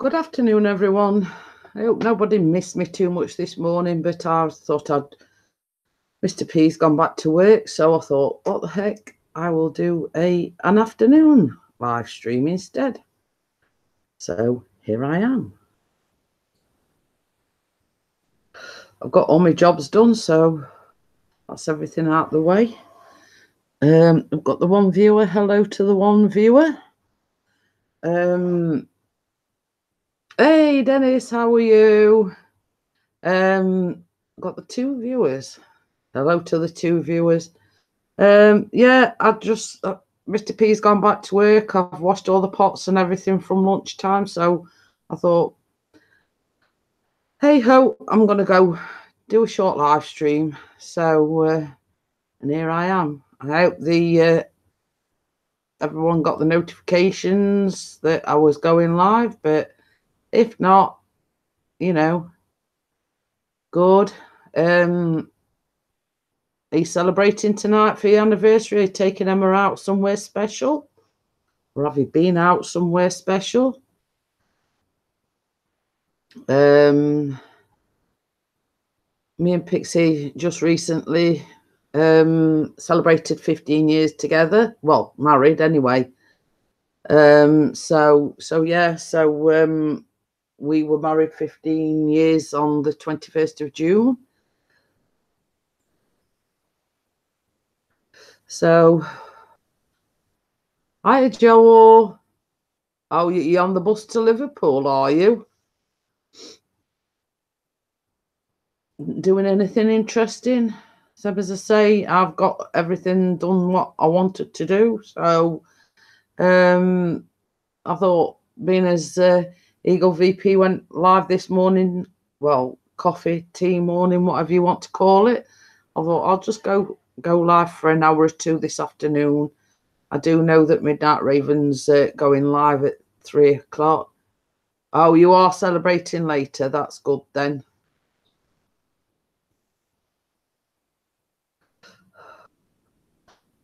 Good afternoon, everyone. I hope nobody missed me too much this morning, but I thought I'd. Mr. P's gone back to work, so I thought, what the heck? I will do a an afternoon live stream instead. So here I am. I've got all my jobs done, so that's everything out of the way. Um, I've got the one viewer. Hello to the one viewer. Um, hey Dennis, how are you? Um, got the two viewers. Hello to the two viewers. Um, yeah, I just uh, Mr. P's gone back to work. I've washed all the pots and everything from lunchtime, so I thought, hey ho, I'm gonna go do a short live stream. So, uh, and here I am. I hope the uh, everyone got the notifications that I was going live, but if not, you know, good. Um, are you celebrating tonight for your anniversary? Taking Emma out somewhere special? Or have you been out somewhere special? Um, me and Pixie just recently um, celebrated 15 years together. Well, married anyway. Um, so so yeah, so um, we were married 15 years on the 21st of June. So, hi Joel. Oh, you're on the bus to Liverpool, are you? Doing anything interesting? So as I say, I've got everything done what I wanted to do. So um, I thought, being as uh, Eagle VP went live this morning, well, coffee, tea morning, whatever you want to call it, I thought I'll just go go live for an hour or two this afternoon. I do know that Midnight Ravens uh, going live at three o'clock. Oh, you are celebrating later. That's good then.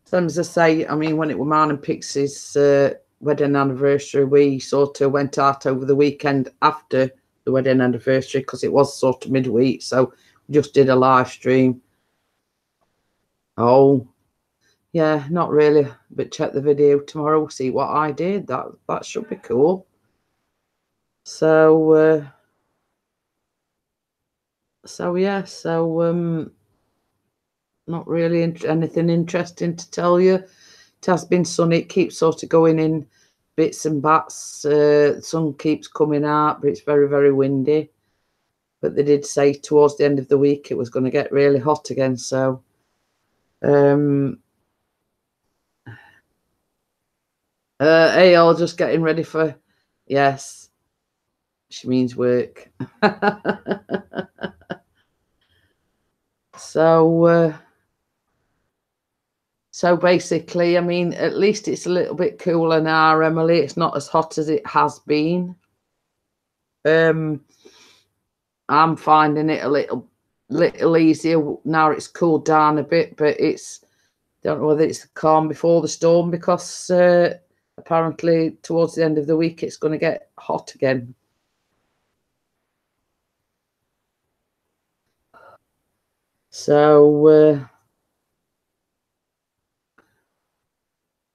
Same as I say, I mean, when it was mine and Pixie's uh, wedding anniversary, we sort of went out over the weekend after the wedding anniversary because it was sort of midweek. So we just did a live stream. Oh, yeah, not really, but check the video tomorrow, see what I did. That that should be cool. So, uh, so yeah, so um, not really in- anything interesting to tell you. It has been sunny. It keeps sort of going in bits and bats. Uh, sun keeps coming out, but it's very, very windy. But they did say towards the end of the week it was going to get really hot again. So, um, uh, AL just getting ready for, yes, she means work. so, uh, so basically, I mean, at least it's a little bit cooler now, Emily. It's not as hot as it has been. Um, I'm finding it a little little easier now. It's cooled down a bit, but it's don't know whether it's the calm before the storm because uh, apparently towards the end of the week it's going to get hot again. So. Uh,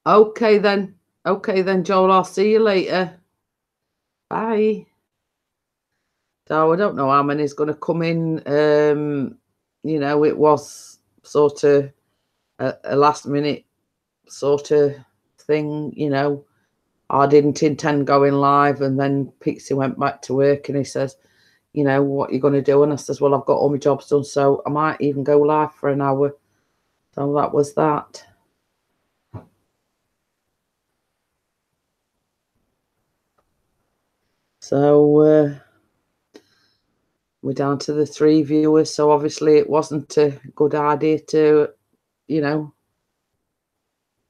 Okay then. Okay then, Joel. I'll see you later. Bye. So I don't know how many is going to come in. Um, you know, it was sort of a, a last minute sort of thing. You know, I didn't intend going live, and then Pixie went back to work, and he says, "You know, what you're going to do?" And I says, "Well, I've got all my jobs done, so I might even go live for an hour." So that was that. So uh, we're down to the three viewers. So obviously it wasn't a good idea to, you know,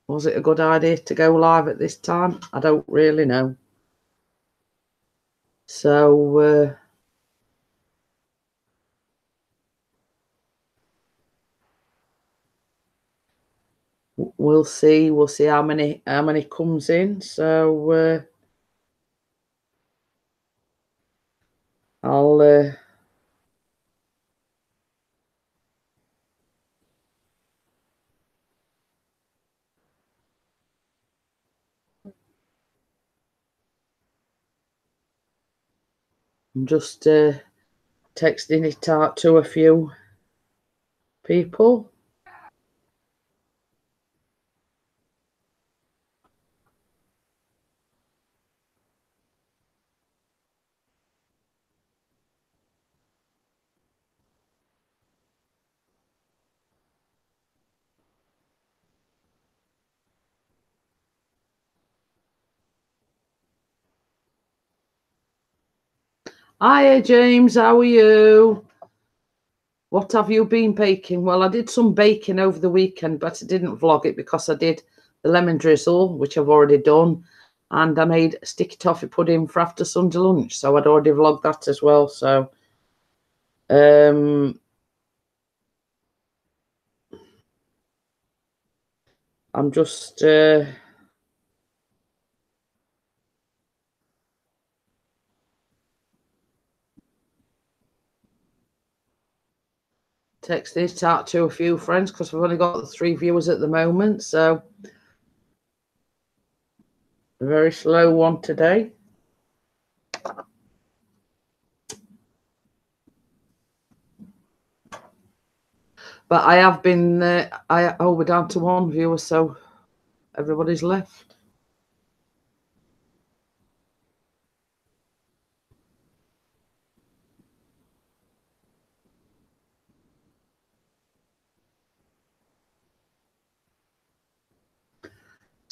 was it a good idea to go live at this time? I don't really know. So uh, we'll see. We'll see how many how many comes in. So. Uh, I'll uh, I'm just uh, texting it out to a few people. Hiya, James. How are you? What have you been baking? Well, I did some baking over the weekend, but I didn't vlog it because I did the lemon drizzle, which I've already done, and I made sticky toffee pudding for after Sunday lunch. So I'd already vlogged that as well. So, um, I'm just. Uh, text this out to a few friends because we've only got three viewers at the moment. So a very slow one today. But I have been, uh, I oh, we're down to one viewer, so everybody's left.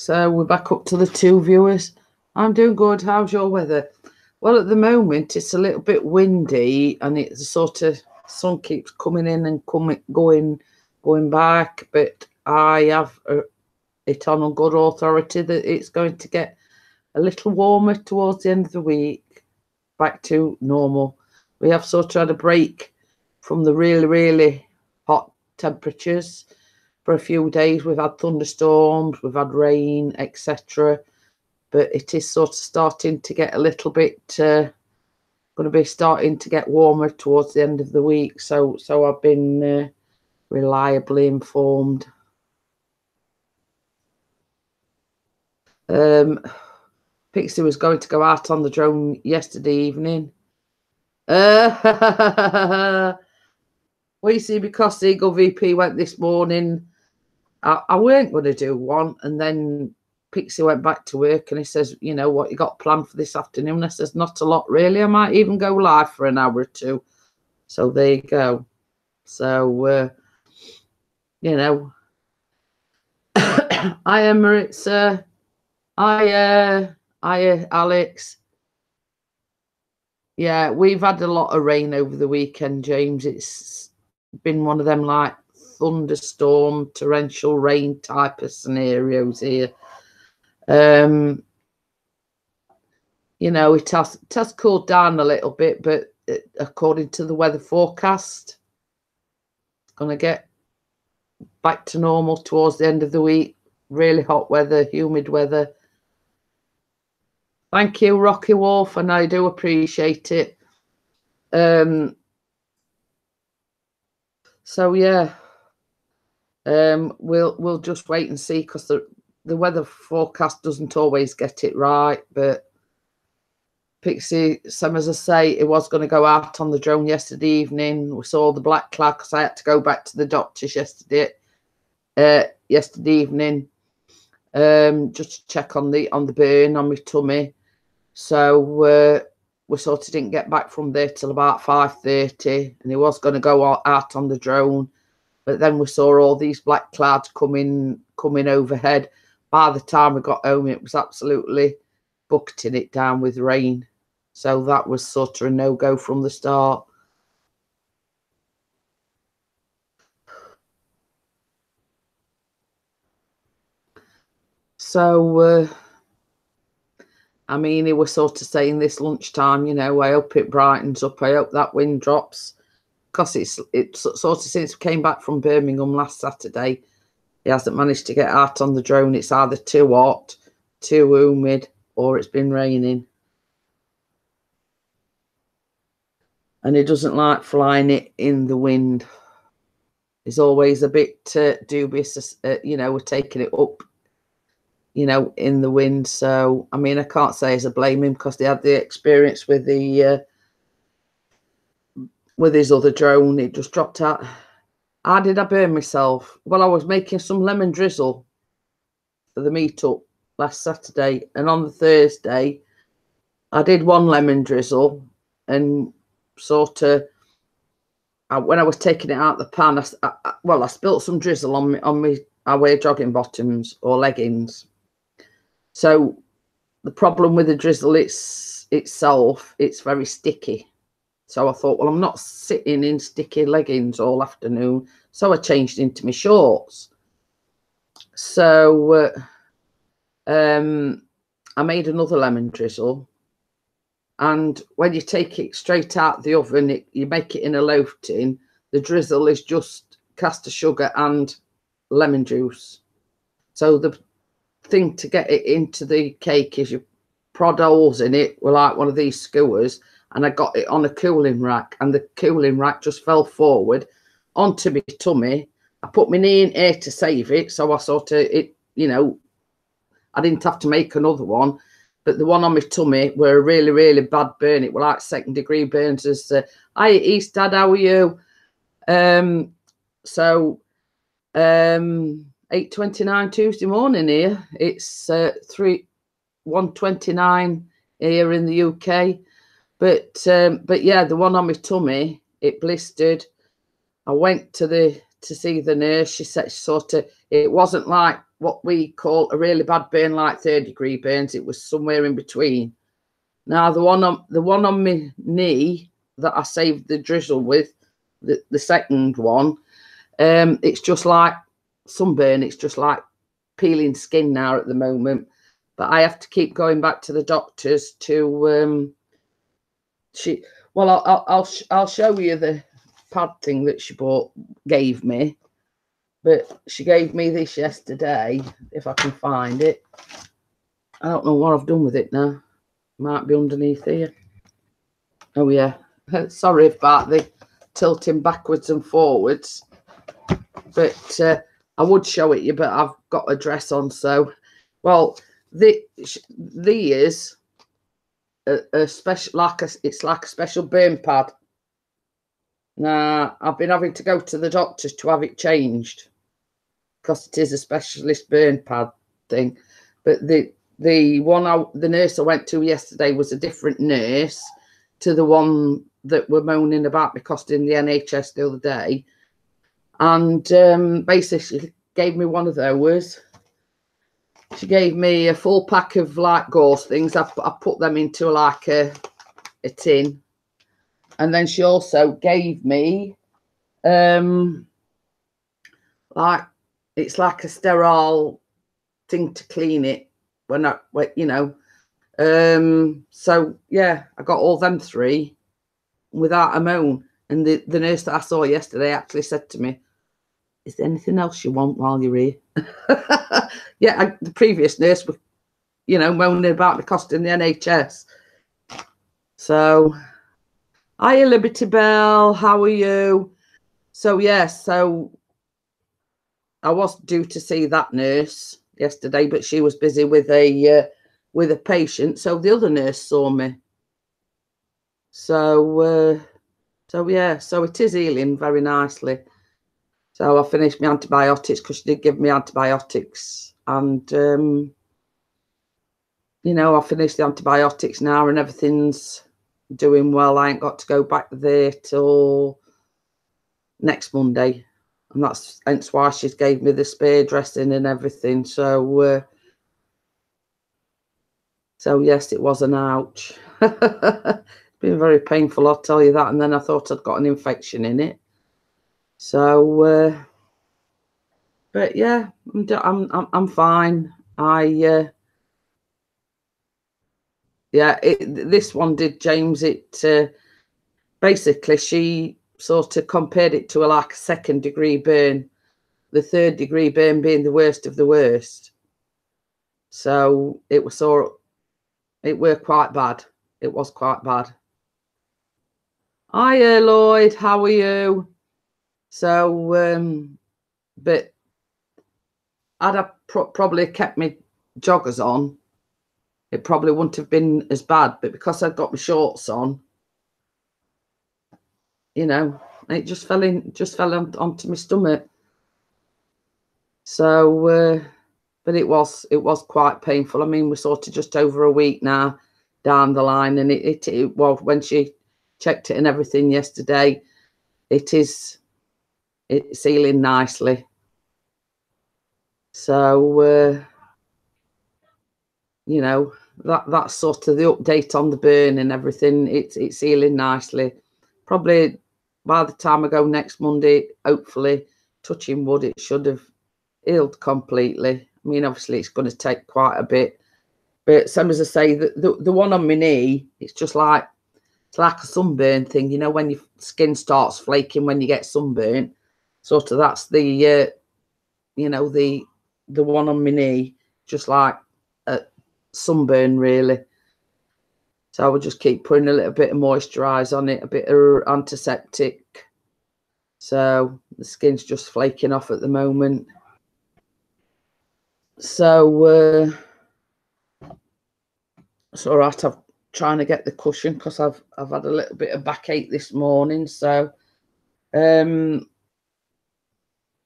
So we're back up to the two viewers. I'm doing good. How's your weather? Well, at the moment, it's a little bit windy and it's sort of sun keeps coming in and coming, going, going back. But I have uh, it on good authority that it's going to get a little warmer towards the end of the week, back to normal. We have sort of had a break from the really, really hot temperatures for a few days. We've had thunderstorms, we've had rain, etc. But it is sort of starting to get a little bit uh, going to be starting to get warmer towards the end of the week. So, so I've been uh, reliably informed. Um, Pixie was going to go out on the drone yesterday evening. Uh, we see because Eagle VP went this morning I, I weren't going to do one. And then Pixie went back to work and he says, You know what, you got planned for this afternoon? I says, Not a lot, really. I might even go live for an hour or two. So there you go. So, uh, you know, I am Maritza. I, uh, I, uh, Alex. Yeah, we've had a lot of rain over the weekend, James. It's been one of them like thunderstorm, torrential rain type of scenarios here. Um, you know, it has, it has cooled down a little bit, but it, according to the weather forecast, it's going to get back to normal towards the end of the week. Really hot weather, humid weather. Thank you, Rocky Wolf, and I do appreciate it. Um, so yeah, um, we'll we'll just wait and see because the the weather forecast doesn't always get it right. But Pixie, some as I say, it was going to go out on the drone yesterday evening. We saw the black cloud because I had to go back to the doctors yesterday. Uh, yesterday evening, um, just to check on the on the burn on my tummy. So uh, we sort of didn't get back from there till about five thirty, and he was going to go out on the drone but then we saw all these black clouds coming coming overhead. By the time we got home, it was absolutely bucketing it down with rain. So that was sort of a no go from the start. So, uh, I mean, he was sort of saying this lunchtime, you know, I hope it brightens up. I hope that wind drops because it's it's sort of since we came back from Birmingham last Saturday, he hasn't managed to get out on the drone. It's either too hot, too humid, or it's been raining. and he doesn't like flying it in the wind. He's always a bit uh, dubious, uh, you know, with taking it up, you know, in the wind. So, I mean, I can't say as I blame him because they had the experience with the uh, with his other drone. It just dropped out. How did I burn myself? Well, I was making some lemon drizzle for the meetup last Saturday, and on the Thursday, I did one lemon drizzle and sort of I, when I was taking it out of the pan, I, I, well, I spilt some drizzle on me on me. I wear jogging bottoms or leggings, so the problem with the drizzle it's itself, it's very sticky. So I thought, well, I'm not sitting in sticky leggings all afternoon, so I changed into my shorts. So uh, um, I made another lemon drizzle and when you take it straight out the oven, it, you make it in a loaf tin. The drizzle is just caster sugar and lemon juice. So the thing to get it into the cake is you prod holes in it with like one of these skewers. And I got it on a cooling rack, and the cooling rack just fell forward onto my tummy. I put my knee in air to save it, so I sort of it, you know, I didn't have to make another one but the one on my tummy were a really, really bad burn. It were like second degree burns. As uh, hi East Dad, how are you? Um, so um, eight twenty nine Tuesday morning here. It's uh, three one twenty nine here in the UK. But um, but yeah, the one on my tummy it blistered. I went to the to see the nurse. She said sort of it wasn't like what we call a really bad burn, like third degree burns. It was somewhere in between. Now the one on the one on my knee that I saved the drizzle with, the, the second one, um, it's just like sunburn. It's just like peeling skin now at the moment. But I have to keep going back to the doctors to um, she. Well, I'll I'll I'll, show you the pad thing that she bought gave me but she gave me this yesterday, if I can find it. I don't know what I've done with it now. Might be underneath here. Oh, yeah. Sorry about the tilting backwards and forwards. But uh, I would show it you, but I've got a dress on. So, well, the these a, a special, like a, it's like a special burn pad. Now, I've been having to go to the doctors to have it changed because it is a specialist burn pad thing. But the the one I, the nurse I went to yesterday was a different nurse to the one that were moaning about me costing the NHS the other day, and um, basically gave me one of those. She gave me a full pack of like gauze things. I, I put them into like a, a tin, and then she also gave me um like it's like a sterile thing to clean it when I, you know. Um, so yeah, I got all them three without a moan. And the, the nurse that I saw yesterday actually said to me, Is there anything else you want while you're here? yeah, I, the previous nurse was, you know, moaning about the cost in the NHS. So, hiya, Liberty Bell, how are you? So, yes, yeah, so I was due to see that nurse yesterday, but she was busy with a uh, with a patient, so the other nurse saw me. So, uh, so yeah, so it is healing very nicely. So I finished my antibiotics because she did give me antibiotics, and um, you know I finished the antibiotics now, and everything's doing well. I ain't got to go back there till next Monday and that's hence why she's gave me the spare dressing and everything. So, uh, so yes, it was an ouch. it's been very painful, I'll tell you that. And then I thought I'd got an infection in it. So, uh, but yeah, I'm I'm I'm, fine. I uh, yeah, it, this one did James. It uh, basically she sort of compared it to a like second degree burn, the third degree burn being the worst of the worst. So it was so it were quite bad. It was quite bad. Hiya, Lloyd. How are you? So, um, but I'd have pro- probably kept my joggers on. It probably wouldn't have been as bad, but because I'd got my shorts on, you know, it just fell in, just fell on, onto my stomach. So, uh, but it was, it was quite painful. I mean, we're sort of just over a week now down the line, and it, it, it well, when she checked it and everything yesterday, it is, it's healing nicely. So, uh, you know, that that's sort of the update on the burn and everything. It's it's healing nicely. Probably by the time I go next Monday, hopefully, touching wood, it should have healed completely. I mean, obviously, it's going to take quite a bit, but same as I say, the, the the one on my knee, it's just like it's like a sunburn thing. You know, when your skin starts flaking when you get sunburnt, sort of that's the uh, you know the the one on my knee, just like a sunburn really. So I would just keep putting a little bit of moisturize on it, a bit of antiseptic. So the skin's just flaking off at the moment. So uh, it's all right. I'm trying to get the cushion because I've I've had a little bit of backache this morning. So um,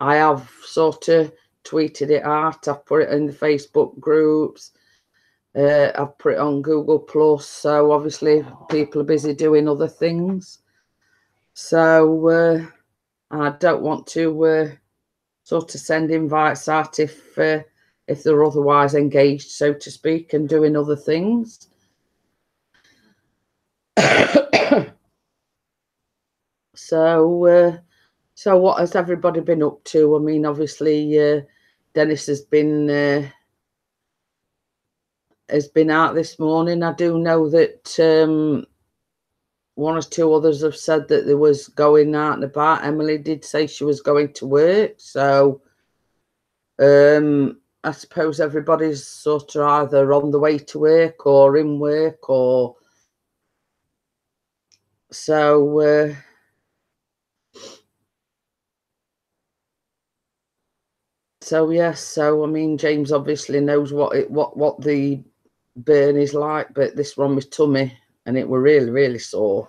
I have sort of tweeted it out. I've put it in the Facebook groups. Uh, I've put it on Google Plus, so obviously people are busy doing other things. So uh, I don't want to uh, sort of send invites out if uh, if they're otherwise engaged, so to speak, and doing other things. so, uh, so what has everybody been up to? I mean, obviously, uh, Dennis has been uh, has been out this morning. I do know that um, one or two others have said that there was going out and about. Emily did say she was going to work, so um, I suppose everybody's sort of either on the way to work or in work or so. Uh, so yes, so I mean, James obviously knows what it what what the burn is like, but this one was tummy and it were really, really sore.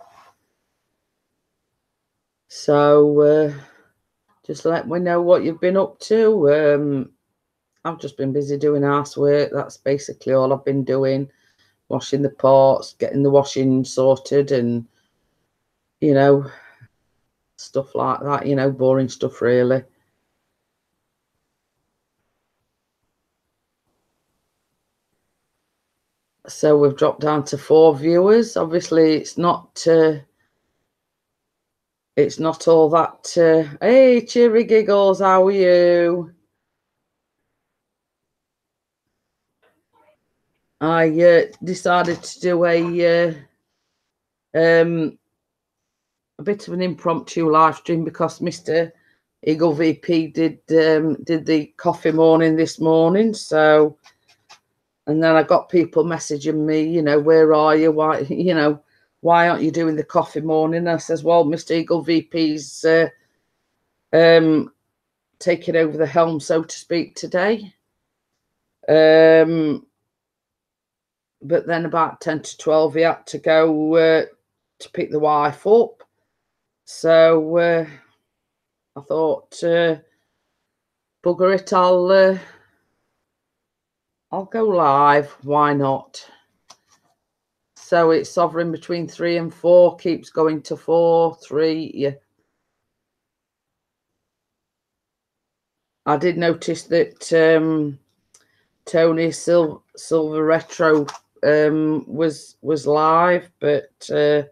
So uh, just let me know what you've been up to. Um, I've just been busy doing housework. That's basically all I've been doing. Washing the pots, getting the washing sorted and, you know, stuff like that, you know, boring stuff really. So we've dropped down to four viewers. Obviously, it's not uh, it's not all that. Uh, hey, cheery giggles, how are you? I uh, decided to do a uh, um, a bit of an impromptu live stream because Mr. Eagle VP did um, did the coffee morning this morning, so and then I got people messaging me, you know, where are you? Why, you know, why aren't you doing the coffee morning? I says, well, Mr. Eagle VP's uh, um, taking over the helm, so to speak, today. Um, but then about 10 to 12, he had to go uh, to pick the wife up. So uh, I thought, uh, bugger it, I'll uh, I'll go live. Why not? So it's sovereign between three and four, keeps going to four, three. Yeah. I did notice that um, Tony Sil- Silver Retro um, was was live, but uh,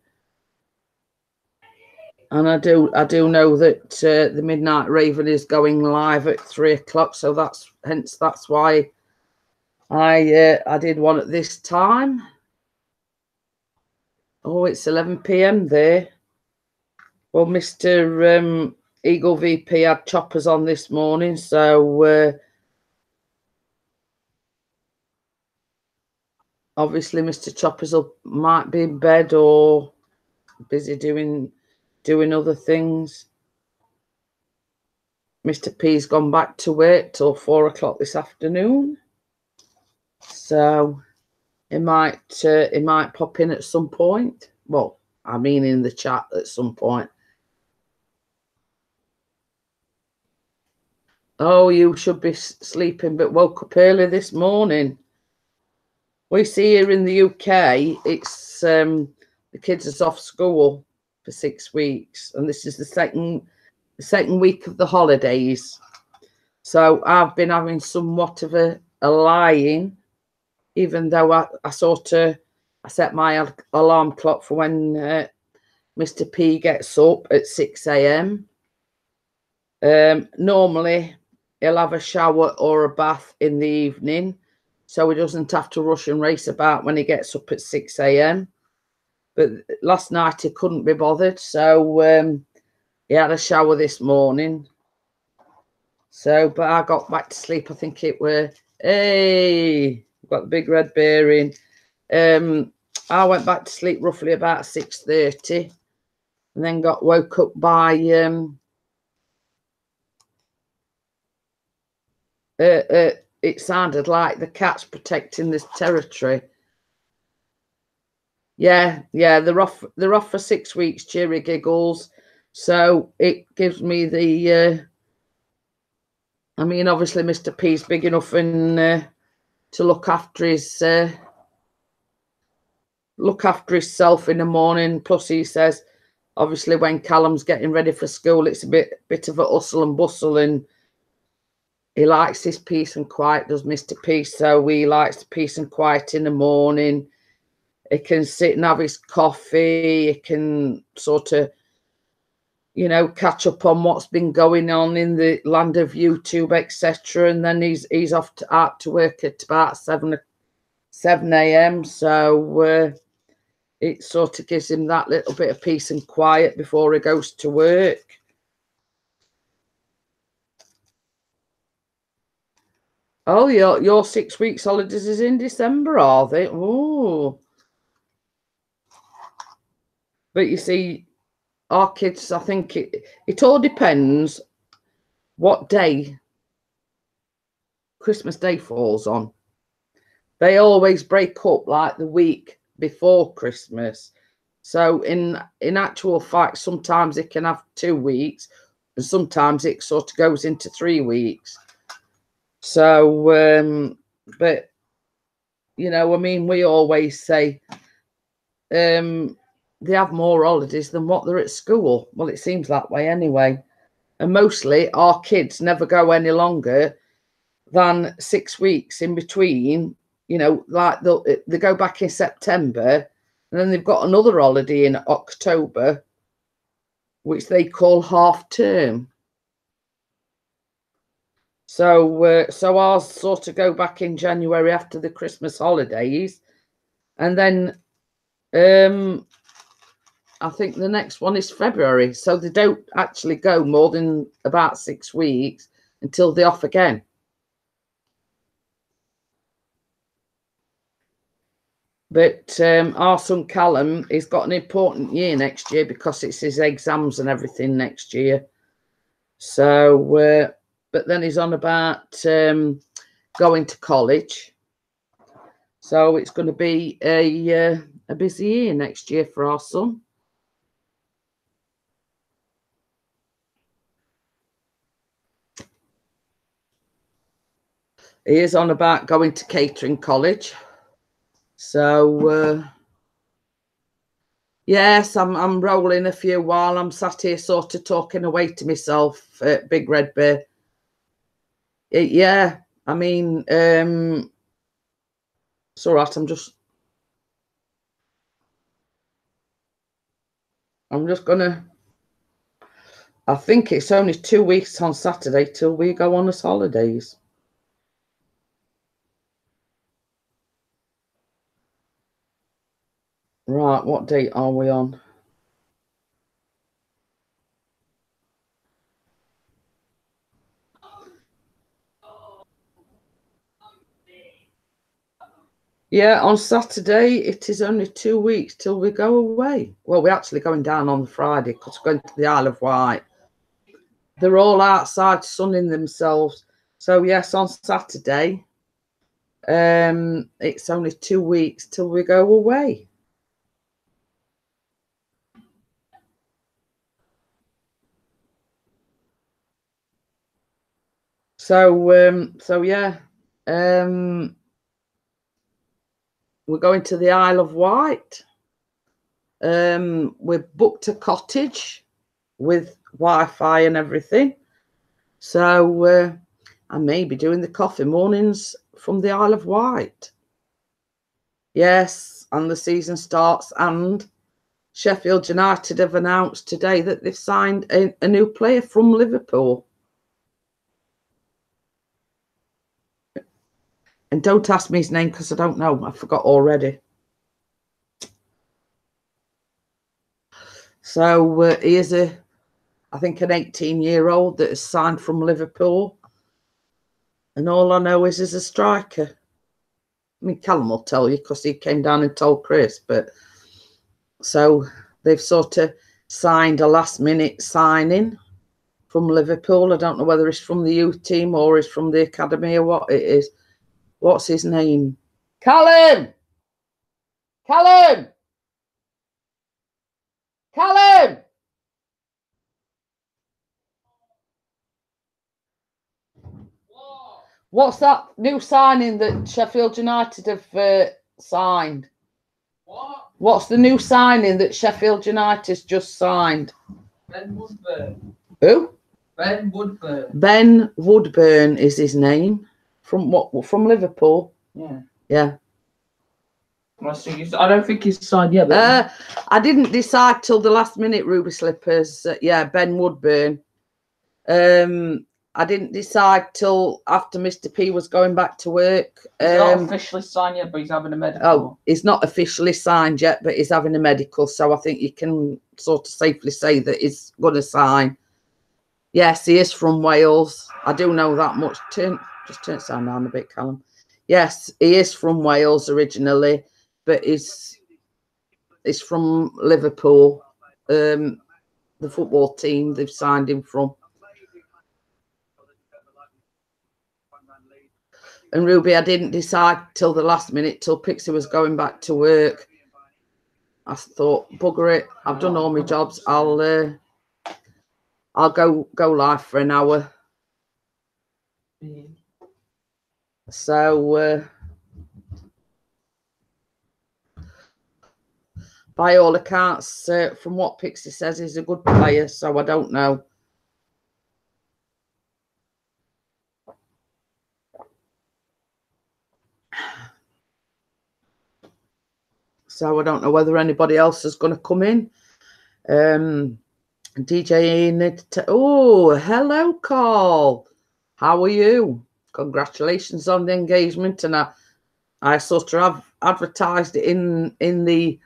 and I do I do know that uh, the Midnight Raven is going live at three o'clock, so that's hence that's why I uh, I did one at this time. Oh, it's 11 p.m. there. Well, Mr. Um, Eagle VP had choppers on this morning, so uh, obviously Mr. Choppers will, might be in bed or busy doing doing other things. Mr. P's gone back to work till four o'clock this afternoon. So it might uh, it might pop in at some point. Well, I mean in the chat at some point. Oh, you should be sleeping, but woke up early this morning. We see here in the UK, it's um, the kids are off school for six weeks, and this is the second the second week of the holidays. So I've been having somewhat of a, a lying, even though I, I sort of I set my alarm clock for when uh, Mr. P gets up at 6 a.m. Um, normally he'll have a shower or a bath in the evening so he doesn't have to rush and race about when he gets up at 6 a.m. But last night he couldn't be bothered, so um, he had a shower this morning. So, but I got back to sleep. I think it were, hey, got the big red bearing. Um, I went back to sleep roughly about 6.30 and then got woke up by um, uh, uh, it sounded like the cat's protecting this territory. Yeah, yeah, they're off. They're off for six weeks. Cheery giggles. So it gives me the. Uh, I mean, obviously, Mister P's big enough and uh, to look after his uh, look after himself in the morning. Plus, he says, obviously, when Callum's getting ready for school, it's a bit bit of a hustle and bustle and he likes his peace and quiet, does Mr. Peace. So he likes the peace and quiet in the morning. He can sit and have his coffee. He can sort of, you know, catch up on what's been going on in the land of YouTube, etc. And then he's he's off to, to work at about seven seven a.m. So uh, it sort of gives him that little bit of peace and quiet before he goes to work. Oh, your your six weeks holidays is in December, are they? Oh, but you see, our kids. I think it it all depends what day Christmas Day falls on. They always break up like the week before Christmas. So in in actual fact, sometimes it can have two weeks, and sometimes it sort of goes into three weeks. So, um, but you know, I mean, we always say um, they have more holidays than what they're at school. Well, it seems that way anyway. And mostly our kids never go any longer than six weeks in between. You know, like they they go back in September, and then they've got another holiday in October, which they call half term. So, uh, so I'll sort of go back in January after the Christmas holidays, and then um, I think the next one is February. So they don't actually go more than about six weeks until they're off again. But um, our son Callum, he's got an important year next year because it's his exams and everything next year. So uh, but then he's on about um, going to college. So it's going to be a uh, a busy year next year for our son. He is on about going to catering college. So uh, yes, I'm I'm rolling a few while I'm sat here sort of talking away to myself, at Big Red Bear it, yeah, I mean, um, it's all right. I'm just, I'm just gonna. I think it's only two weeks on Saturday till we go on us holidays. Right, what date are we on? Yeah, on Saturday it is only two weeks till we go away. Well, we're actually going down on Friday because we're going to the Isle of Wight. They're all outside sunning themselves. So yes, on Saturday, um, it's only two weeks till we go away. So um, so yeah. Um we're going to the Isle of Wight. Um, we've booked a cottage with Wi-Fi and everything. So uh, I may be doing the coffee mornings from the Isle of Wight. Yes, and the season starts and Sheffield United have announced today that they've signed a, a new player from Liverpool. And don't ask me his name because I don't know. I forgot already. So uh, he is a, I think, an 18 year old that is signed from Liverpool. And all I know is he's a striker. I mean, Callum will tell you because he came down and told Chris. But so they've sort of signed a last minute signing from Liverpool. I don't know whether it's from the youth team or it's from the academy or what it is what's his name? Callum! Callum! Callum! What's that new signing that Sheffield United have uh, signed? What? What's the new signing that Sheffield United's just signed? Ben Woodburn. Who? Ben Woodburn. Ben Woodburn is his name. From what? From Liverpool. Yeah. Yeah. I see. he's- I don't think he's signed yet. Uh, I didn't decide till the last minute. Ruby slippers. Uh, yeah, Ben Woodburn. Um, I didn't decide till after Mr. P was going back to work. he's not Um, officially signed yet, but he's having a medical. oh, he's not officially signed yet, but he's having a medical, so I think you can sort of safely say that he's going to sign. Yes, he is from Wales. I do know that much. Turn, just turn sound down a bit, Callum. Yes, he is from Wales originally, but he's he's from Liverpool. Um, the football team they've signed him from. And Ruby, I didn't decide till the last minute, till Pixie was going back to work. I thought, bugger it, I've done all my jobs. I'll uh, I'll go go live for an hour. So uh, by all accounts, uh, from what Pixie says, he's a good player. So I don't know. So I don't know whether anybody else is going to come in. Um, DJ. Oh, hello, Carl. How are you? Congratulations on the engagement. And I, I sort of have advertised it in in the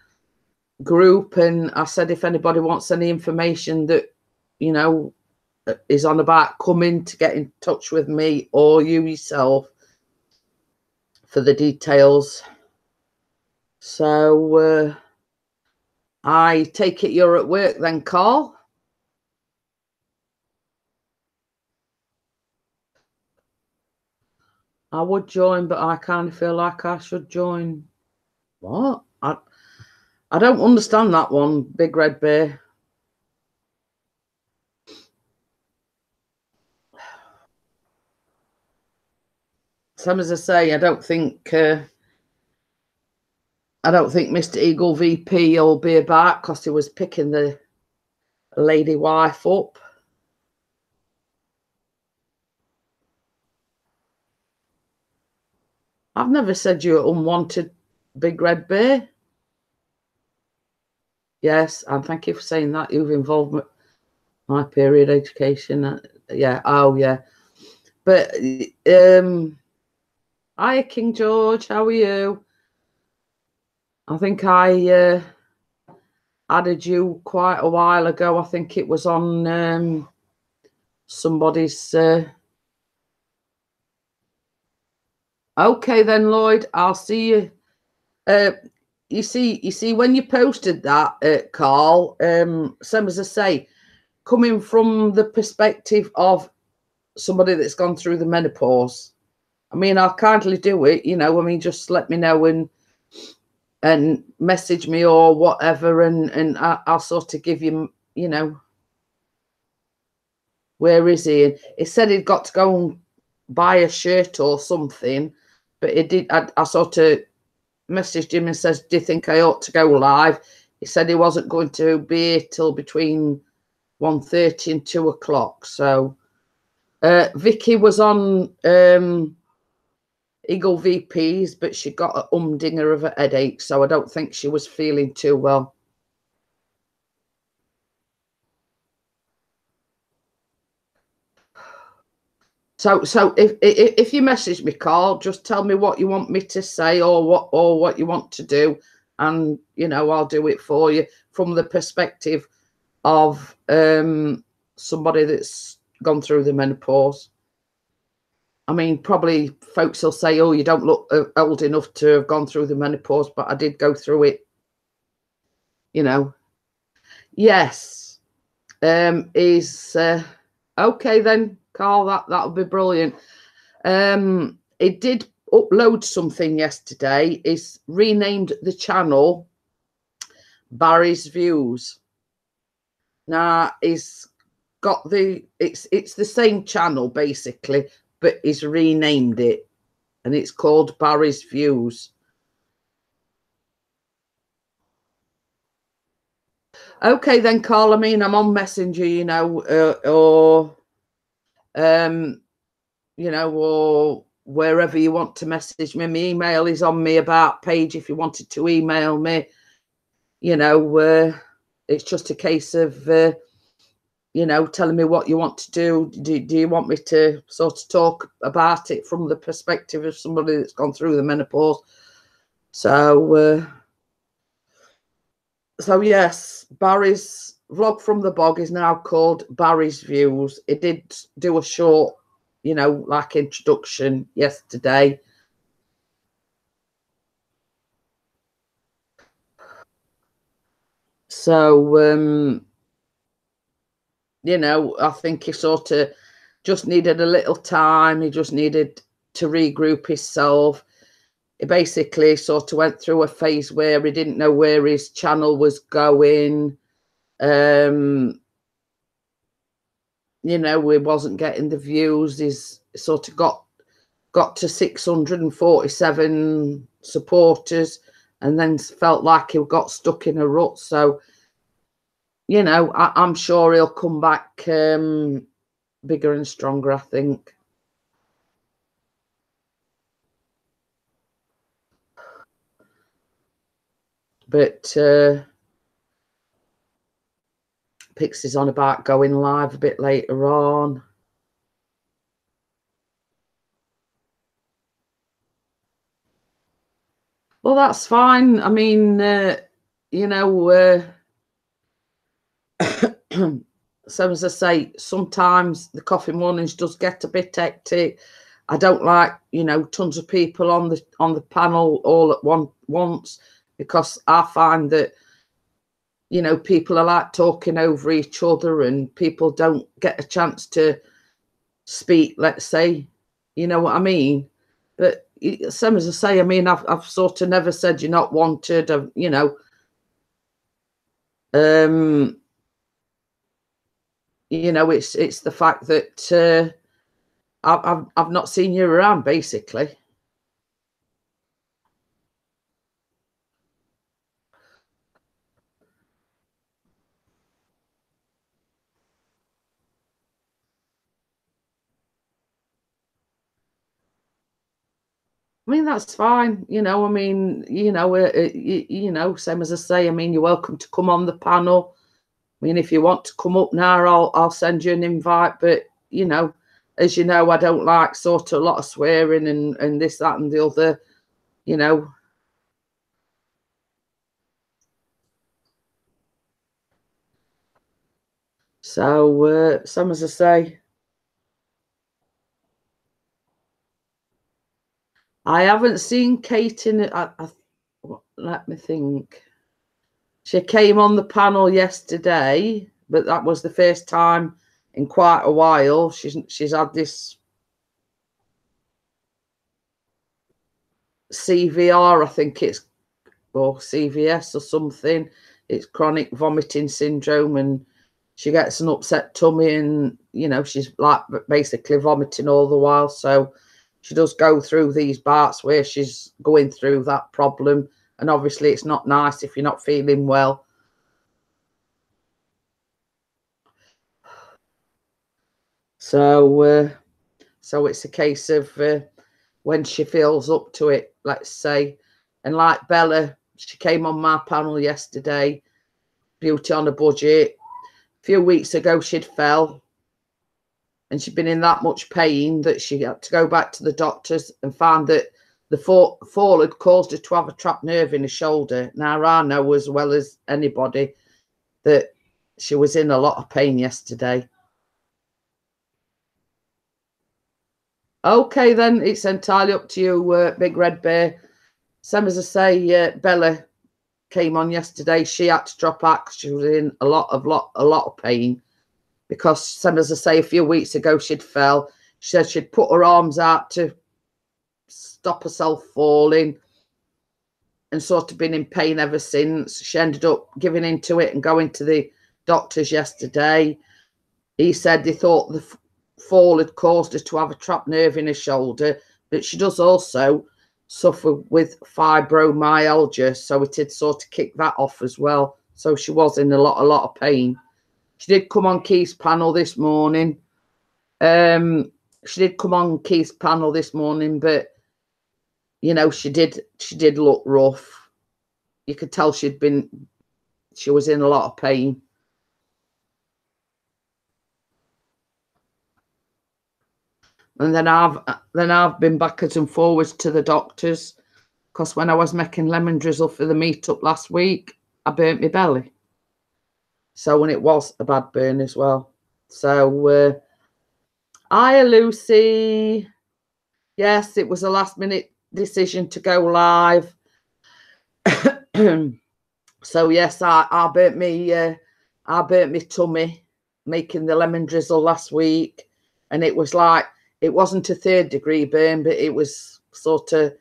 group, and I said if anybody wants any information that you know is on about coming to get in touch with me or you yourself for the details. So uh, I take it you're at work then, Carl. I would join, but I kind of feel like I should join. What? I I don't understand that one, Big Red Bear. Same as I say, I don't think uh, I don't think Mr. Eagle VP will be about because he was picking the lady wife up. I've never said you're unwanted, Big Red Bear. Yes, and thank you for saying that. You've involved my period education. uh, yeah, oh yeah. But um hi King George, how are you? I think I uh added you quite a while ago. I think it was on um somebody's uh Okay then, Lloyd. I'll see you. Uh, you see, you see, when you posted that, uh, Carl, um, same as I say, coming from the perspective of somebody that's gone through the menopause. I mean, I'll kindly do it, you know. I mean, just let me know and and message me or whatever, and and I, I'll sort of give you, you know, where is he? And he said he'd got to go and buy a shirt or something, but he did. I, I sort of messaged him and says, "Do you think I ought to go live?" He said he wasn't going to be till between 1.30 and two o'clock. So uh, Vicky was on um, Eagle VPs, but she got a umdinger of a headache, so I don't think she was feeling too well. So, so if, if if you message me, Carl, just tell me what you want me to say or what or what you want to do, and you know I'll do it for you from the perspective of um, somebody that's gone through the menopause. I mean, probably folks will say, "Oh, you don't look uh, old enough to have gone through the menopause," but I did go through it. You know. Yes. Um, is uh, okay then. Carl, that that'll be brilliant. Um, it did upload something yesterday. It's renamed the channel Barry's Views. Now it's got the it's it's the same channel basically, but he's renamed it and it's called Barry's Views. Okay then, Carl. I mean, I'm on Messenger, you know, uh, or um, you know, or wherever you want to message me. My email is on me about page if you wanted to email me. You know, uh, it's just a case of, uh, you know, telling me what you want to do. do. Do you want me to sort of talk about it from the perspective of somebody that's gone through the menopause? So, uh, so yes, Barry's vlog from the bog is now called Barry's Views. It did do a short, you know, like introduction yesterday. So, um, you know, I think he sort of just needed a little time. He just needed to regroup himself. He basically sort of went through a phase where he didn't know where his channel was going um, you know, we wasn't getting the views. He's sort of got got to 647 supporters and then felt like he got stuck in a rut. So, you know, I, am sure he'll come back um, bigger and stronger, I think. But uh, Pixie's on about going live a bit later on. Well, that's fine. I mean, uh, you know, uh, so as I say, sometimes the coffee mornings does get a bit hectic. I don't like, you know, tons of people on the on the panel all at one once because I find that you know, people are like talking over each other and people don't get a chance to speak, let's say, you know what I mean? But same as I say, I mean, I've, I've sort of never said you're not wanted, I've, you know, um, you know, it's, it's the fact that, uh, I've, I've not seen you around basically. Mean, that's fine. You know, I mean, you know, uh, uh, you, know, same as I say, I mean, you're welcome to come on the panel. I mean, if you want to come up now, I'll, I'll send you an invite. But, you know, as you know, I don't like sort of a lot of swearing and, and this, that, and the other, you know. So, uh, same as I say, I haven't seen Kate in. I, I, let me think. She came on the panel yesterday, but that was the first time in quite a while. She's she's had this CVR, I think it's or CVS or something. It's chronic vomiting syndrome, and she gets an upset tummy, and you know she's like basically vomiting all the while. So she does go through these parts where she's going through that problem, and obviously it's not nice if you're not feeling well. So, uh, so it's a case of uh, when she feels up to it, let's say, and like Bella, she came on my panel yesterday, beauty on a budget. A few weeks ago, she'd fell and she'd been in that much pain that she had to go back to the doctors and found that the fall, fall had caused her to have a trapped nerve in her shoulder. Now, I know as well as anybody that she was in a lot of pain yesterday. Okay, then it's entirely up to you, uh, Big Red Bear. Same as I say, uh, Bella came on yesterday. She had to drop out because she was in a lot of lot a lot of pain because, same as I say, a few weeks ago she'd fell. She said she'd put her arms out to stop herself falling and sort of been in pain ever since. She ended up giving into it and going to the doctors yesterday. He said they thought the fall had caused her to have a trapped nerve in her shoulder, but she does also suffer with fibromyalgia, so it did sort of kick that off as well. So she was in a lot, a lot of pain. She did come on Keith's panel this morning. Um, she did come on Keith's panel this morning, but you know, she did she did look rough. You could tell she'd been she was in a lot of pain. and then I've then I've been backwards and forwards to the doctors because when I was making lemon drizzle for the meetup last week, I burnt my belly. So when it was a bad burn as well. So uh, hi Lucy. Yes, it was a last minute decision to go live. so yes, I, I burnt me uh, I burnt my tummy making the lemon drizzle last week. And it was like it wasn't a third degree burn, but it was sort of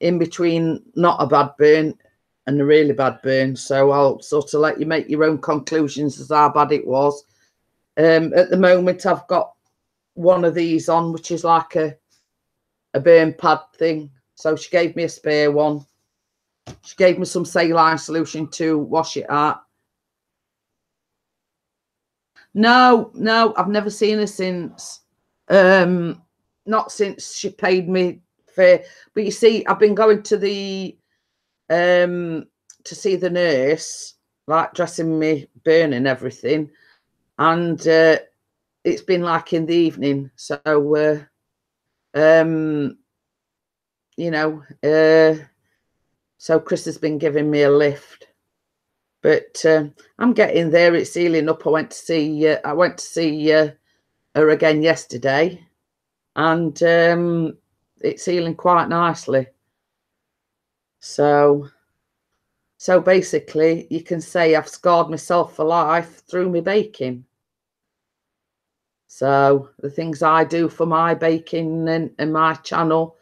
in between not a bad burn and a really bad burn. So I'll sort of let you make your own conclusions as how bad it was. Um, at the moment, I've got one of these on, which is like a a burn pad thing. So she gave me a spare one. She gave me some saline solution to wash it out. No, no, I've never seen her since. Um, not since she paid me for but you see i've been going to the um to see the nurse like dressing me burning everything. And uh it's been like in the evening. So uh um you know uh so chris has been giving me a lift. But uh, i'm getting there. It's healing up. I went to see uh, i went to see uh, her again yesterday. And um, it's healing quite nicely. So, so basically, you can say I've scarred myself for life through my baking. So the things I do for my baking and, and my channel,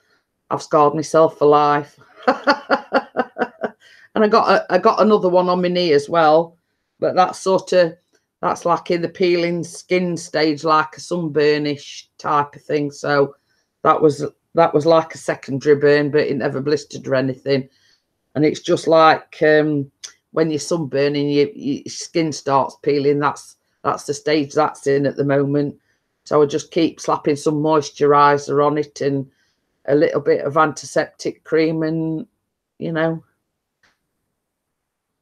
I've scarred myself for life. and I got a, I got another one on my knee as well, but that's sort of that's like in the peeling skin stage, like a sunburnish type of thing. So that was that was like a secondary burn, but it never blistered or anything. And it's just like um, when you're sunburning, your, your skin starts peeling. That's that's the stage that's in at the moment. So I just keep slapping some moisturizer on it and a little bit of antiseptic cream, and you know.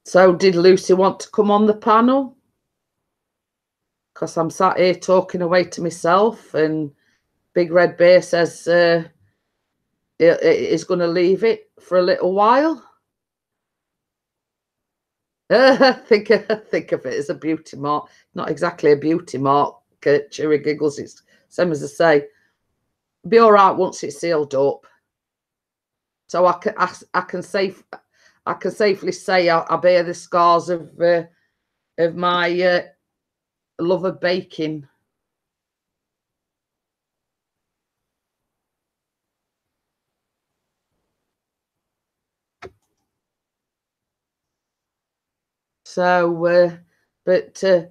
So did Lucy want to come on the panel? because I'm sat here talking away to myself, and Big Red Bear says uh, he's going to leave it for a little while. Uh, think think of it as a beauty mark, not exactly a beauty mark. Cherry giggles. It's same as I say. Be all right once it's sealed up. So I can I, I can say I can safely say I, I bear the scars of uh, of my uh, love of baking. So, uh, but uh,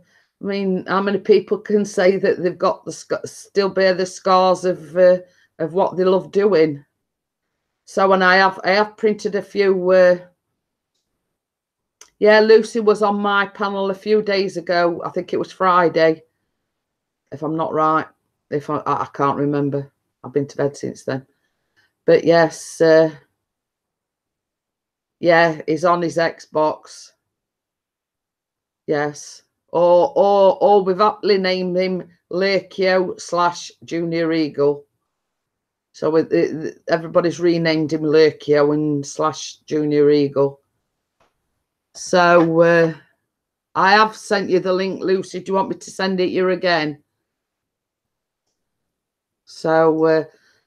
I mean, how many people can say that they've got the sc- still bear the scars of uh, of what they love doing? So, and I have I have printed a few. Uh, yeah, Lucy was on my panel a few days ago. I think it was Friday, if I'm not right. If I, I can't remember, I've been to bed since then. But yes, uh, yeah, he's on his Xbox. Yes, or or or we've aptly named him Lakio slash Junior Eagle. So everybody's renamed him Lakio and slash Junior Eagle. So uh, I have sent you the link, Lucy. Do you want me to send it you again? So uh,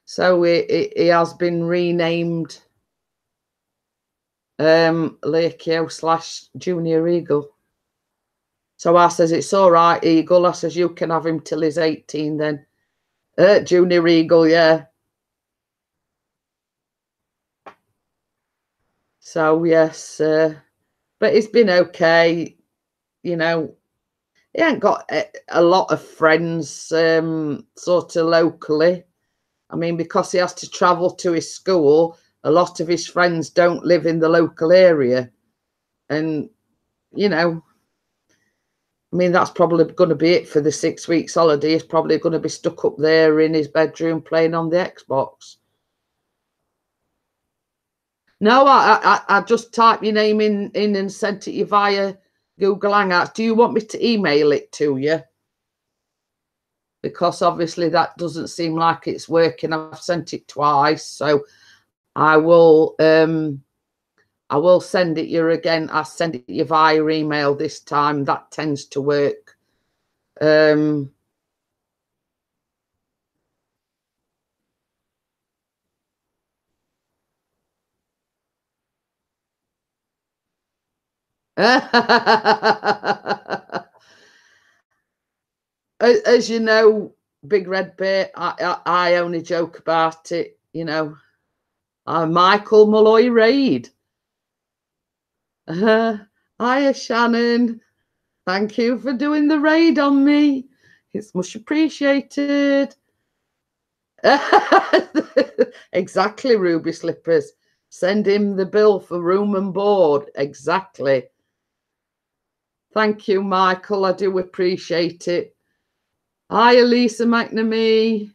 so it, it has been renamed um Lakio slash Junior Eagle. So I says, it's all right, Eagle. I says, you can have him till he's 18 then. Uh, Junior Eagle, yeah. So, yes, uh, but it's been okay. You know, he ain't got a, a lot of friends um, sort of locally. I mean, because he has to travel to his school, a lot of his friends don't live in the local area. And, you know, I mean, that's probably going to be it for the six weeks holiday. He's probably going to be stuck up there in his bedroom playing on the Xbox. No, I, I, I just typed your name in, in and sent it you via Google Hangouts. Do you want me to email it to you? Because obviously that doesn't seem like it's working. I've sent it twice, so I will um I will send it you again. I'll send it you via email this time. That tends to work. Um, as you know, Big Red Bear, I, I, I only joke about it, you know. I'm Michael Malloy Reid. Uh, hiya, Shannon. Thank you for doing the raid on me. It's much appreciated. exactly, Ruby Slippers. Send him the bill for room and board. Exactly. Thank you, Michael. I do appreciate it. Hi, Elisa McNamee.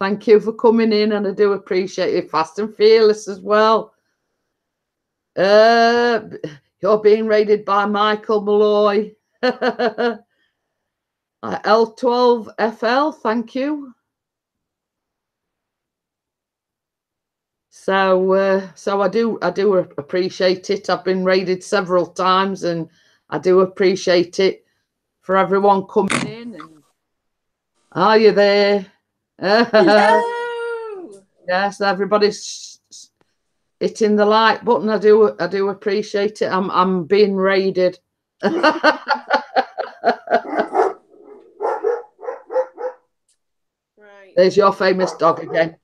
Thank you for coming in, and I do appreciate it. Fast and fearless as well. Uh, you're being raided by Michael Malloy. L12FL, thank you. So, uh, so I do, I do appreciate it. I've been raided several times, and I do appreciate it for everyone coming in. And are you there? Hello. yes, everybody's hitting the like button. I do I do appreciate it. I'm I'm being raided. right. There's your famous dog again.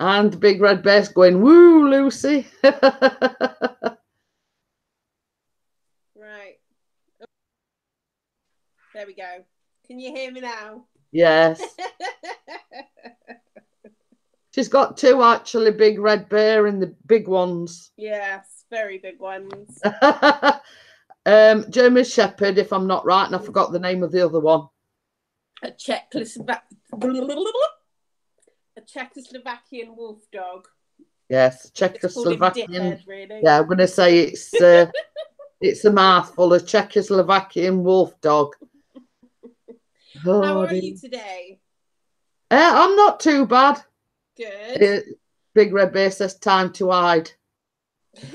and Big Red Bear's going, woo, Lucy. Right. Oh. There we go. Can you hear me now? Yes. She's got two actually, Big Red Bear and the big ones. yes, very big ones. um, German Shepherd, if I'm not right, and I forgot the name of the other one. A Czechoslovak a Czechoslovakian wolf dog. Yes, It's called him Czechoslovakian. Really. Yeah, I'm going to say it's uh, it's a mouthful. A Czechoslovakian wolf dog. How Oh, are dear. you today? Uh, I'm not too bad. Good. Uh, Big Red Bear says time to hide.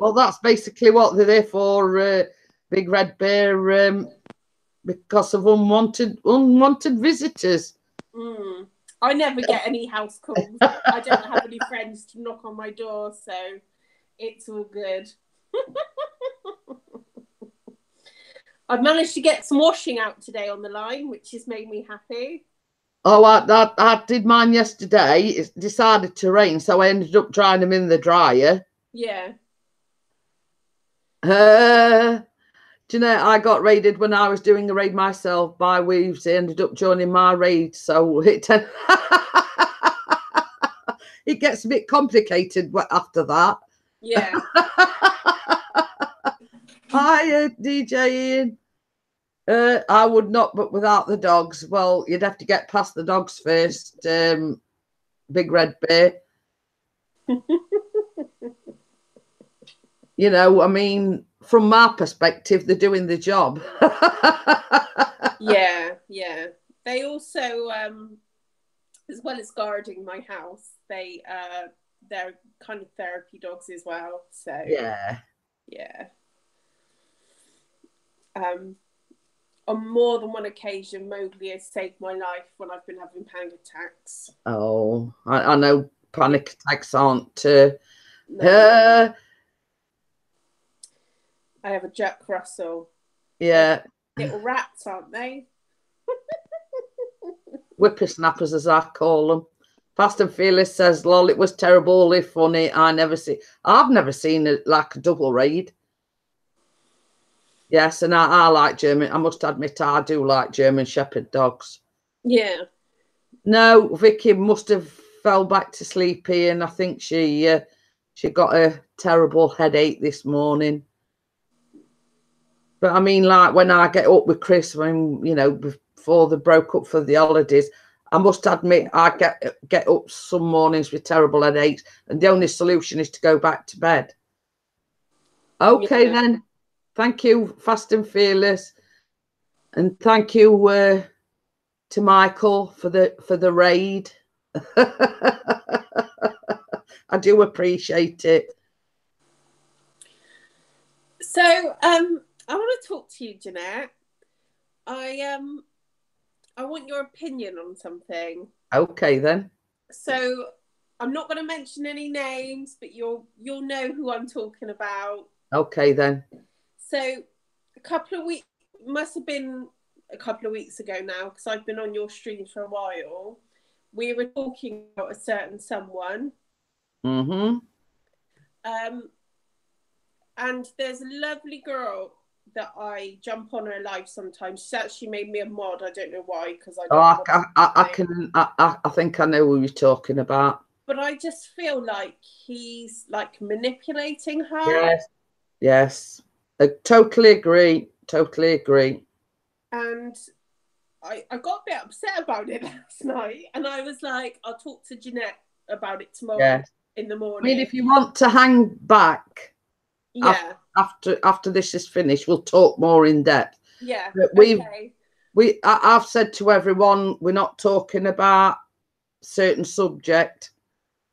Well, that's basically what they're there for. Uh, Big Red Bear, um, because of unwanted unwanted visitors. Mm. I never get any house calls. I don't have any friends to knock on my door, so it's all good. I've managed to get some washing out today on the line, which has made me happy. Oh, I, I, I did mine yesterday. It decided to rain, so I ended up drying them in the dryer. Yeah. Uh, do you know, I got raided when I was doing a raid myself by Weaves. They ended up joining my raid, so it it gets a bit complicated after that. Yeah. Hi, uh, DJ Ian. Uh, I would not, but without the dogs. Well, you'd have to get past the dogs first. Um, Big Red Bear. you know, I mean, from my perspective, they're doing the job. yeah, yeah. They also, um, as well as guarding my house, they uh, they're kind of therapy dogs as well. So yeah. yeah. Um, on more than one occasion, Mowgli has saved my life when I've been having panic attacks. Oh, I, I know panic attacks aren't. Uh, No, uh, I have a Jack Russell. yeah, Little rats, aren't they? whippersnappers, as I call them. Fast and Fearless says, "Lol, it was terribly funny. I never see. I've never seen it like a double raid. Yes, and I, I like German. I must admit, I do like German Shepherd dogs. Yeah. No, Vicky must have fell back to sleepy, and I think she uh, she got a terrible headache this morning. But I mean, like when I get up with Chris, when you know before they broke up for the holidays, I must admit I get get up some mornings with terrible headaches, and the only solution is to go back to bed. Okay Yeah. then, thank you, Fast and Fearless, and thank you uh, to Michael for the for the raid. I do appreciate it. So, um, I want to talk to you, Jeanette. I um, I want your opinion on something. Okay then. So, I'm not going to mention any names, but you'll you'll know who I'm talking about. Okay then. So, a couple of weeks must have been a couple of weeks ago now because I've been on your stream for a while. We were talking about a certain someone, Mm-hmm. um, and there's a lovely girl that I jump on her live sometimes. She's actually made me a mod. I don't know why because I. Oh, I, I, I, can. I, I, I think I know who you're talking about. But I just feel like he's like manipulating her. Yes. Yes. I totally agree. Totally agree. and I, I got a bit upset about it last night and I was like, I'll talk to Jeanette about it tomorrow in the morning. I mean, if you want to hang back yeah, after after this is finished, we'll talk more in depth. yeah. but we've- okay. We, I, I've said to everyone, we're not talking about certain subject.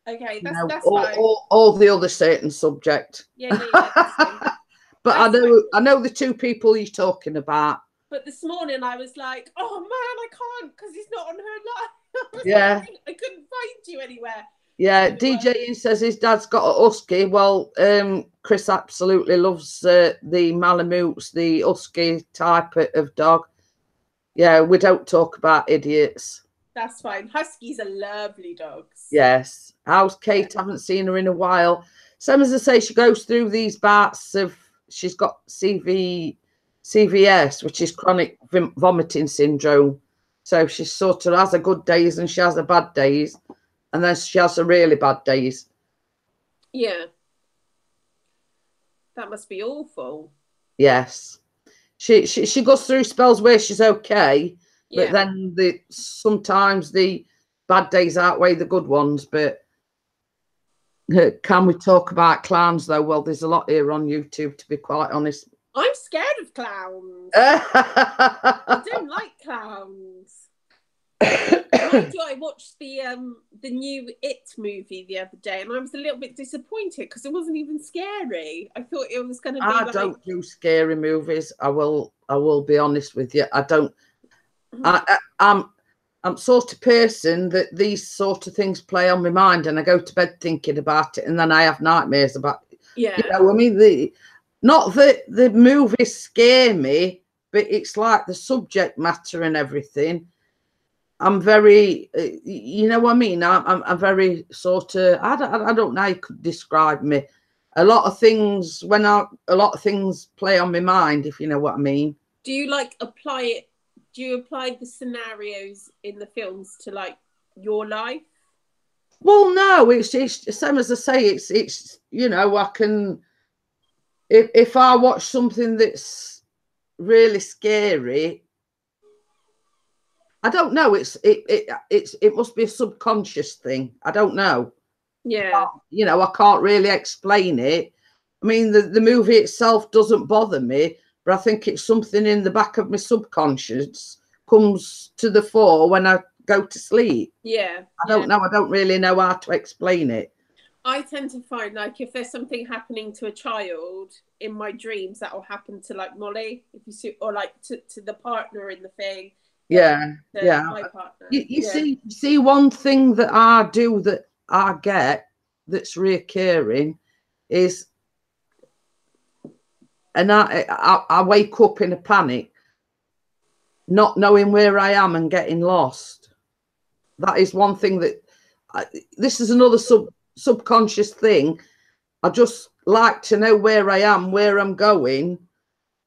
Okay, You that's know, that's all, fine. all, all the other certain subject. Yeah, yeah, yeah. But I That's know, I know the two people you're talking about. But this morning I was like, oh man, I can't because he's not on her line. Yeah. like, I couldn't find you anywhere. Yeah, DJ says his dad's got a husky. Well, um, Chris absolutely loves uh, the Malamutes, the husky type of- dog. Yeah, we don't talk about idiots. That's fine. Huskies are lovely dogs. Yes. How's Kate? Haven't seen her in a while. Same as I say, she goes through these bouts of she's got CV, CVS, which is chronic vom- vomiting syndrome. So she sort of has a good days and she has a bad days, and then she has a really bad days. Yeah. That must be awful. Yes. She, she she goes through spells where she's okay, Yeah. but then the sometimes the bad days outweigh the good ones. But can we talk about clowns though? Well, there's a lot here on YouTube, to be quite honest. I'm scared of clowns. I I don't like clowns. Mind you, I watched the um the new It movie the other day, and I was a little bit disappointed because it wasn't even scary. I thought it was going to be I like, don't do scary movies. I will I will be honest with you. I don't. I, I I'm I'm sort of person that these sort of things play on my mind, and I go to bed thinking about it, and then I have nightmares about. Yeah. You know, I mean the not that the movies scare me, but it's like the subject matter and everything. I'm very, uh, you know what I mean. I'm, I'm, I'm very sort of. I don't, I don't know how you could describe me. A lot of things when I, a lot of things play on my mind, if you know what I mean. Do you like apply it? Do you apply the scenarios in the films to like your life? Well, no, it's it's the same as I say. It's it's you know I can if if I watch something that's really scary, I don't know. It's it it it's it must be a subconscious thing. I don't know. Yeah. You know, I can't really explain it. I mean, the the movie itself doesn't bother me, but I think it's something in the back of my subconscious comes to the fore when I go to sleep. Yeah. I don't know. I don't really know how to explain it. I tend to find like if there's something happening to a child in my dreams, that will happen to like Molly, if you see, or like to, to the partner in the thing. Yeah, to yeah. You, you Yeah. see, you see, one thing that I do that I get that's reoccurring is, and I, I I wake up in a panic, not knowing where I am and getting lost. That is one thing that. I, this is another sub subconscious thing. I just like to know where I am, where I'm going,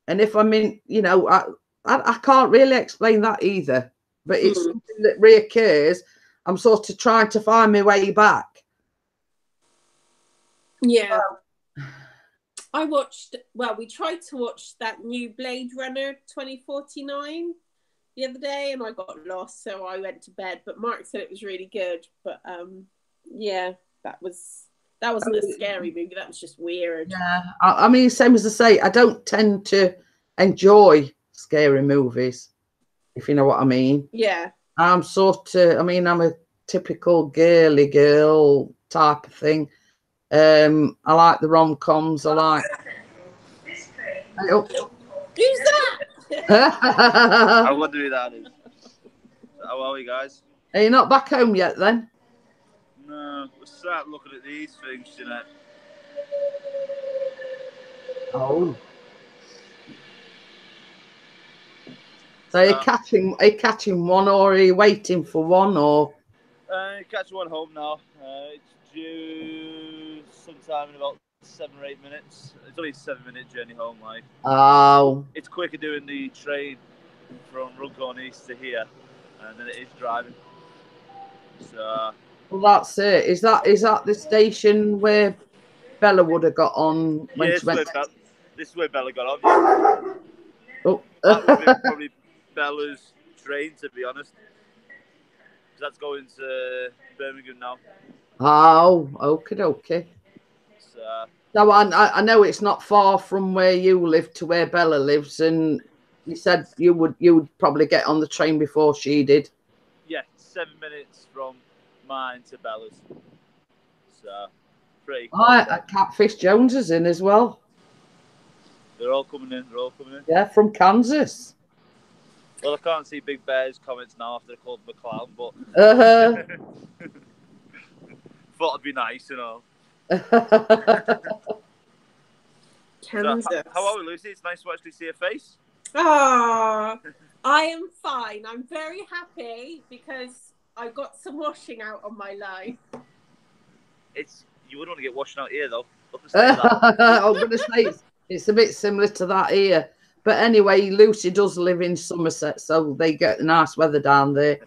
and if I'm in, you know, I I, I can't really explain that either. But it's Mhm. something that reoccurs. I'm sort of trying to find my way back. Yeah. I watched, well, we tried to watch that new Blade Runner 2049 the other day and I got lost, so I went to bed. But Mark said it was really good. But um, yeah, that was. That wasn't a scary movie. That was just weird. Yeah, I, I mean, same as I say, I don't tend to enjoy scary movies, if you know what I mean. Yeah. I'm sort of, I mean, I'm a typical girly girl type of thing. Um, I like the rom coms. I like. Oh. Who's that? I wonder who that is. How are we, guys? Are you not back home yet then? No, we're sat looking at these things, you know. Oh. So are you Uh, catching are you catching one or are you waiting for one or Uh, catch one home now. Uh, it's due sometime in about seven or eight minutes. It's only a seven minute journey home, like. oh It's quicker doing the train from Runcorn East to here uh, than it is driving. So, well that's it. Is that is that the station where Bella would have got on when yeah, she this, is where went Bella, this is where Bella got on. Yeah. oh. That would probably Bella's train, to be honest. That's going to Birmingham now. oh okay okay. So, So I, I- know it's not far from where you live to where Bella lives, and you said you would you would probably get on the train before she did. yeah, seven minutes from mine to Bella's. So, pretty close. Oh, uh, Catfish Jones is in as well. They're all coming in. They're all coming in. Yeah, from Kansas. Well, I can't see Big Bear's comments now after they're called McClown, but Uh-huh. thought it'd be nice, you know. So, Kansas. h- how are we, Lucy? It's nice to actually see your face. Ah, I am fine. I'm very happy because I got some washing out on my line. It's you wouldn't want to get washing out here though. Up the stairs, that. I'm going to say it's, it's a bit similar to that here. But anyway, Lucy does live in Somerset, so they get nice weather down there.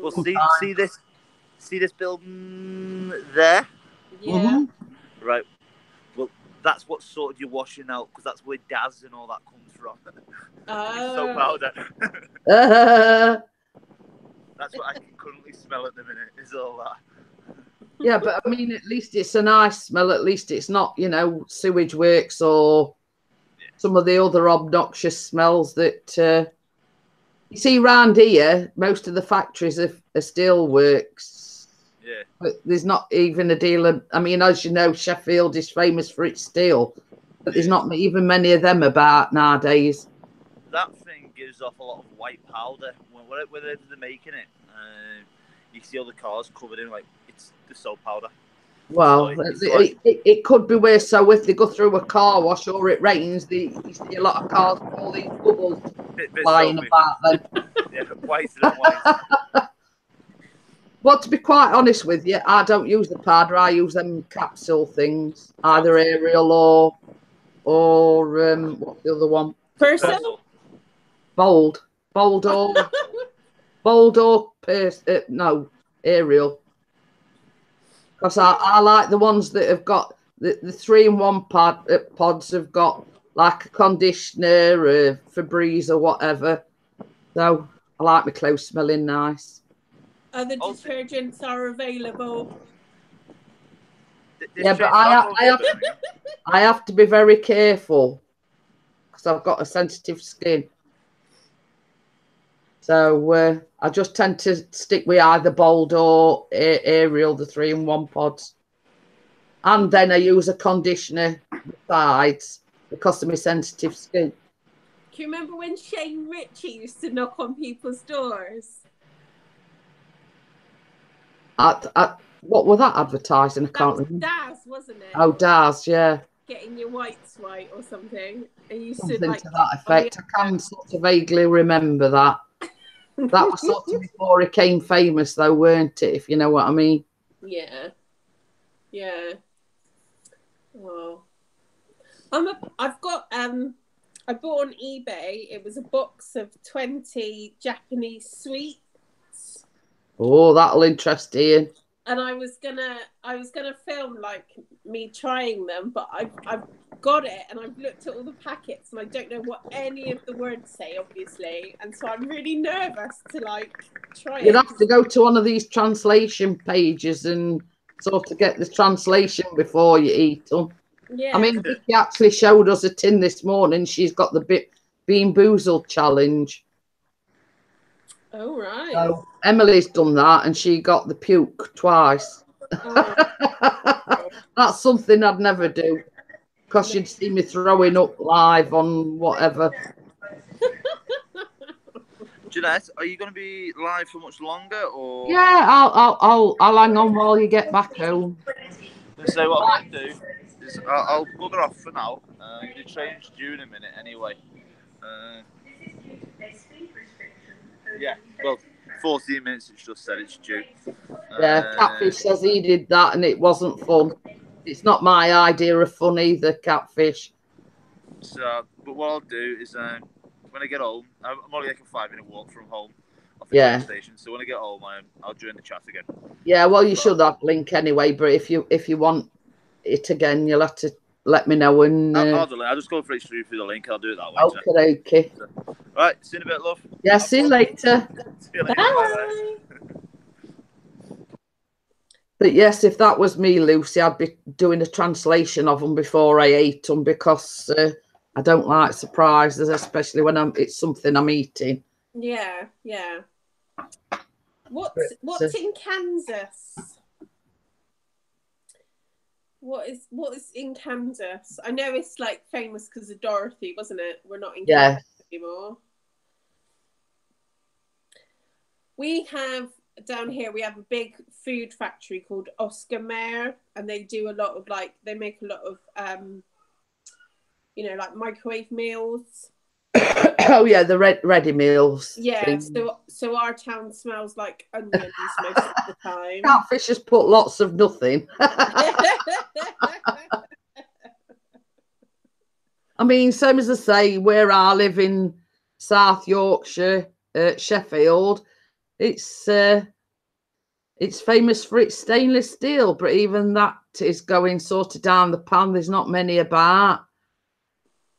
Well, see, see this, see this building there, Yeah. Mhm. Right? Well, that's what sorted your washing out because that's where Daz and all that comes from. Oh. so powder. Uh, That's what I can currently smell at the minute. Is all that. yeah, but I mean, at least it's a nice smell. At least it's not, you know, sewage works or some of the other obnoxious smells that uh, you see round here. Most of the factories are, are steel works. Yeah. but there's not even a deal of i mean as you know sheffield is famous for its steel but there's not even many of them about nowadays That thing gives off a lot of white powder when when they're making it, Um, you see all the cars covered in like it's the soap powder. Well, So it, like- it, it could be worse. So if they go through a car wash or it rains, the, you see a lot of cars with all these bubbles Bit, bit flying soapy. about then. Yeah, whiter than white. Well, to be quite honest with you, I don't use the powder. I use them capsule things, either Ariel or or um, what's the other one? Person? Persil. Bold, bold or bold or pers- uh, no Ariel. Because I, I like the ones that have got the, the three in one pod uh, pods have got like a conditioner, uh, Febreze or whatever. So I like my clothes smelling nice. Other Also- detergents are available. This Yeah, but change- I have- I have- I have to be very careful because I've got a sensitive skin. So uh, I just tend to stick with either Bold or A- Ariel, the three in one pods. And then I use a conditioner besides because of my sensitive skin. Do you remember when Shane Richie used to knock on people's doors? At, at, what were that advertising? I That can't was remember. Daz, wasn't it? Oh, Daz, yeah. Getting your whites white or something. And you Something stood like to that effect. I can sort of vaguely remember that. That was sort of before he came famous, though, weren't it? If you know what I mean. Yeah. Yeah. Well, I'm a I've got um I bought on eBay, it was a box of twenty Japanese sweets. Oh, that'll interest Ian. And I was gonna I was gonna film like me trying them, but I've I've got it and I've looked at all the packets and I don't know what any of the words say, obviously. And so I'm really nervous to like try it. You'd it. have to go to one of these translation pages and sort of get the translation before you eat them. Yeah. I mean, Vicky actually showed us a tin this morning. She's got the bit BeanBoozled challenge. Oh right. So Emily's done that and she got the puke twice. Oh. That's something I'd never do because you'd see me throwing up live on whatever. Jeanette, are you going to be live for much longer, or? Yeah, I'll, I'll, I'll, I'll hang on while you get back home. So what I'm going to do is I'll, I'll bugger off for now. Uh, the train's due in a minute anyway. Uh, yeah, well, 14 minutes. It's just said it's due. Yeah, Uh, Catfish says he did that and it wasn't fun. It's not my idea of fun either, Catfish. So, but what I'll do is um, when I get home, I'm I'm only like a five minute walk from home. The Yeah. station. So when I get home, I, I'll join the chat again. Yeah, well, you should have link anyway. But if you if you want it again, you'll have to let me know. And I'll, uh, I'll. I'll just go for it through through the link. I'll do it that way. so. okay, okay. Right, see you in a bit, love. Yeah, see you later. See you later. Bye-bye. But yes, if that was me, Lucy, I'd be doing a translation of them before I ate them because uh, I don't like surprises, especially when I'm it's something I'm eating. Yeah, yeah. What's what's uh, in Kansas? What is what is in Kansas? I know it's like famous because of Dorothy, wasn't it? We're not in Yeah. Kansas anymore. We have down here we have a big food factory called Oscar Mayer and they do a lot of like they make a lot of um you know like microwave meals. oh yeah, the red ready meals. Yeah, thing. so so our town smells like onions most of the time. Catfish has put lots of nothing. I mean, same as I say, where I live in South Yorkshire, uh, Sheffield, it's uh, it's famous for its stainless steel, but even that is going sort of down the pan. There's not many about,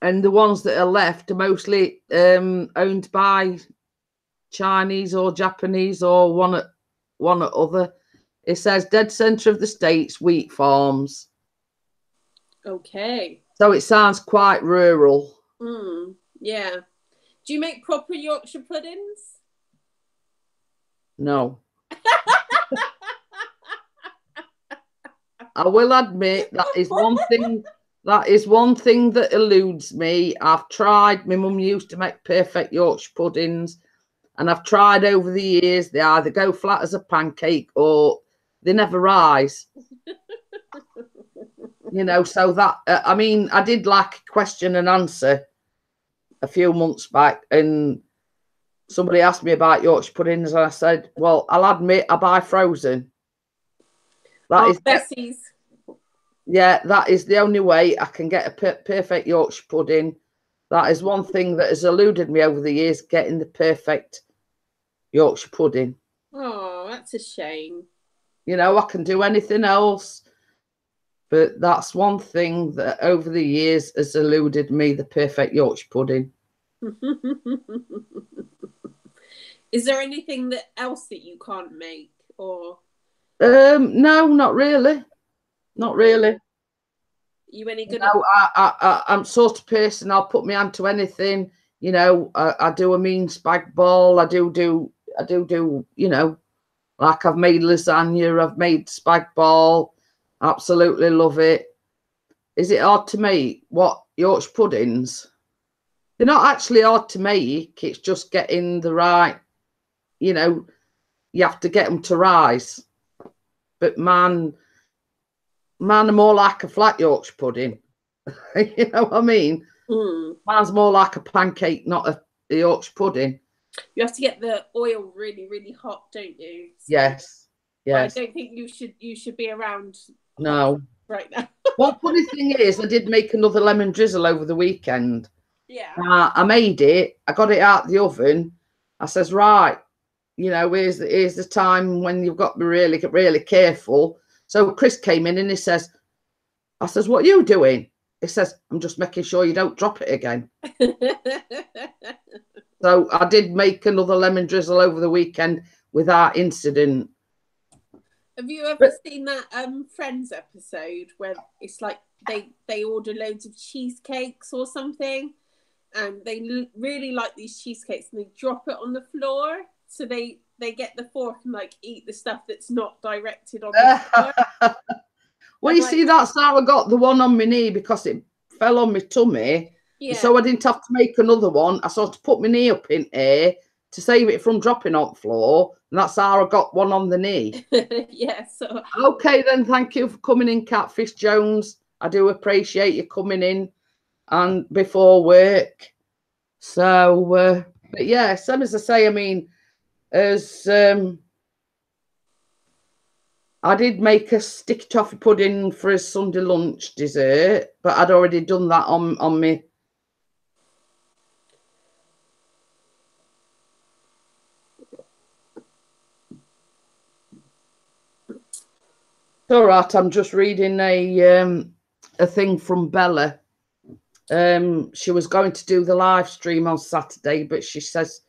and the ones that are left are mostly um, owned by Chinese or Japanese or one at one at other. It says dead centre of the states, wheat farms. okay. So it sounds quite rural. Mm, yeah. Do you make proper Yorkshire puddings? No. I will admit that is one thing that is one thing that eludes me. I've tried, my mum used to make perfect Yorkshire puddings, And I've tried over the years, they either go flat as a pancake or they never rise. you know, so that, uh, I mean, I did like question and answer a few months back, and somebody asked me about Yorkshire puddings, and I said, Well, I'll admit I buy frozen. That oh, is Bessie's. Yeah, that is the only way I can get a per- perfect Yorkshire pudding. That is one thing that has eluded me over the years, getting the perfect Yorkshire pudding. Oh, that's a shame. You know, I can do anything else, but that's one thing that over the years has eluded me the perfect Yorkshire pudding. Is there anything that else that you can't make, or Um, no, not really. Not really. you any good? No, I, I, I, I'm sort of person. I'll put my hand to anything. You know, I, I do a mean spag ball. I do do. I do do. You know, like I've made lasagna. I've made spag ball. Absolutely love it. Is it hard to make? What Yorkshire puddings? They're not actually hard to make. It's just getting the right. You know, you have to get them to rise. But man, man are more like a flat Yorkshire pudding. you know what I mean? Mm. Mine's more like a pancake, not a, a Yorkshire pudding. You have to get the oil really, really hot, don't you? So- Yes. Yes. I don't think you should. You should be around No. right now. One funny thing is, I did make another lemon drizzle over the weekend. yeah. Uh, I made it. I got it out the oven. I says, right, you know, here's the, here's the time when you've got to be really, really careful. So Chris came in and he says, I says, what are you doing? He says, I'm just making sure you don't drop it again. So I did make another lemon drizzle over the weekend without incident. Have you ever seen that um Friends episode where it's like they they order loads of cheesecakes or something, and they l- really like these cheesecakes and they drop it on the floor, so they they get the fork and like eat the stuff that's not directed on the floor. well, you Like- see, that's how I got the one on my knee because it fell on my tummy. Yeah. So I didn't have to make another one. I sort of put my knee up in air to save it from dropping on the floor. And that's how I got one on the knee. yeah. So okay, then. Thank you for coming in, Catfish Jones. I do appreciate you coming in and before work. So, uh, but yeah, same as I say, I mean, as um, I did make a sticky toffee pudding for a Sunday lunch dessert, but I'd already done that on on me. All right. I'm just reading a um, a thing from Bella. Um, she was going to do the live stream on Saturday, but she says,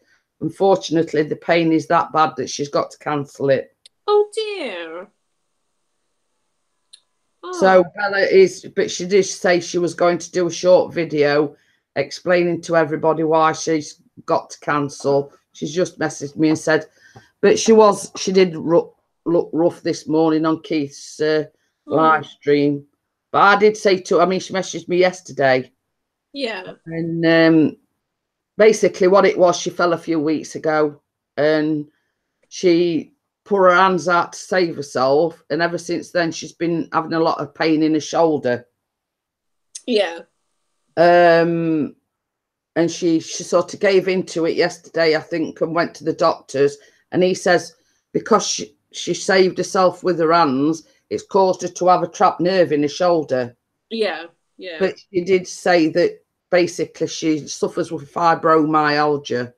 unfortunately, the pain is that bad that she's got to cancel it. oh dear. Oh, So Bella is, but she did say she was going to do a short video explaining to everybody why she's got to cancel. She's just messaged me and said, but she was, she did look rough this morning on Keith's uh, oh, live stream. But I did say to, I mean, she messaged me yesterday, yeah. and um, basically what it was, she fell a few weeks ago, and she put her hands out to save herself, and ever since then she's been having a lot of pain in her shoulder. Yeah. Um, and she she sort of gave into it yesterday, I think, and went to the doctors, and he says because she she saved herself with her hands, it's caused her to have a trapped nerve in her shoulder. Yeah. Yeah. But she did say that basically she suffers with fibromyalgia.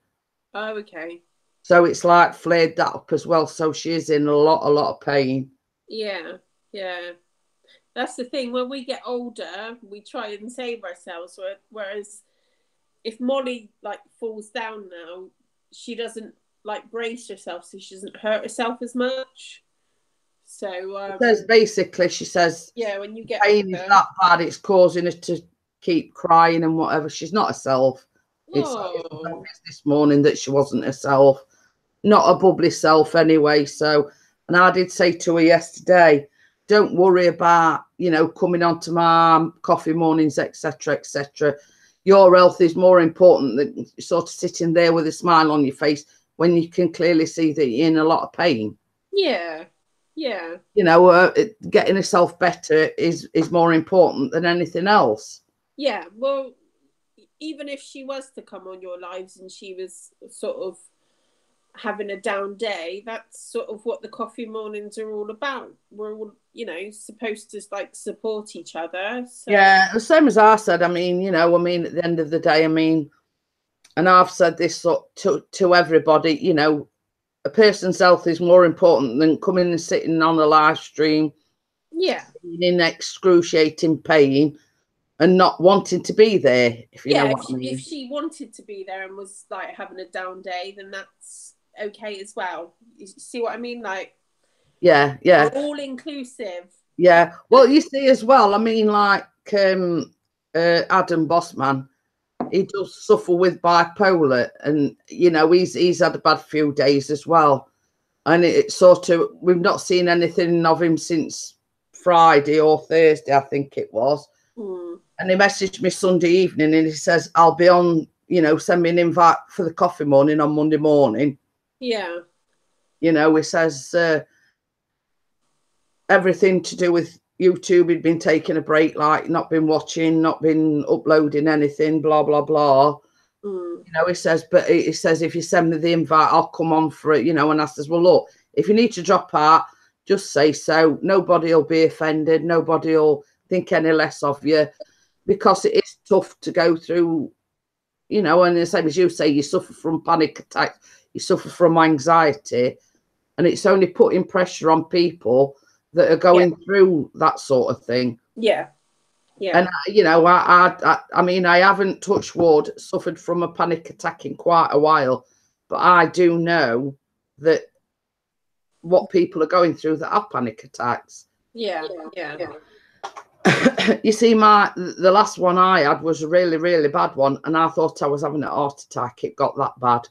oh, okay. So it's like flared that up as well. So she is in a lot, a lot of pain. Yeah, yeah. That's the thing. When we get older, we try and save ourselves. Whereas if Molly like falls down now, she doesn't like brace herself, so she doesn't hurt herself as much. So um, Says basically, she says yeah, when you get pain is that bad, it's causing her to keep crying and whatever. She's not herself. It's, it's obvious this morning that she wasn't herself, not a bubbly self anyway. So, and I did say to her yesterday, don't worry about you know coming onto my coffee mornings, etc., etc. Your health is more important than sort of sitting there with a smile on your face, when you can clearly see that you're in a lot of pain. Yeah. Yeah. You know, uh, it, getting yourself better is is more important than anything else. Yeah. Well, even if she was to come on your lives and she was sort of having a down day, that's sort of what the coffee mornings are all about. We're all, you know, supposed to like support each other. So. Yeah, the same as I said. I mean, you know, I mean, at the end of the day, I mean, and I've said this to to everybody. You know, a person's health is more important than coming and sitting on a live stream Yeah. in excruciating pain and not wanting to be there. If you yeah. know If what she, I mean. if she wanted to be there and was like having a down day, then that's okay as well. You see what I mean? Like, yeah, yeah. all inclusive. Yeah. Well, you see as well, I mean, like um uh, Adam Bossman, he does suffer with bipolar and you know, he's he's had a bad few days as well. And it, sort of we've not seen anything of him since Friday or Thursday, I think it was. Mm. And he messaged me Sunday evening and he says, I'll be on, you know, send me an invite for the coffee morning on Monday morning. Yeah. you know, he says uh, everything to do with YouTube. He'd been taking a break, like not been watching, not been uploading anything, blah blah blah. Mm. You know, he says, but he he says if you send me the invite, I'll come on for it. You know, and I says, well, look, if you need to drop out, just say so. Nobody will be offended. Nobody will think any less of you, because it is tough to go through. You know, and the same as you say, you suffer from panic attacks, you suffer from anxiety, and it's only putting pressure on people that are going through that sort of thing. Yeah. Yeah. And uh, you know, I, I, I, mean, I haven't touched wood, suffered from a panic attack in quite a while, but I do know that what people are going through that have panic attacks. yeah. Yeah. you see, my the last one I had was a really, really bad one, and I thought I was having a heart attack. It got that bad.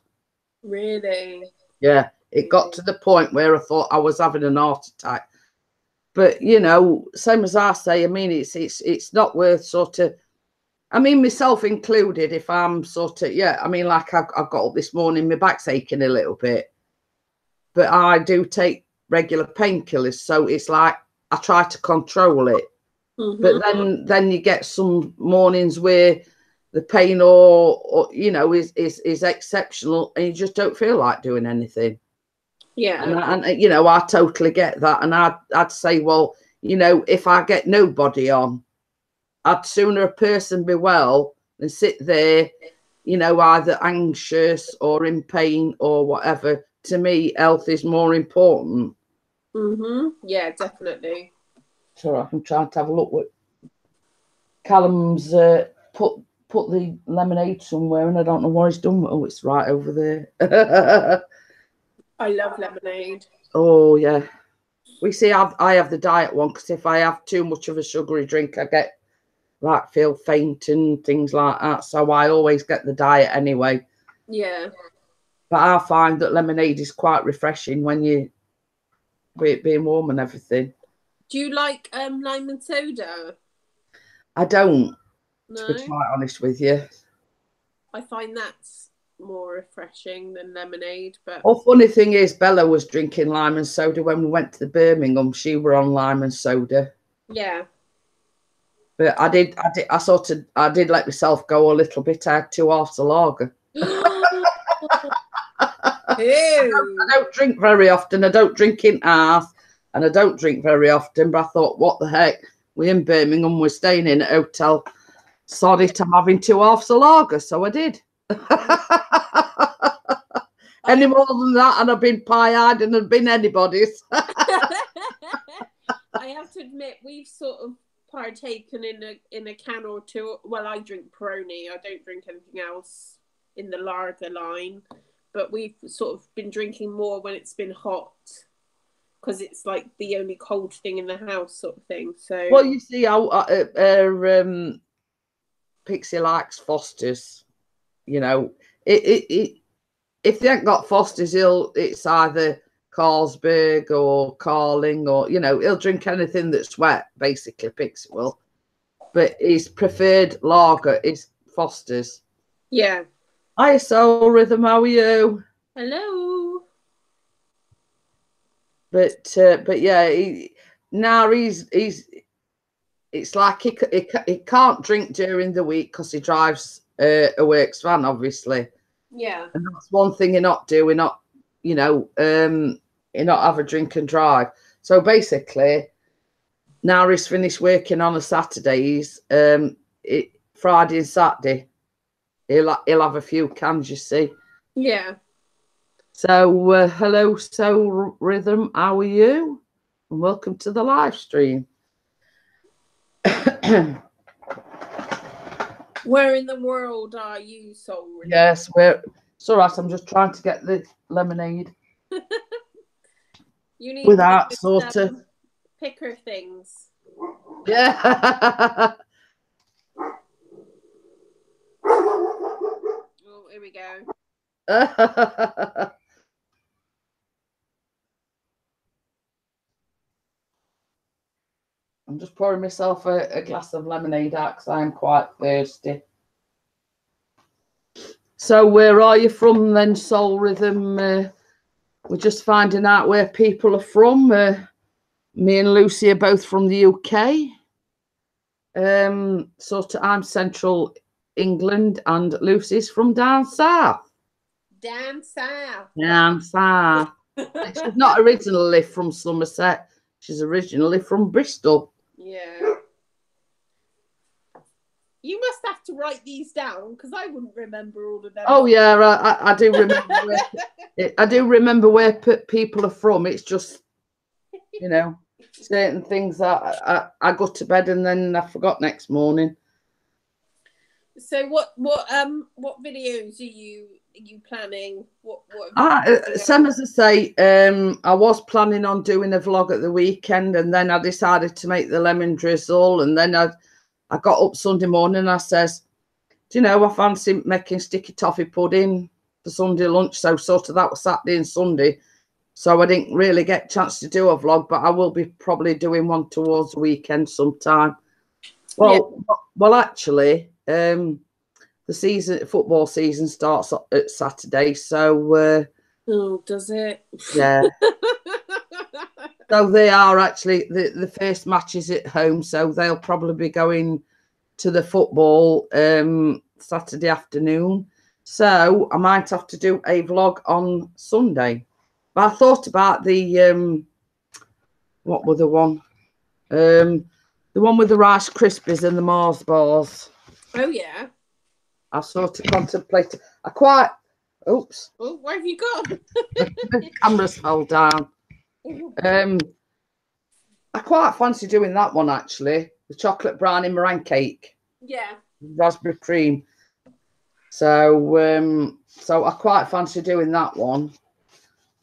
Really. Yeah, it got to the point where I thought I was having an heart attack. But you know, same as I say, I mean, it's it's it's not worth sort of. I mean, myself included. If I'm sort of yeah, I mean, like I've, I've got up this morning, my back's aching a little bit, but I do take regular painkillers, so it's like I try to control it. Mhm. But then then you get some mornings where the pain or, or you know is, is is exceptional, and you just don't feel like doing anything. yeah. And, and you know, I totally get that. And I'd, I'd say, well, you know, if I get nobody on, I'd sooner a person be well than sit there, you know, either anxious or in pain or whatever. To me, health is more important. hmm Yeah, definitely. So I'm trying to have a look what Callum's uh, put put the lemonade somewhere, and I don't know what he's done. Oh, it's right over there. I love lemonade. Oh yeah. We see I've, I have the diet one because if I have too much of a sugary drink, I get like feel faint and things like that. So I always get the diet anyway. Yeah. But I find that lemonade is quite refreshing when you with it being warm and everything. Do you like um lime and soda? I don't, No. to be quite honest with you. I find that's more refreshing than lemonade, but Well, funny thing is, Bella was drinking lime and soda when we went to the Birmingham. She were on lime and soda. yeah. But I did, I did, I sort of, I did let myself go a little bit. I had two halves of lager. Ew. I don't drink very often. I don't drink in half, and I don't drink very often. But I thought, what the heck? We're in Birmingham. We're staying in a hotel. It, I'm having two halves of lager, so I did. Any more than that, and I've been pie-eyed and I've been anybody's. I have to admit, we've sort of partaken in a in a can or two. Well, I drink Peroni. I don't drink anything else in the lager line. But we've sort of been drinking more when it's been hot, because it's like the only cold thing in the house, sort of thing. So well, you see, how uh, uh, um, Pixie likes Foster's. You know, it, it, it if they ain't got Foster's, he'll it's either Carlsberg or Carling or you know he'll drink anything that's wet. Basically, Pixie will, but his preferred lager is Foster's. yeah. Hi, Soul Rhythm. How are you? Hello. But uh, but yeah, he, now he's he's it's like he, he, he can't drink during the week because he drives uh, a works van, obviously, Yeah. and that's one thing he not do. He not you know um he not have a drink and drive. So basically, now he's finished working on a Saturdays. Um, it, Friday and Saturday, he'll he'll have a few cans. You see. Yeah. So, uh, hello, Soul Rhythm. How are you? And welcome to the live stream. Where in the world are you, Soul? Rhythm? yes, we're. It's all right. I'm just trying to get the lemonade. You need Without those, sort of- um, picker things. Yeah. Oh, here we go. I'm just pouring myself a, a glass of lemonade out because I'm quite thirsty. So, where are you from then, Soul Rhythm? Uh, we're just finding out where people are from. Uh, me and Lucy are both from the UK. Um, sort of, I'm central England, and Lucy's from down south. Down south. Down south. She's not originally from Somerset. She's originally from Bristol. Yeah. You must have to write these down because I wouldn't remember all of them. Oh yeah, I, I, do remember. where, I do remember where pe- people are from. It's just, you know, certain things that I, I, I go to bed and then I forgot next morning. So what what um what videos are you you planning? What what? Ah, uh, same as I say, um, I was planning on doing a vlog at the weekend, and then I decided to make the lemon drizzle, and then I, I got up Sunday morning. and I says, "Do you know I fancy making sticky toffee pudding for Sunday lunch?" So sort of that was Saturday and Sunday, so I didn't really get a chance to do a vlog, but I will be probably doing one towards the weekend sometime. Well, well, actually, um, the season football season starts at Saturday, so. Uh, oh, does it? yeah. So they are actually the, the first match is at home, so they'll probably be going to the football um Saturday afternoon. So I might have to do a vlog on Sunday. But I thought about the um what were the one? Um the one with the Rice Krispies and the Mars bars. oh yeah. I sort of contemplated I quite oops, Oh, where have you gone? the cameras fell down. Um, I quite fancy doing that one actually. The chocolate brownie meringue cake, yeah. raspberry cream. So, um, so I quite fancy doing that one.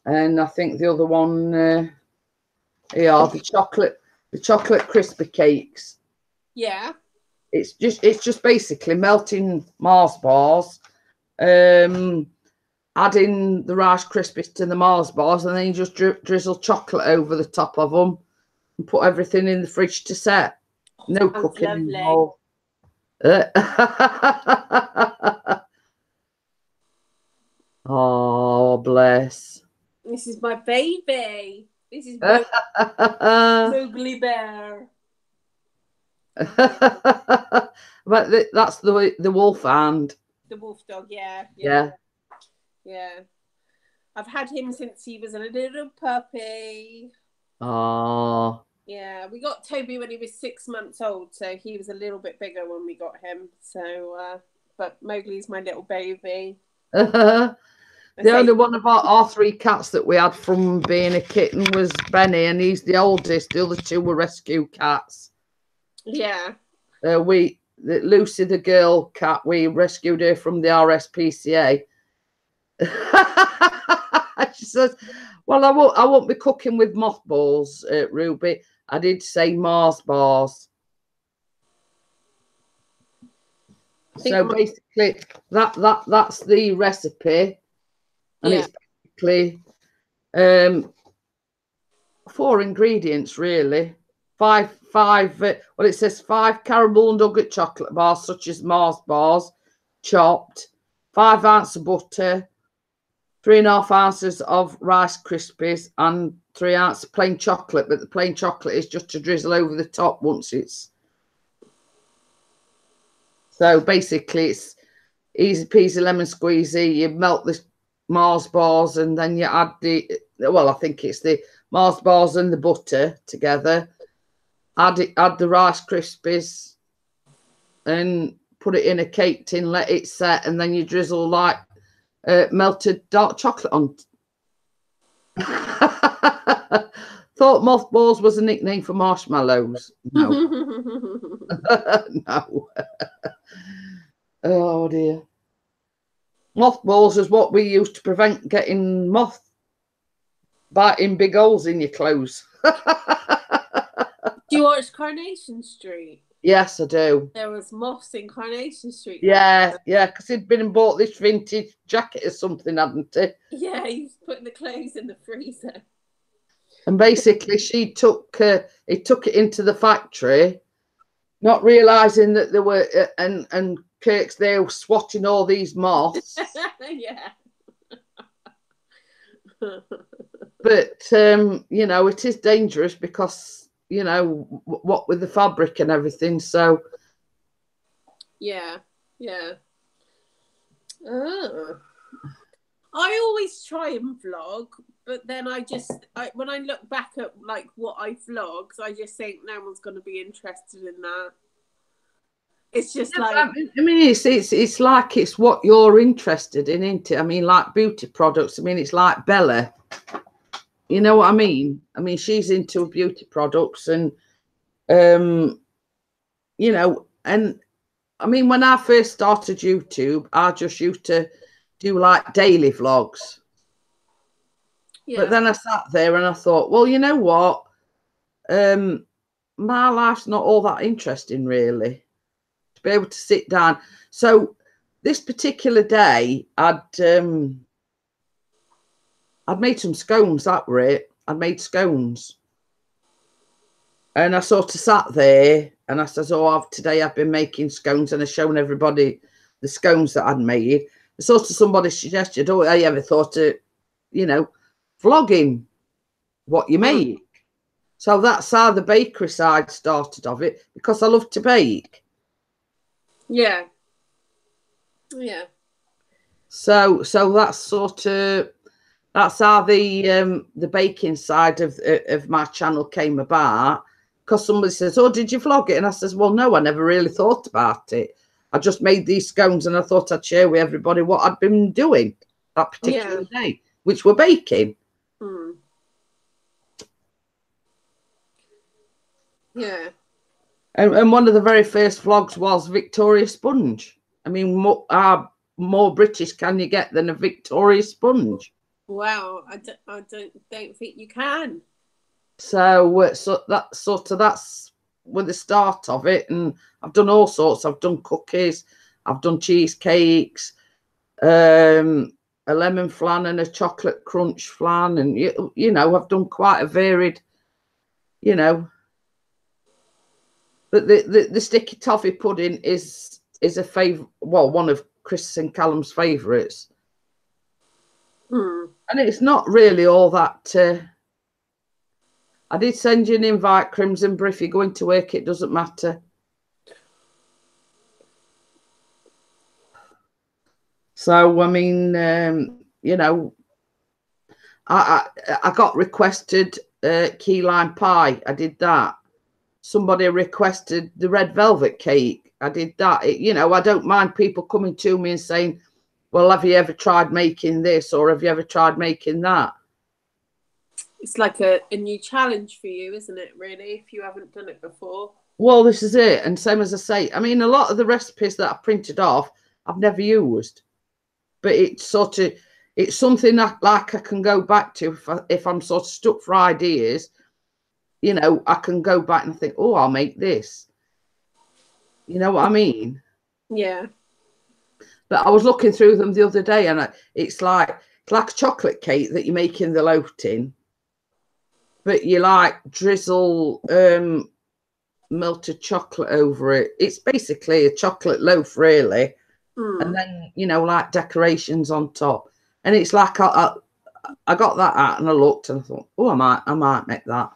And I think the other one, uh, yeah, the chocolate, the chocolate crispy cakes. Yeah. It's just, it's just basically melting Mars bars, um, adding the Rice Krispies to the Mars bars, and then you just dri- drizzle chocolate over the top of them and put everything in the fridge to set. No Sounds cooking lovely. involved. Uh, oh, bless. This is my baby. This is my ugly bear. but th- that's the the wolf and The wolf dog, yeah. yeah. Yeah. I've had him since he was a little puppy. Oh, Yeah, we got Toby when he was six months old, so he was a little bit bigger when we got him. So, uh, but Mowgli's my little baby. the say- only one of our, our three cats that we had from being a kitten was Benny, and he's the oldest. The other two were rescue cats. Yeah, Uh, we the, Lucy, the girl cat, we rescued her from the RSPCA. she says, "Well, I won't. I won't be cooking with mothballs, uh, Ruby. I did say Mars bars." So basically, that that that's the recipe, and Yeah. it's basically um four ingredients really. Five five. Uh, well, it says five caramel and nugget chocolate bars, such as Mars bars, chopped. Five ounce of butter, three and a half ounces of Rice Krispies, and three ounces of plain chocolate. But the plain chocolate is just to drizzle over the top once it's. So basically, it's easy peasy lemon squeezy. You melt the Mars bars and then you add the well, I think it's the Mars bars and the butter together. Add it, add the Rice Krispies, and put it in a cake tin. Let it set, and then you drizzle like uh, melted dark chocolate on. Thought mothballs was a nickname for marshmallows. No, no. oh dear. Mothballs is what we used to prevent getting moth biting big holes in your clothes. Do you watch Coronation Street? yes, I do. There was moths in Coronation Street. Yeah, yeah, because he'd been and bought this vintage jacket or something, hadn't he? Yeah, he's putting the clothes in the freezer. And basically, she took uh, he took it into the factory, not realizing that there were uh, and and Kirk's there swatting all these moths. yeah. but um, you know, it is dangerous because you know what with the fabric and everything. So yeah, yeah. Oh. I always try and vlog, but then I just I, when I look back at like what I vlogged, I just think no one's going to be interested in that. It's just Yeah, like I mean- I mean, it's it's it's like it's what you're interested in, isn't it? I mean, like beauty products. I mean, it's like Bella. You know what I mean? I mean, she's into beauty products, and um, you know, and I mean, when I first started YouTube, I just used to do like daily vlogs. yeah, But then I sat there and I thought, well, you know what? Um, my life's not all that interesting, really. To be able to sit down. So this particular day, I'd um, I'd made some scones. That were it. I'd made scones, and I sort of sat there and I says, "Oh, I've, today I've been making scones," and I've shown everybody the scones that I'd made. Sort of somebody suggested, "Oh, I ever thought of, you know, vlogging what you hmm. make. So that's how the bakery side started of it because I love to bake. yeah, yeah, So so that's sort of that's how the um the baking side of of my channel came about. Because somebody says, "Oh, did you vlog it?" And I says, "Well, no, I never really thought about it. I just made these scones and I thought I'd share with everybody what I'd been doing that particular day, which were baking." Hmm. yeah. And, and one of the very first vlogs was Victoria Sponge. I mean, more, uh, more British can you get than a Victoria Sponge? Wow, I don't, I don't, don't think you can. So, uh, so that sort of that's with the start of it. And I've done all sorts. I've done cookies, I've done cheesecakes, um, a lemon flan and a chocolate crunch flan, and you, you know, I've done quite a varied, you know. But the, the, the sticky toffee pudding is is a favorite. Well, one of Chris and Callum's favourites, Hmm. And it's not really all that. Uh, I did send you an invite, Crimson, but if you're going to work, it doesn't matter. So I mean, um, you know, I, I I got requested uh, key lime pie. I did that. Somebody requested the red velvet cake. I did that. It, you know, I don't mind people coming to me and saying, "Well, have you ever tried making this, or have you ever tried making that?" It's like a, a new challenge for you, isn't it? Really, if you haven't done it before. Well, this is it. And same as I say, I mean, a lot of the recipes that I printed off, I've never used, but it's sort of it's something that like I can go back to if, I, if I'm sort of stuck for ideas. You know, I can go back and think, oh, I'll make this. You know what I mean? Yeah. But I was looking through them the other day, and I, it's like it's like a chocolate cake that you make in the loaf tin, but you like drizzle um, melted chocolate over it. It's basically a chocolate loaf, really, Hmm. and then you know like decorations on top. and it's like I, I, I got that out and I looked and I thought, oh, I might, I might make that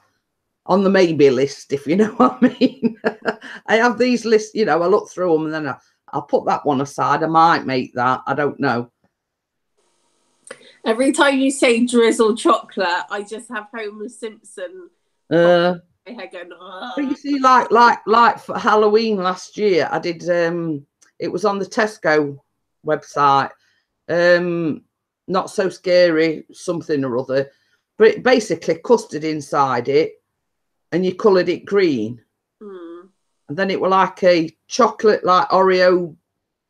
on the maybe list, if you know what I mean. I have these lists, you know, I look through them and then I, I'll put that one aside. I might make that. I don't know. Every time you say drizzle chocolate, I just have Homer Simpson. Uh, going, but you see, like, like, like for Halloween last year, I did. um It was on the Tesco website. Um, not so scary, something or other. But it basically custard inside it, and you coloured it green. And then it were like a chocolate like Oreo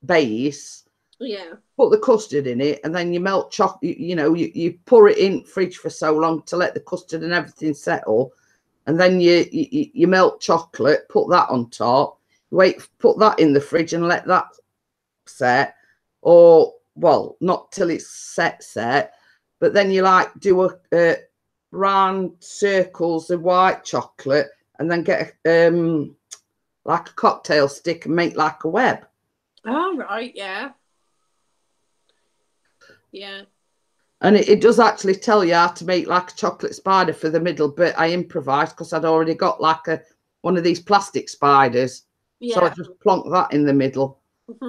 base. yeah. Put the custard in it, and then you melt chocolate. You, you know, you, you pour it in fridge for so long to let the custard and everything settle, and then you you, you melt chocolate. Put that on top. Wait, put that in the fridge and let that set. Or well, not till it's set set, but then you like do a uh, round circles of white chocolate, and then get um like a cocktail stick and make like a web. Oh, right. Yeah. Yeah. And it, it does actually tell you how to make like a chocolate spider for the middle, but I improvised because I'd already got like a one of these plastic spiders. So I just plonk that in the middle.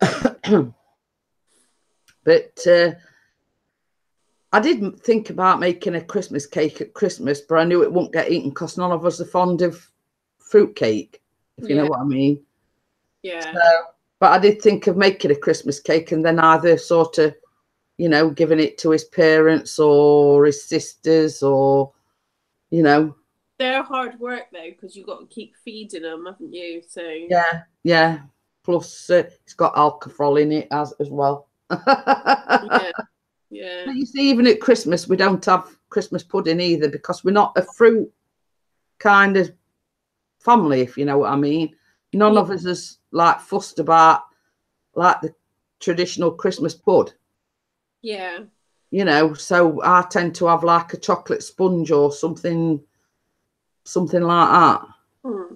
but uh, I didn't think about making a Christmas cake at Christmas, but I knew it wouldn't get eaten because none of us are fond of fruit cake, if you know what I mean. yeah. But I did think of making a Christmas cake and then either sort of, you know, giving it to his parents or his sisters or, you know, They're hard work though, because you've got to keep feeding them, haven't you? So yeah, yeah. Plus, uh, it's got alcohol in it as as well. yeah. Yeah. But you see, even at Christmas, we don't have Christmas pudding either because we're not a fruit kind of family, if you know what I mean. None of us is like fussed about like the traditional Christmas pud, Yeah. you know. So I tend to have like a chocolate sponge or something, something like that. Hmm.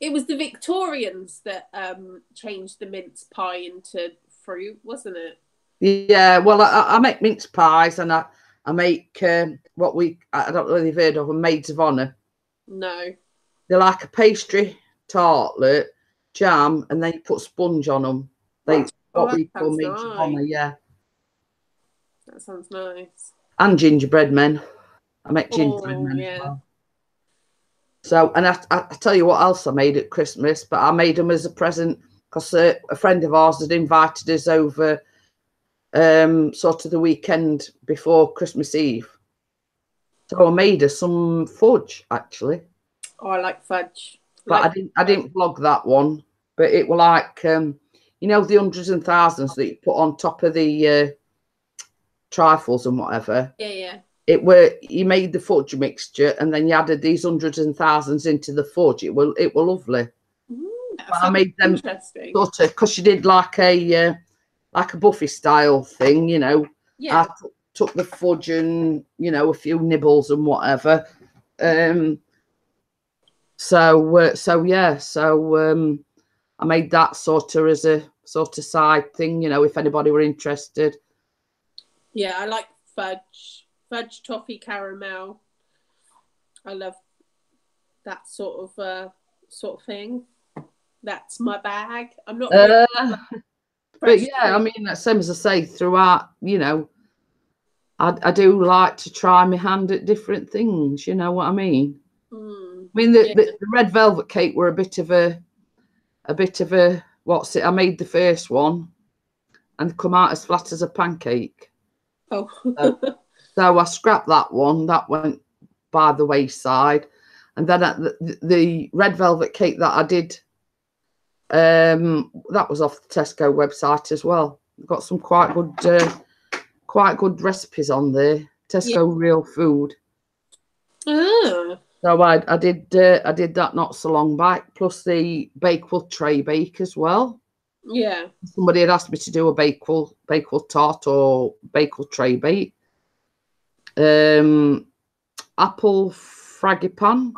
It was the Victorians that um changed the mince pie into fruit, wasn't it? Yeah, well, I, I make mince pies and I, I make um, what we, I don't know if you've heard of them, maids of honour. No. They're like a pastry tartlet, jam, and then you put sponge on them. They Oh, what we call of honour, yeah. That sounds nice. And gingerbread men. I make gingerbread Oh, men yeah. well. So, and I, I, I tell you what else I made at Christmas, but I made them as a present because uh, a friend of ours had invited us over um sort of the weekend before Christmas Eve. So I made her some fudge actually. Oh, I like fudge. but I didn't I didn't vlog that one. But it were like um, you know, the hundreds and thousands that you put on top of the uh, trifles and whatever. Yeah, yeah. It were you made the fudge mixture and then you added these hundreds and thousands into the fudge. It will it were lovely. Mm, Well, I made them. Sort of because she did like a uh, like a buffy style thing, you know. Yeah. I took the fudge and you know a few nibbles and whatever. Um, so uh, so yeah, so um, I made that sort of as a sort of side thing, you know, if anybody were interested. Yeah, I like fudge, fudge toffee caramel. I love that sort of uh, sort of thing. That's my bag. I'm not. really Uh, but yeah, I mean, same as I say, throughout, you know, I, I do like to try my hand at different things. You know what I mean? Mm, mean, the, Yeah. the, the red velvet cake were a bit of a, a bit of a what's it? I made the first one, and come out as flat as a pancake. oh, So I scrapped that one. That went by the wayside, and then at the, the, red velvet cake that I did, um, that was off the Tesco website as well. Got some quite good, uh, quite good recipes on there. Tesco Real Food. ah, So I, I did uh, I did that not so long back, plus the Bakewell tray bake as well. yeah. Somebody had asked me to do a Bakewell Bakewell tart or Bakewell tray bake. Um, apple fragipan,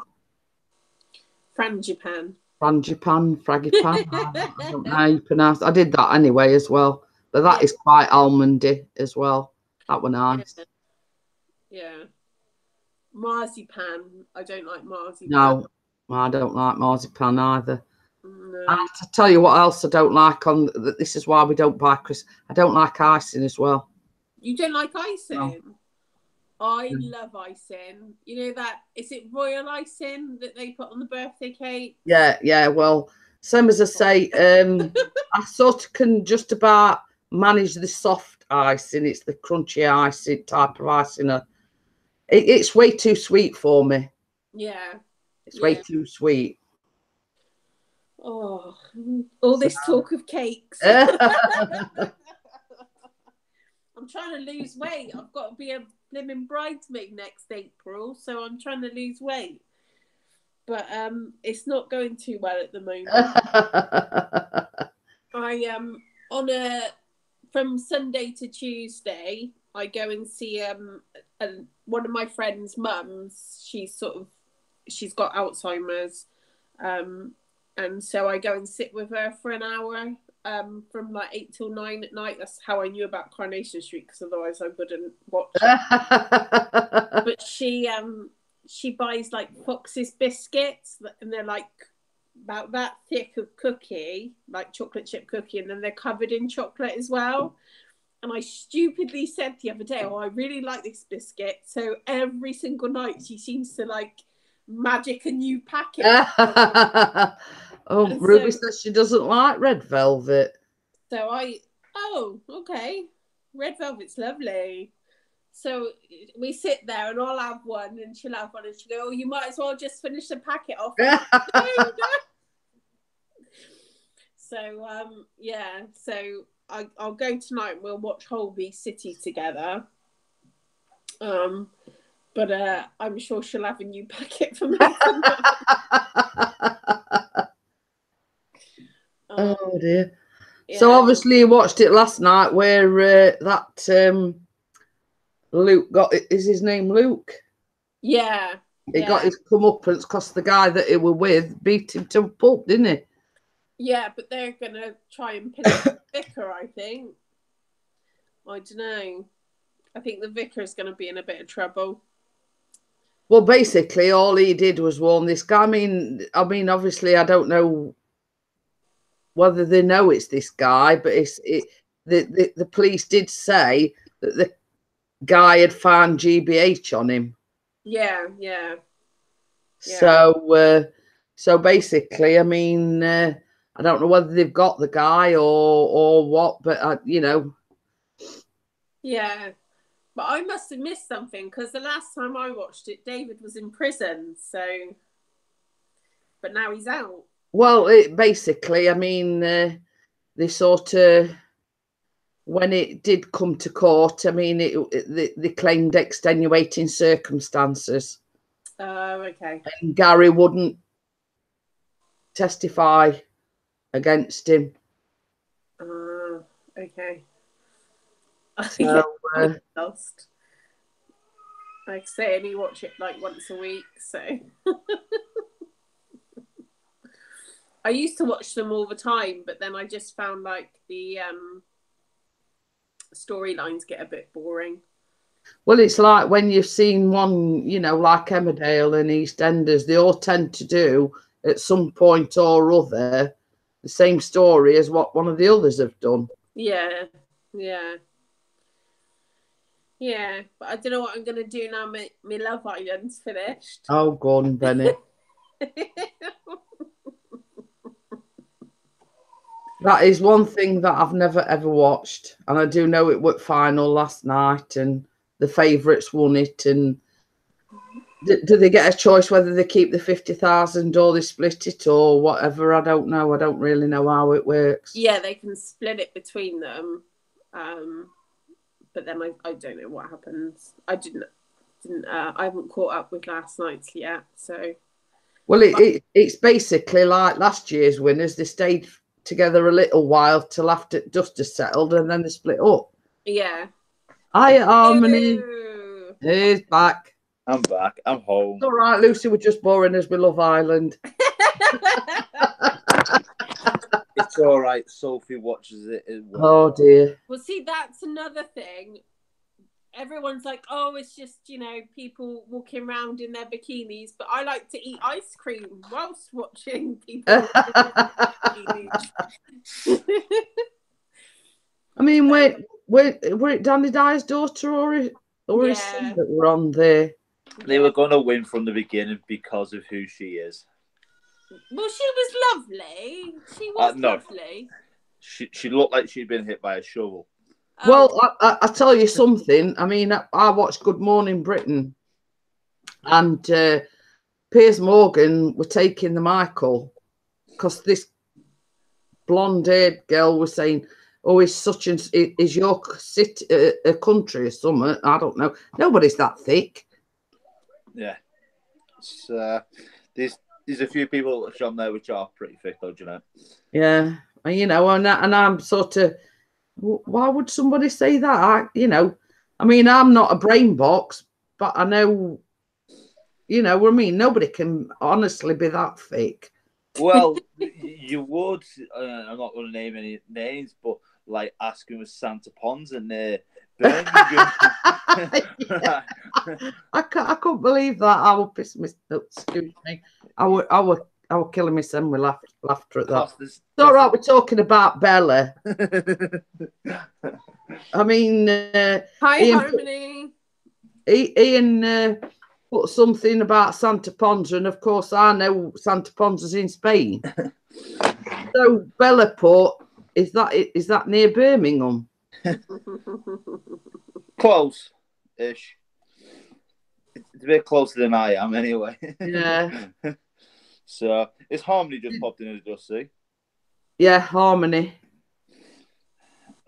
Frangipan. frangipan, fragipan. I don't know how you pronounce. I did that anyway as well. But that Yeah. is quite almondy as well. That one nice. Yeah. Marzipan. I don't like marzipan. No, I don't like marzipan either. No. And to tell you what else I don't like on th- this is why we don't buy Chris. I don't like icing as well. You don't like icing? No. I love icing. You know that is it royal icing that they put on the birthday cake? Yeah, yeah. Well, same as I say, um, I sort of can just about manage the soft icing. It's the crunchy icing type of icing. uh, It, it's way too sweet for me. Yeah. It's way too sweet. Oh, all this talk of cakes. I'm trying to lose weight. I've got to be a blimmin' bridesmaid next April, so I'm trying to lose weight. But um, it's not going too well at the moment. I um on a from Sunday to Tuesday, I go and see um a, one of my friends' mums. She's sort of she's got Alzheimer's, um, and so I go and sit with her for an hour. Um, from like eight till nine at night. That's how I knew about Coronation Street because otherwise I wouldn't watch. it. but she um she buys like Fox's biscuits and they're like about that thick of cookie, like chocolate chip cookie, and then they're covered in chocolate as well. And I stupidly said the other day, "Oh, I really like this biscuit." So every single night she seems to like magic a new packet. oh, And Ruby so- says she doesn't like red velvet. So I, oh, okay, red velvet's lovely. So we sit there and I'll have one and she'll have one and she'll go, oh, you might as well just finish the packet off. So um, yeah, so I, I'll go tonight. and We'll watch Holby City together. Um, but uh, I'm sure she'll have a new packet for me. Um, oh dear. So obviously you watched it last night where uh, that um, Luke got is his name Luke? yeah, He got Yeah. his comeuppance because the guy that he were with beat him to a pulp, didn't he? Yeah, but they're gonna try and pin it vicar, I think. I don't know. I think the vicar is gonna be in a bit of trouble. Well, basically, all he did was warn this guy. I mean, I mean, obviously, I don't know whether they know it's this guy, but it's it. The, the the police did say that the guy had found GBH on him. Yeah, yeah, Yeah. So, uh, so basically, I mean, uh, I don't know whether they've got the guy or or what, but uh, you know, yeah. But I must have missed something because the last time I watched it, David was in prison. So, but now he's out. well, it basically, I mean, uh, they sort of when it did come to court, I mean, it, it they, they claimed extenuating circumstances, Oh, okay. and Gary wouldn't testify against him. Uh, okay. I think So, uh, lost. Like I say, I only watch it like once a week, so I used to watch them all the time, but then I just found like the um storylines get a bit boring. Well, it's like when you've seen one, you know, like Emmerdale and EastEnders, they all tend to do at some point or other the same story as what one of the others have done. Yeah, yeah. Yeah, but I don't know what I'm gonna do now. My, my Love Island's finished. Oh, Gordon Bennett. that is one thing that I've never ever watched. And I do know it went final last night and the favourites won it. And do, do they get a choice whether they keep the 50,000 or they split it or whatever? I don't know. I don't really know how it works. yeah, they can split it between them. Um, but then I, I don't know what happens. I didn't didn't uh, I haven't caught up with last night's yet. So Well, it, it it's basically like last year's winners. They stayed together a little while till after dust has settled, and then they split up. yeah. Hi, Harmony is back. I'm back. I'm home. It's all right, Lucy. We're just boring as we Love Island. It's all right. Sophie watches it as well. Oh dear. Well, see, that's another thing. Everyone's like, oh, it's just, you know, people walking around in their bikinis, but I like to eat ice cream whilst watching people. in bikinis. I mean, were, were, were it Danny Dyer's daughter or his, or his son that were on there? They were going to win from the beginning because of who she is. well, she was lovely. She was Uh, no. lovely. She she looked like she'd been hit by a shovel. Oh, Well, I, I, I tell you something. I mean, I, I watched Good Morning Britain, and uh, Piers Morgan were taking the Michael because this blonde-haired girl was saying, "Oh, is such and is your city uh, a country or something?" I don't know. Nobody's that thick. Yeah. It's, uh, there's there's a few people on there which are pretty thick, though, do you know. Yeah, you know, and and I'm sort of, why would somebody say that? I, you know, I mean, I'm not a brain box, but I know, you know what I mean. Nobody can honestly be that thick. Well, you would. Uh, I'm not going to name any names, but like asking with Santa Pons and Birmingham. I can't, I couldn't believe that. I would piss me. oh, Excuse me. I would, I would, I would killing myself with laugh, laughter at that. Cost us- It's all right. We're talking about Bella. I mean, uh, Hi, Ian- Harmony. I- Ian uh, put something about Santa Ponsa, and of course, I know Santa Ponsa's in Spain. so Bellaport is that is that near Birmingham? Close ish. It's a bit closer than I am, anyway. Yeah, so, is Harmony just popped in as just see? yeah, Harmony.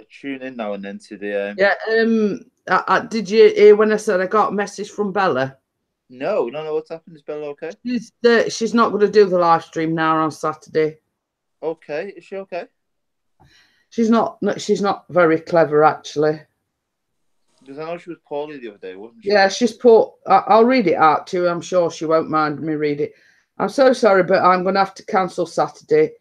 I tune in now and then to the. Um... Yeah. Um. I, I, did you hear when I said I got a message from Bella? No, no, no. What's happened? Is Bella okay? She's uh, she's not going to do the live stream now on Saturday. Okay, is she okay? She's not. She's not very clever, actually. Because I know she was poorly the other day, wasn't she? Yeah, she's put. I- I'll read it out to you. I'm sure she won't mind me read it. I'm so sorry, but I'm going to have to cancel Saturday.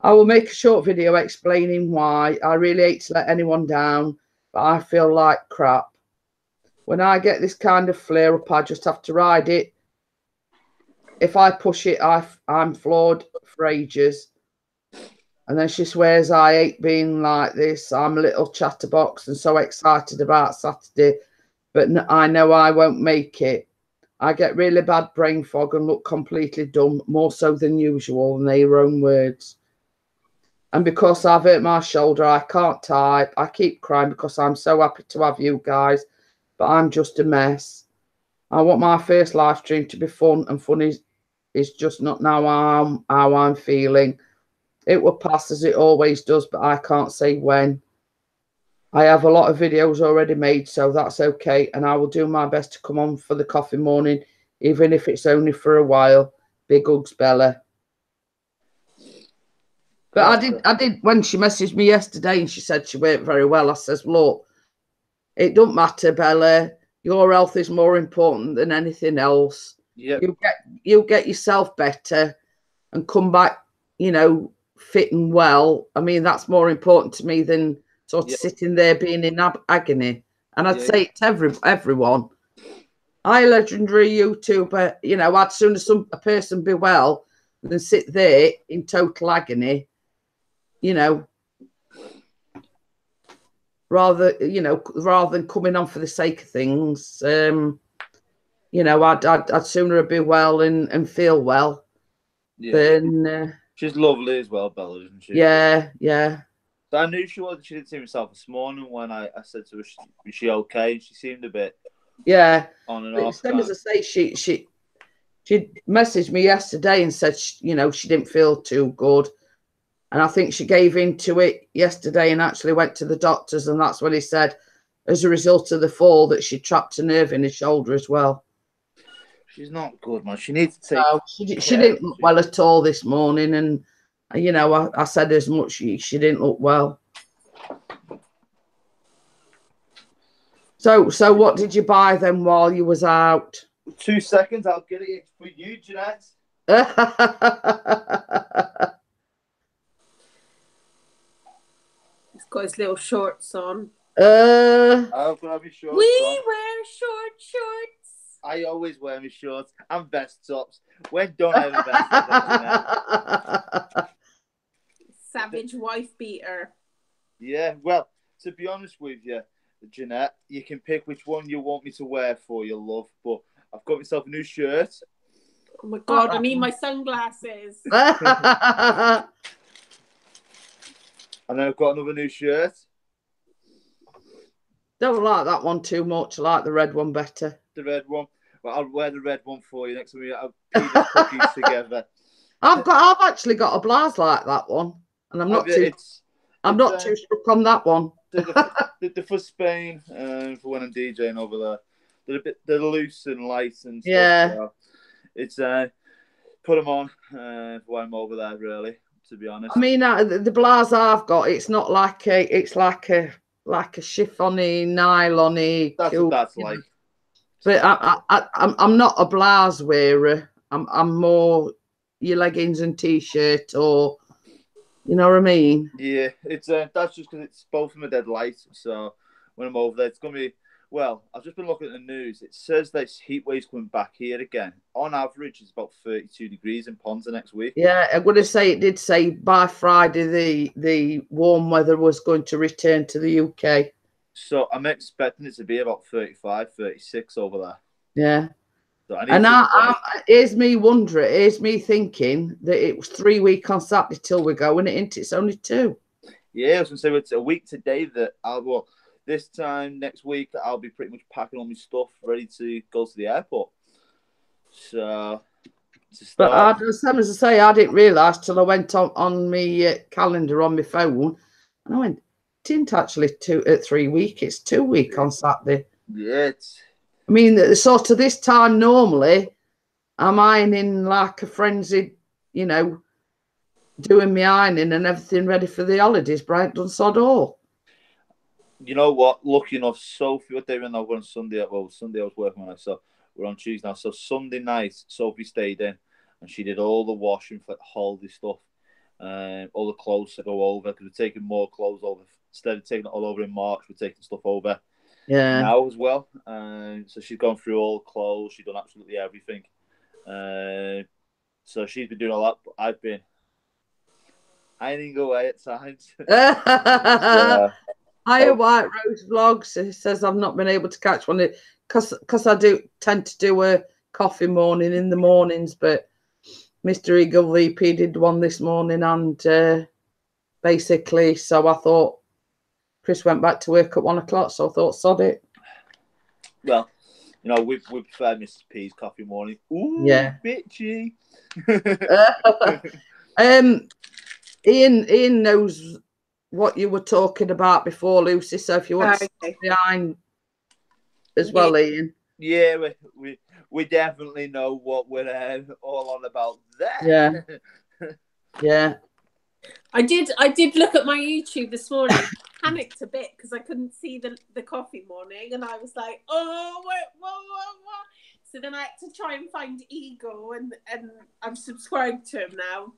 I will make a short video explaining why. I really hate to let anyone down, but I feel like crap. When I get this kind of flare up, I just have to ride it. If I push it, I, I'm flawed for ages. And then she swears I hate being like this. I'm a little chatterbox and so excited about Saturday but I know I won't make it. I get really bad brain fog and look completely dumb, more so than usual, in their own words. And because I've hurt my shoulder, I can't type. I keep crying because I'm so happy to have you guys, but I'm just a mess. I want my first live stream to be fun, and fun is, just not now I'm, how I'm feeling. It will pass as it always does, but I can't say when. I have a lot of videos already made, so that's okay. And I will do my best to come on for the coffee morning, even if it's only for a while. Big hugs, Bella. But I did, I did when she messaged me yesterday and she said she weren't very well. I says, look, it don't matter, Bella. Your health is more important than anything else. Yep. You'll get, you'll get yourself better and come back, you know, fit and well. I mean, that's more important to me than sort of Yeah. sitting there being in ab- agony. And I'd Yeah. say it to every everyone. I legendary YouTuber, you know, I'd sooner some a person be well than sit there in total agony, you know. Rather, you know, rather than coming on for the sake of things, um, you know, I'd I'd, I'd sooner be well and, and feel well Yeah. than uh, She's lovely as well, Bella, isn't she? yeah, yeah. So I knew she was. She didn't seem herself this morning when I, I said to her, "Is she- "Is she okay?" She seemed a bit Yeah, on and But off. same as I say, she she she messaged me yesterday and said she, you know she didn't feel too good, and I think she gave in to it yesterday and actually went to the doctors, and that's what he said, as a result of the fall, that she trapped a nerve in her shoulder as well. She's not good, man. She needs to take. So she she didn't look well at all this morning, and you know I, I said as much. She, she didn't look well. So so what did you buy then while you was out? Two seconds, I'll get it for you, Jeanette. He's got his little shorts on. Uh, I've got to have my shorts we on. wear short shorts. I always wear my shorts and vest tops. When don't I have a vest? Savage wife beater. Yeah, well, to be honest with you, Jeanette, you can pick which one you want me to wear for your love, but I've got myself a new shirt. Oh my god, I need my sunglasses. And then I've got another new shirt. Don't like that one too much. I like the red one better. The red one. Well, I'll wear the red one for you next time we have peanut cookies together. I've got. I've actually got a blouse like that one, and I'm not Have too. It's I'm not uh, too struck on that one. they're, the, they're, they're for Spain, um, for when I'm DJing over there. They're a bit, they're loose and light and stuff. Yeah. so it's uh, put them on uh, for when I'm over there. Really, to be honest. I mean, uh, the, the blouse I've got, it's not like a. It's like a like a chiffony, nylony. that's cool, what that's know. like. But I, I, I, I'm I'm not a blouse wearer. I'm I'm more your leggings and t-shirt or, you know what I mean. Yeah, it's uh, that's just because it's both of them are dead light. So when I'm over there, it's gonna be. Well, I've just been looking at the news. It says this heat wave's coming back here again. On average, it's about 32 degrees in Ponsa next week. Yeah, I'm going to say it did say by Friday the the warm weather was going to return to the UK. So I'm expecting it to be about 35, 36 over there. Yeah, So I and to- I, I, here's me wondering, here's me thinking that it was three week on Saturday till we're going into it's only two. Yeah, I was gonna say it's a week today that I'll well this time next week I'll be pretty much packing all my stuff ready to go to the airport. So But I, same as I say, I didn't realise till I went on on my uh, calendar on my phone, and I went, it didn't actually two uh, three week. It's two week on Saturday. yeah, it's I mean, the sort of this time normally, I'm ironing like a frenzied, you know, doing my ironing and everything ready for the holidays. I done sod all. You know what? Lucky enough, Sophie, what day I was on Sunday? Well, Sunday I was working on it, so we're on Tuesday now. So Sunday night, Sophie stayed in and she did all the washing for like, holiday stuff, um, all the clothes to go over because we're taking more clothes over instead of taking it all over in March. We're taking stuff over Yeah. now as well. Um, so she's gone through all the clothes. She's done absolutely everything. Uh, so she's been doing all that. But I've been ironing away at times. Uh, Higher Oh. White Rose vlogs it says I've not been able to catch one because because I do tend to do a coffee morning in the mornings, but Mr. Eagle VP did one this morning and uh, basically so I thought Chris went back to work at one o'clock, so I thought sod it. well, you know, we we prefer Mrs. P's coffee morning. Ooh, Yeah. bitchy. um Ian Ian knows what you were talking about before, Lucy. So if you want to Okay. stay behind as well, Ian. yeah, we, we we definitely know what we're uh, all on about there. Yeah. Yeah. I did. I did look at my YouTube this morning. Panicked a bit because I couldn't see the the coffee morning, and I was like, "Oh, what, what, what, what?" So then I had to try and find Eagle, and and I'm subscribed to him now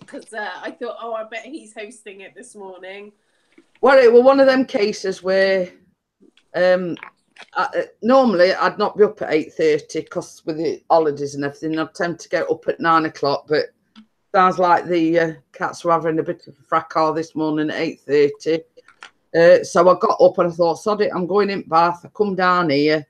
because uh, I thought, "Oh, I bet he's hosting it this morning." Well, it were one of them cases where um, I, uh, normally I'd not be up at eight thirty because with the holidays and everything, I'd tend to get up at nine o'clock. But sounds like the uh, cats were having a bit of a fracas this morning at eight thirty. Uh, so I got up and I thought, sod it, I'm going in Bath. I come down here,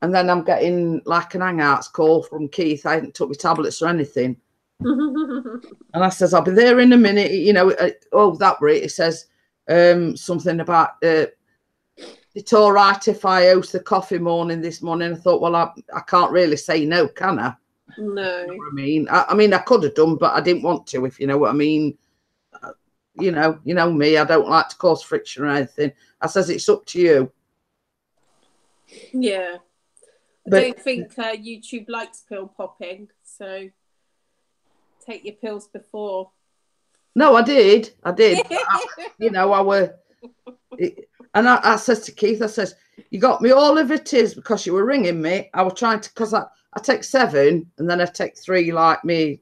and then I'm getting like an hangouts call from Keith. I hadn't took my tablets or anything. And I says, I'll be there in a minute. You know, uh, oh, that way it says um, something about uh, it's all right if I host the coffee morning this morning. I thought, well, I, I can't really say no, can I? no. You know I mean, I, I mean, I could have done, but I didn't want to, if you know what I mean. Uh, you know, you know me. I don't like to cause friction or anything. I says it's up to you. Yeah. I But- don't think uh, YouTube likes pill popping, so take your pills before. No, I did, I did. I- you know, I were, it, and I, I says to Keith, I says, you got me all of it is because you were ringing me. I was trying to, because I, I take seven and then I take three like me,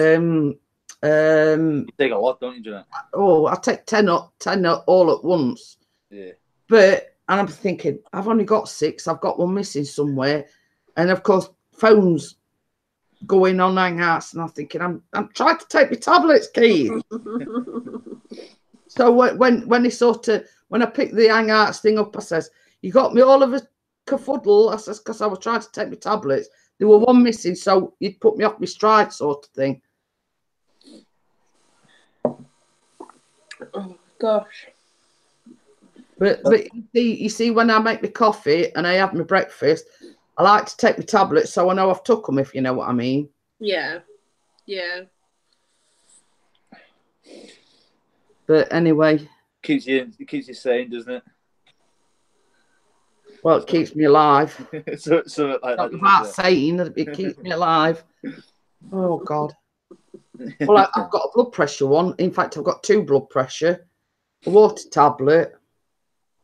um, Um, You take a lot, don't you, Jeanette? oh, I take 10 up, 10 up all at once. Yeah. But, and I'm thinking, I've only got six, I've got one missing somewhere. And of course, phones going on hangouts, and I'm thinking, I'm, I'm trying to take my tablets, Keith. so when, when, when he sort of, when I picked the hangouts thing up, I says, You got me all of a kerfuddle. I says, Because I was trying to take my tablets. There were one missing, so you'd put me off my stride, sort of thing. oh gosh. But but you see, you see, when I make my coffee and I have my breakfast, I like to take my tablets so I know I've took them. If you know what I mean. Yeah. Yeah. But anyway, Keeps you it keeps you sane, doesn't it? well, it keeps me alive. it? so so like Not that, without doesn't saying, it keeps me alive. Oh God. Well, I, I've got a blood pressure one. In fact, I've got two blood pressure, a water tablet.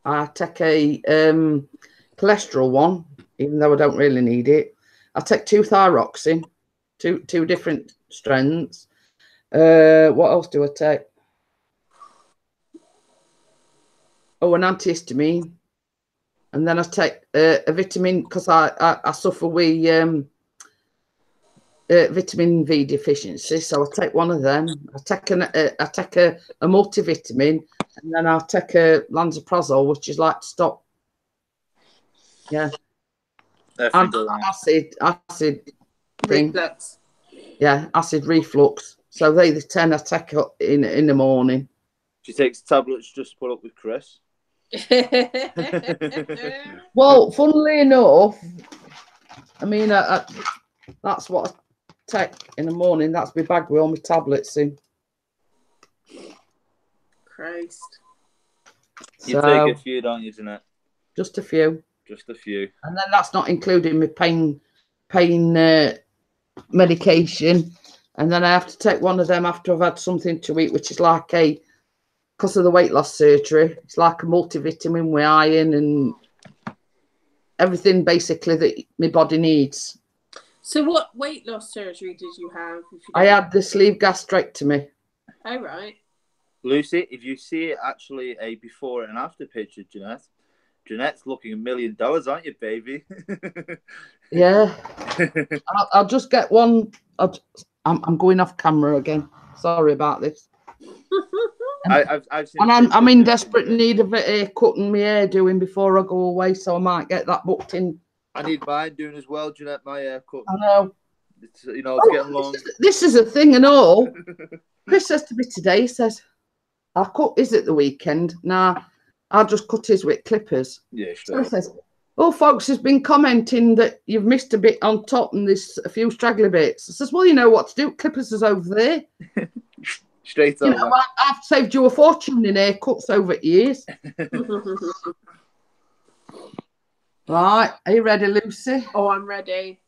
I take a um, cholesterol one, even though I don't really need it. I take two thyroxine, two two different strengths. Uh, what else do I take? Oh, an antihistamine, and then I take uh, a vitamin because I, I I suffer with um, uh, vitamin D deficiency, so I take one of them. I take an uh, I take a, a multivitamin, and then I'll take a lansoprazole, which is like to stop. Yeah, it? and Everything going on. acid acid thing. Reflux. Yeah, acid reflux. So they the ten I take up in in the morning. She takes tablets just to put up with Chris. Well, funnily enough, I mean, I, I, that's what I take in the morning. That's my bag with all my tablets in. Christ. You So take a few, don't you, Jeanette? just a few. Just a few. and then that's not including my pain pain uh, medication and then i have to take one of them after i've had something to eat which is like a because of the weight loss surgery it's like a multivitamin with iron and everything basically that my body needs So, what weight loss surgery did you have? if you i had the sleeve gastrectomy Oh, right. Lucy, if you see actually a before and after picture, Jeanette, Jeanette's looking a million dollars, aren't you, baby? yeah I'll, I'll just get one I'll, I'm, I'm going off camera again sorry about this I, I've, I've seen and I'm, I'm in desperate need of a haircut and my hair doing before i go away so i might get that booked in I need mine doing as well, Jeanette. My haircut. i know It's, you know, it's Oh, getting long. This is, this is a thing and all. Chris says to me today, he says, I'll cut is at the weekend. Now, I'll just cut his with clippers. Yeah, So sure. says, Oh, folks has been commenting that you've missed a bit on top and there's a few straggly bits. I says, Well, you know what to do. Clippers is over there. Straight You over. know, I, I've saved you a fortune in haircuts over the years. Right. Are you ready, Lucy? oh, I'm ready.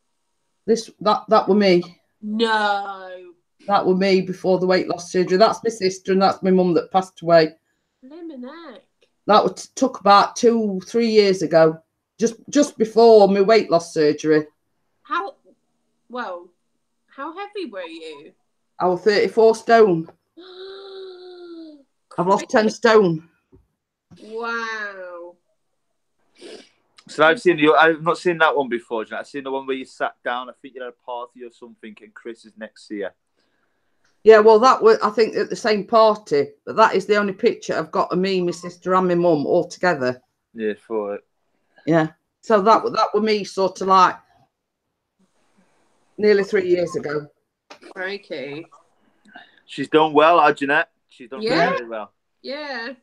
This that that were me. No. That were me before the weight loss surgery. That's my sister and that's my mum that passed away. Lemonac. That was, took about two, three years ago, just just before my weight loss surgery. How, well, how heavy were you? I was 34 stone. I've lost 10 stone. Wow. So I've seen you. I've not seen that one before. Jeanette. I've seen the one where you sat down. I think you had a party or something, and Chris is next to you. Yeah, well, that was, I think, at the same party, but that is the only picture I've got of me, my sister, and my mum all together. Yeah, for it. Yeah. So that wa- that were me sort of like nearly three years ago. Okay. She's done well, huh, Jeanette. She's done Yeah. very well. Yeah.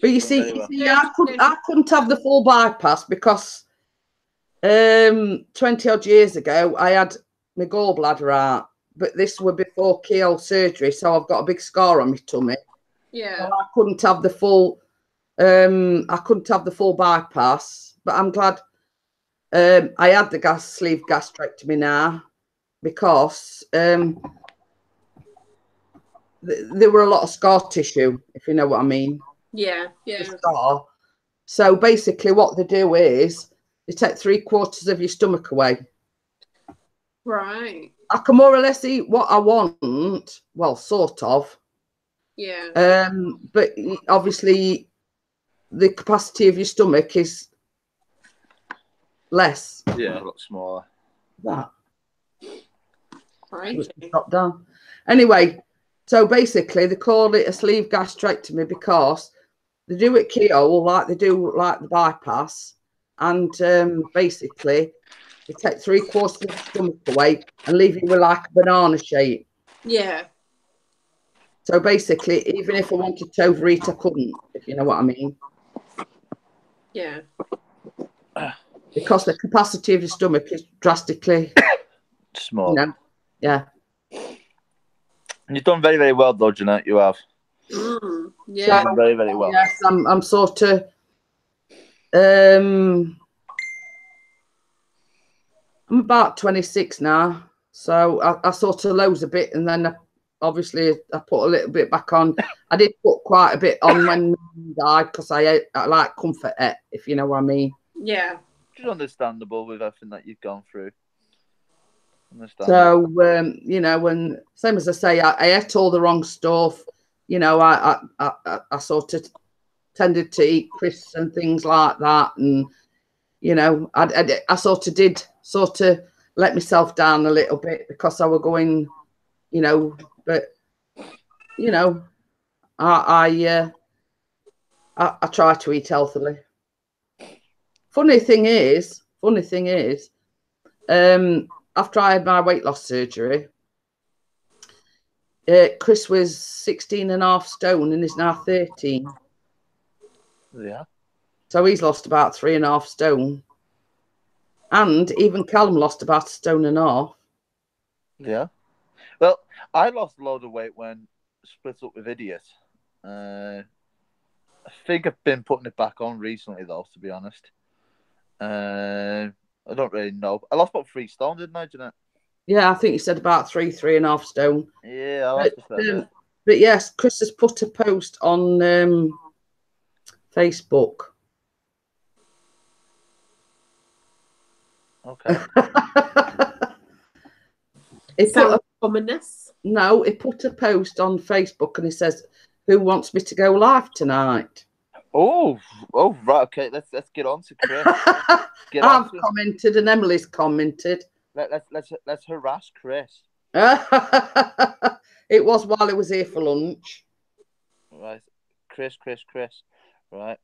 But you see, done you well. see I, couldn't, I couldn't have the full bypass because um 20 odd years ago I had my gallbladder out, but this were before keyhole surgery, so I've got a big scar on my tummy. Yeah. I couldn't have the full um I couldn't have the full bypass, but I'm glad um I had the gas sleeve gastrectomy now because um th- there were a lot of scar tissue, if you know what I mean Yeah. Yeah. scar. So basically, what they do is they take three quarters of your stomach away. Right. I can more or less eat what I want. Well, sort of. Yeah. Um, but obviously, the capacity of your stomach is less. Yeah, a lot smaller. That right. was dropped down. Anyway, so basically, they call it a sleeve gastrectomy because they do it keyhole like they do like the bypass, and um, basically, they take three quarters of the stomach away and leave you with like a banana shape. Yeah. So basically, even if I wanted to overeat, I couldn't, if you know what I mean. Yeah. because the capacity of your stomach is drastically, Small. you know, yeah. And you've done very, very well, though, Jeanette. You have. Mm, yeah. done very, very well. Yes, I'm, I'm sort of, um, I'm about 26 now, so I, I sort of lose a bit, and then I, obviously I put a little bit back on. I did put quite a bit on when Mum died because I, I like comfort, it, if you know what I mean. Yeah. Which understandable with everything that you've gone through. So um, you know, when same as I say, I, I ate all the wrong stuff. You know, I I, I, I- I sort of tended to eat crisps and things like that, and you know, I, I, I sort of did sort of let myself down a little bit because I were going, you know, but you know, I I uh, I, I try to eat healthily. Funny thing is, funny thing is, um, after I had my weight loss surgery, uh, Chris was 16 and a half stone and is now 13. yeah. So he's lost about three and a half stone. And even Callum lost about a stone and a half. Yeah. Well, I lost a load of weight when split up with Idiot. Uh, I think I've been putting it back on recently, though, to be honest. Uh, I don't really know. I lost about three stone, didn't I, Jeanette? Yeah, I think he said about three, three and a half stone. Yeah, I lost But, um, but yes, Chris has put a post on um, Facebook. Okay. he put a, ominous. no, he put a post on Facebook and he says, "Who wants me to go live tonight?" oh, oh, right. Okay, let's let's get on to Chris. Get I've to, commented and Emily's commented. let, let's let's let's harass Chris. it was while he was here for lunch. Right, Chris, Chris, Chris. Right.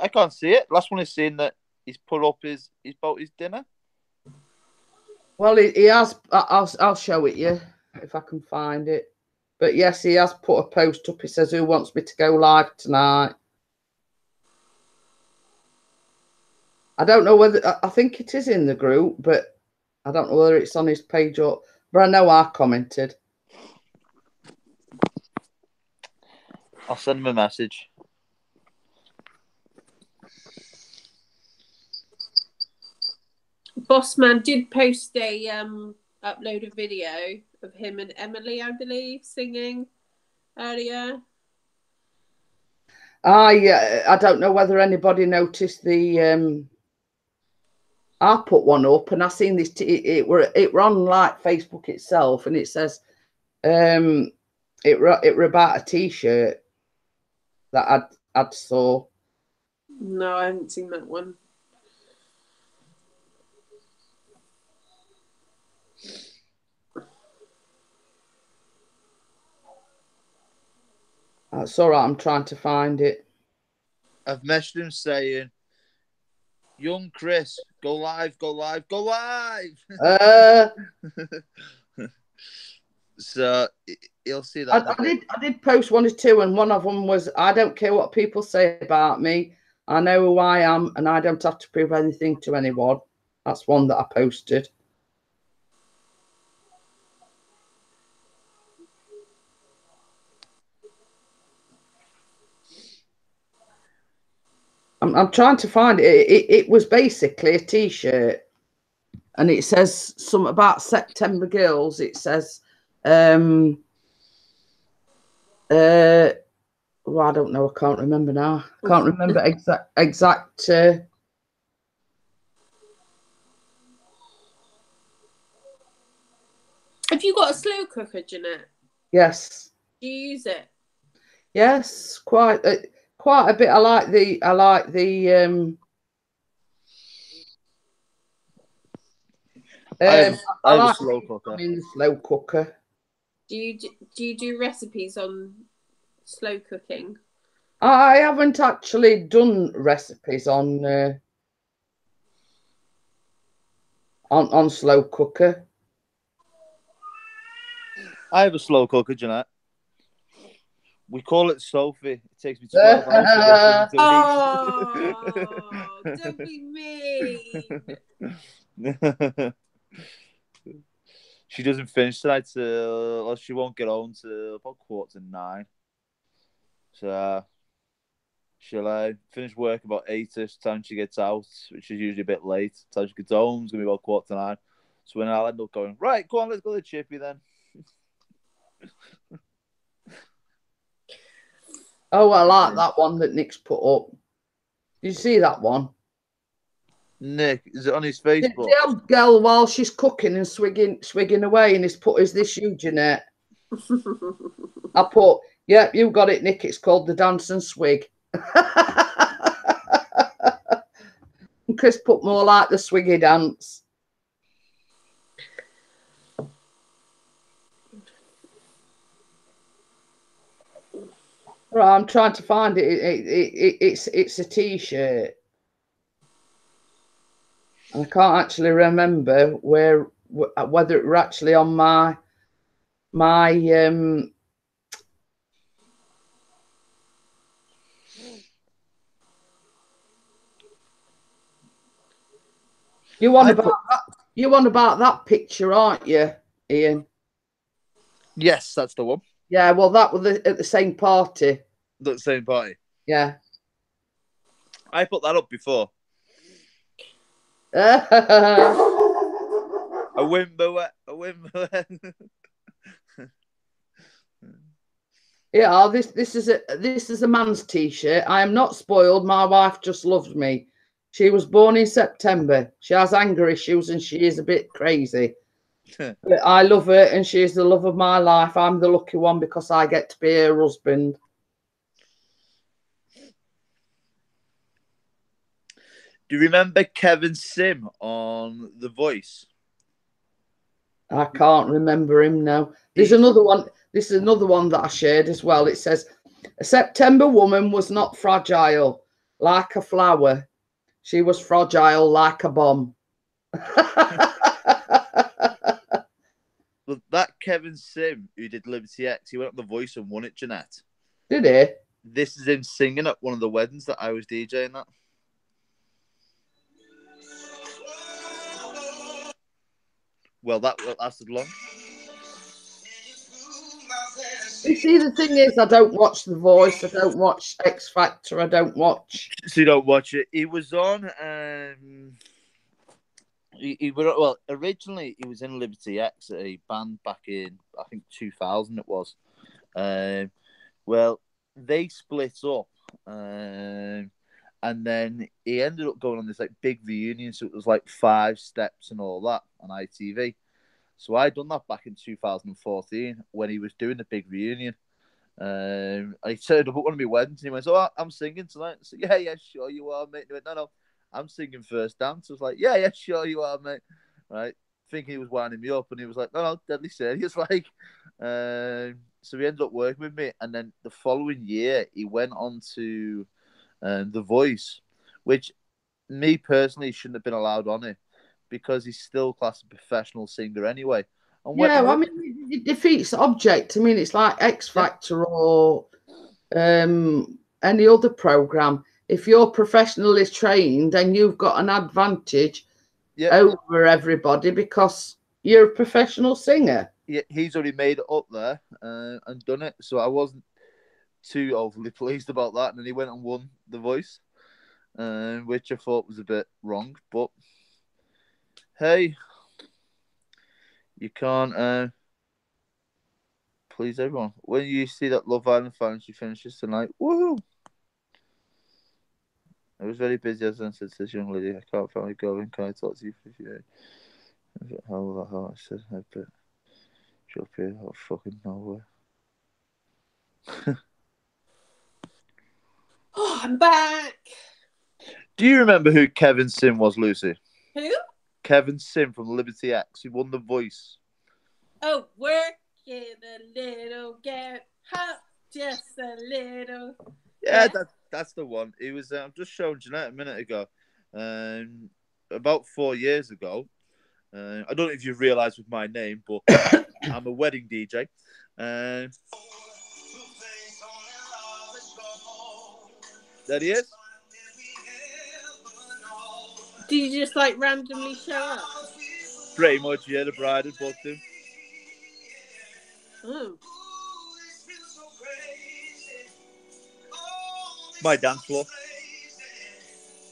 I can't see it. Last one is saying that he's put up his he's bought his dinner. Well, he, he has. I'll I'll show it you if I can find it. But yes, he has put a post up. He says, "Who wants me to go live tonight?" I don't know whether I- I think it is in the group, but I don't know whether it's on his page or. But I know I commented. I'll send him a message. Bossman did post a um upload a video of him and Emily, I believe, singing earlier. I uh, I don't know whether anybody noticed the. um I put one up and I seen this. T- it, it were it were on like Facebook itself, and it says, um, it were it were about a T-shirt that I'd I'd saw. No, I haven't seen that one. It's all right. I'm trying to find it. I've messaged him saying, "Young Chris, go live, go live, go live." Uh, so he'll see that. I, I did I did post one or two, and one of them was I don't care what people say about me. I know who I am, and I don't have to prove anything to anyone. That's one that I posted. I'm, I'm trying to find it. It, it. it was basically a T-shirt, and it says something about September Girls. It says, um, uh, well, I don't know. I can't remember now. I can't remember exact exact. Uh, Have you got a slow cooker, Jeanette? Yes. Do you use it? Yes, quite uh, quite a bit. I like the I like the um I have, um, I have a like slow cooker. in the slow cooker. Do you do, do you do recipes on slow cooking? I haven't actually done recipes on uh, on on slow cooker. I have a slow cooker, Jeanette. We call it Sophie. It takes me 12 hours to get things Oh, don't be mean. she doesn't finish tonight till well, she won't get home till about quarter to nine. So uh, she'll uh, finish work about eight-ish time she gets out, which is usually a bit late. Time she gets home, it's gonna be about quarter to nine. So when I'll end up going, right, go on, let's go to the chippy then. Oh, I like that one that Nick's put up. Did you see that one? Nick, is it on his Facebook? the old girl while she's cooking and swigging swigging away and he's put, is this you, Jeanette? I put, yep, you got it, Nick. It's called the dance and swig. and Chris put more like the swiggy dance. Right, I'm trying to find it. It, it, it. It's it's a t-shirt. I can't actually remember where wh- whether it were actually on my my um you want about that you want about that picture aren't you ian Yes, that's the one. Yeah well that was the, at the same party. The same party. yeah. I put that up before. A wimbo, a wimbo. yeah, oh, this this is a this is a man's t-shirt. I am not spoiled. My wife just loves me. She was born in september. She has anger issues and she is a bit crazy i love her and she is the love of my life i'm the lucky one because i get to be her husband Do you remember Kevin Simm on The Voice? I can't remember him now. There's another one. This is another one that I shared as well. It says, A September woman was not fragile like a flower. She was fragile like a bomb. Well, that Kevin Simm who did Liberty X, he went up The Voice and won it, Jeanette. Did he? This is him singing at one of the weddings that I was DJing at. Well, that lasted long. You see, the thing is, I don't watch The Voice. I don't watch X Factor. I don't watch. So you don't watch it. He was on. Um, he, he were well originally he was in Liberty X, a band back in I think two thousand it was. Um, well, they split up, um, and then he ended up going on this like big reunion. So it was like five steps and all that on ITV. So I done that back in 2014 when he was doing the big reunion. Um, and he turned up at one of my weddings and he went, "Oh, I'm singing tonight." Said, "Yeah, yeah, sure you are, mate." He went, "No, no, I'm singing first dance." I was like, "Yeah, yeah, sure you are, mate." Right, thinking he was winding me up, and he was like, "No, no, deadly serious." Like, um, so he ended up working with me, and then the following year he went on to um, The Voice, which me personally shouldn't have been allowed on it because he's still classed a professional singer anyway. And Yeah, I mean, it it defeats the object. I mean, it's like X Factor or um, any other program. If your professional is trained, then you've got an advantage yeah, over everybody because you're a professional singer. yeah, he's already made it up there uh, and done it. So I wasn't too overly pleased about that. And then he went and won The Voice, um, which I thought was a bit wrong. But hey, you can't uh, please everyone. When you see that Love Island fantasy finishes tonight, woohoo! I was very busy as I said to this young lady. I can't finally go in. Can I talk to you for a few? How, how I said, I bet. She appeared out of fucking nowhere. Oh, I'm back. Do you remember who Kevin Simm was, Lucy? Who? Kevin Simm from Liberty X, He won The Voice. Oh, work it a little, get hot just a little. Yeah, Yeah. that, that's the one. He was. Uh, I'm just showing Jeanette a minute ago. Um, about four years ago. Uh, I don't know if you've realised with my name, but I'm a wedding DJ. Um, there he is. Do you just like randomly show up? Pretty much, yeah. The bride had booked him. Oh, My dance floor.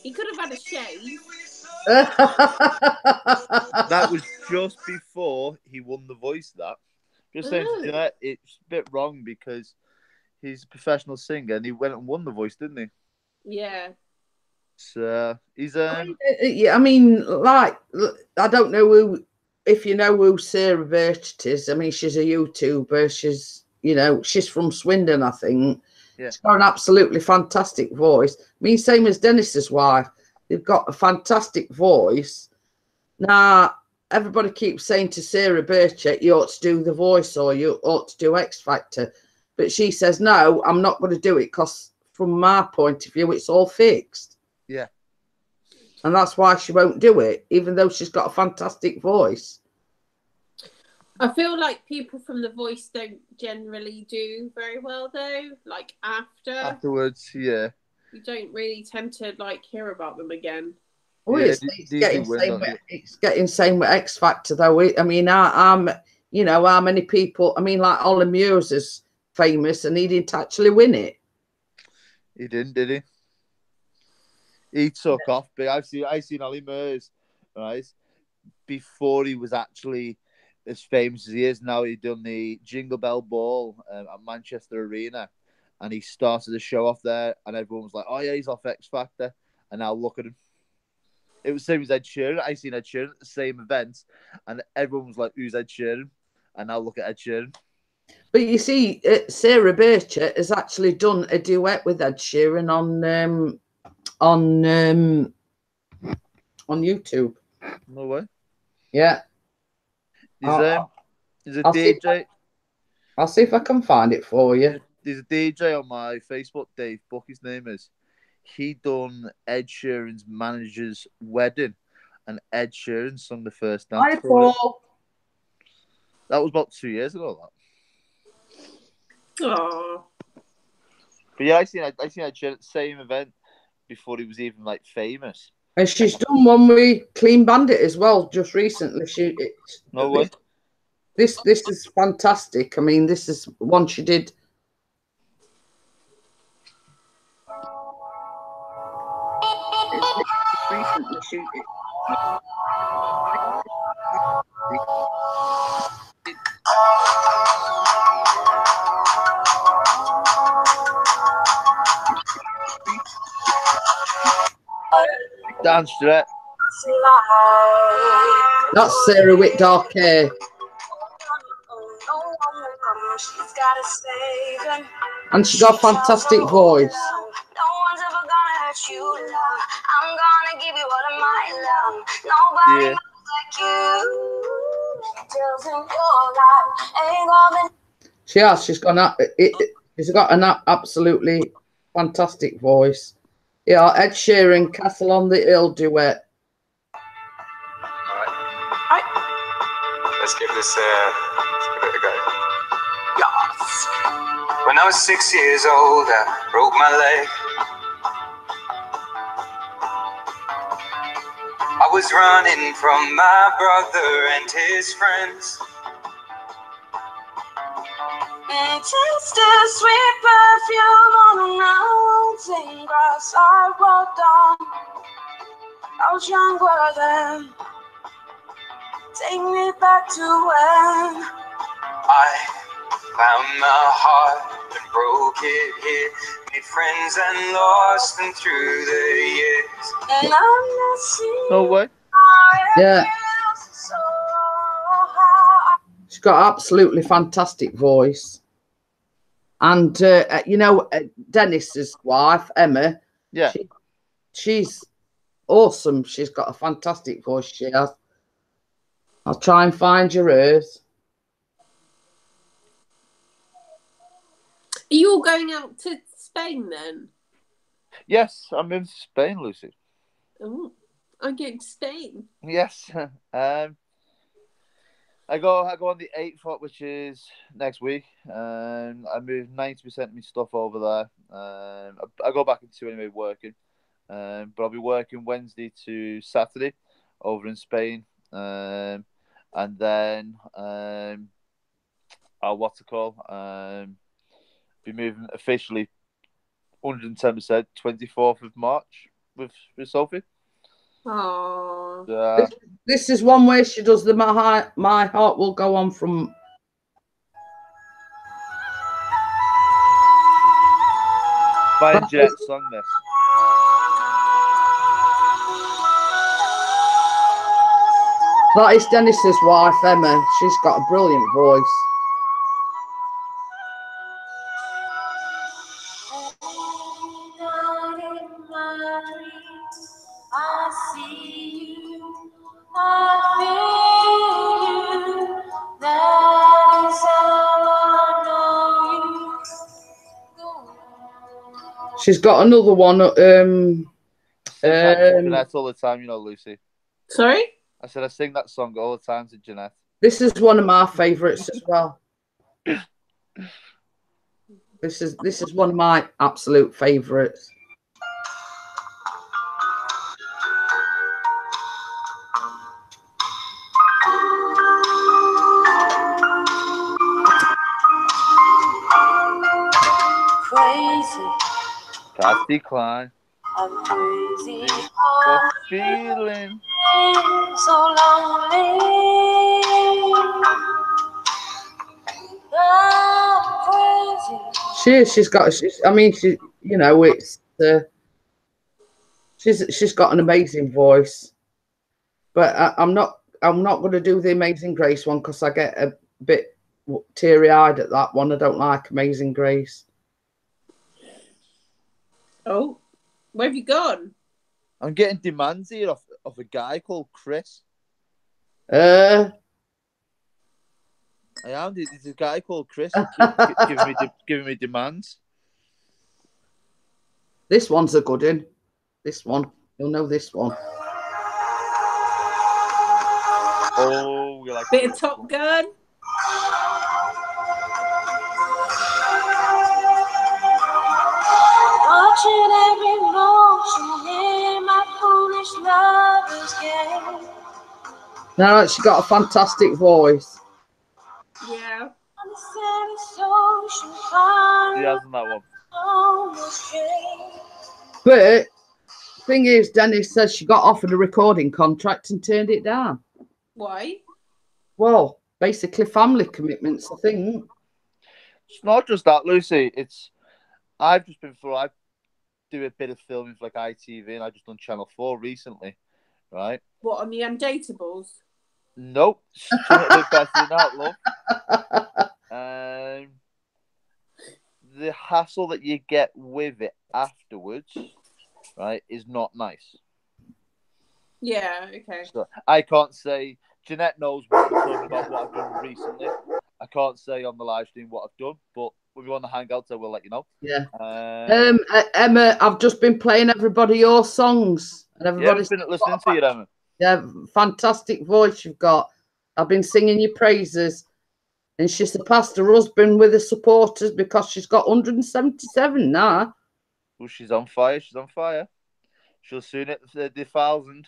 he could have had a shave. That was just before he won The Voice. That just saying, to Oh. Jeanette, it's a bit wrong because he's a professional singer and he went and won The Voice, didn't he? Yeah. So he's I um. mean, uh, yeah, I mean, like, I don't know who, if you know who Sarah Birchett is. I mean, she's a YouTuber. She's, you know, she's from Swindon, I think. Yeah. She's got an absolutely fantastic voice. I mean, same as Dennis's wife. They've got a fantastic voice. Now, everybody keeps saying to Sarah Birchett, you ought to do the voice or you ought to do X Factor. But she says, no, I'm not going to do it because, from my point of view, it's all fixed Yeah. and that's why she won't do it, even though she's got a fantastic voice. I feel like people from The Voice don't generally do very well though. Like after, Afterwards, yeah. you don't really tend to like hear about them again. Oh, Yeah, it's, they- it's they getting win, same with, it's getting same with X Factor though. It- I mean, I, I'm, you know, how many people? I mean, like Olly Murs is famous, and he didn't actually win it. He didn't, did he? He took off, but I've seen I've seen Olly Murs, right? Before he was actually as famous as he is now, he done the Jingle Bell Ball um, at Manchester Arena, and he started the show off there, and everyone was like, "Oh yeah, he's off X Factor," and now look at him. It was the same as Ed Sheeran. I seen Ed Sheeran at the same event, and everyone was like, "Who's Ed Sheeran?" And now look at Ed Sheeran. But you see, uh, Sarah Birchett has actually done a duet with Ed Sheeran on um, on um, on YouTube. No way. Yeah, He's Oh, um, he's a I'll see- DJ. I'll see if I can find it for you. there's a DJ on my Facebook, Dave Book, his name is. He done Ed Sheeran's manager's wedding, and Ed Sheeran sung the first dance. Hi, for. Paul. That was about two years ago. That. Oh, But yeah, I seen I seen Ed Sheeran at the same event before he was even like famous. And she's done one with Clean Bandit as well, just recently. She it, No way. this this is fantastic. I mean, this is one she did. Recently, she Dance to. That's Sarah with dark. And she's got a fantastic voice. Yeah. She has. She's got a, it, it- she's got an absolutely fantastic voice. Yeah, Ed Sheeran, Castle on the Hill duet. Alright. Let's give this uh let's give it a go. Yes. When I was six years old, I broke my leg. I was running from my brother and his friends. Mm, Taste the sweet perfume on a mountain grass I walked on. I was younger then. Take me back to when I found my heart and broke it here. Made friends and lost them through the years. and I'm not seeing No way. Yeah. She's got absolutely fantastic voice. And uh, uh, you know, uh, Dennis's wife Emma, Yeah. she, she's awesome. She's got a fantastic voice. She has. I'll try and find your hers. Are you all going out to Spain then? Yes, I'm in Spain, Lucy. Oh, I'm going to Spain. Yes. Um, I go. I go on the eighth, which is next week. Um, I move ninety percent of my stuff over there. Um, I, I go back into anyway working. Um, but I'll be working Wednesday to Saturday over in Spain. Um, and then um, I'll what's it called? Um, be moving officially 110 percent 24th of March with with Sophie. Oh, Uh, This is one way she does the my heart, my heart will go on from by Jet song this. that is Dennis's wife Emma. She's got a brilliant voice. She's got another one. Um, Um, Jeanette all the time, you know, Lucy. sorry. I said I sing that song all the time to Jeanette. this is one of my favourites as well. This is this is one of my absolute favourites. I'm crazy. The feeling. So lonely. She. She's got. She's, I mean, she. You know, it's. Uh, she's she's got an amazing voice, but I, I'm not. I'm not going to do the Amazing Grace one because I get a bit teary eyed at that one. I don't like Amazing Grace. Oh, where have you gone? I'm getting demands here off, of a guy called Chris. Uh, I am. There's a guy called Chris gi- gi- giving me de- giving me demands. this one's a good one. This one, you'll know this one. Oh, you like Bit of Top Gun. Watching every motion in my foolish lover's game. No, she got a fantastic voice. Yeah. On the saddest ocean, far He hasn't that one. But thing is, Dennis says she got offered a recording contract and turned it down. Why? Well, basically family commitments, I think. It's not just that, Lucy. It's I've just been through. I do a bit of filming for like ITV, and I just done Channel Four recently, right? What on the Undateables? Nope, something a better than that, love. Um, the hassle that you get with it afterwards, right, is not nice. Yeah. Okay. So I can't say Jeanette knows what I'm talking about what I've done recently. I can't say on the live stream what I've done, but we on the so we'll let you know. Yeah. Um, Um, uh, Emma, I've just been playing everybody your songs, and yeah, everybody's I've been listening to you, Emma. yeah, fantastic voice you've got. I've been singing your praises, and she surpassed her husband with the supporters because she's got 177 now. Well, she's on fire. She's on fire. She'll soon hit the, the thousand.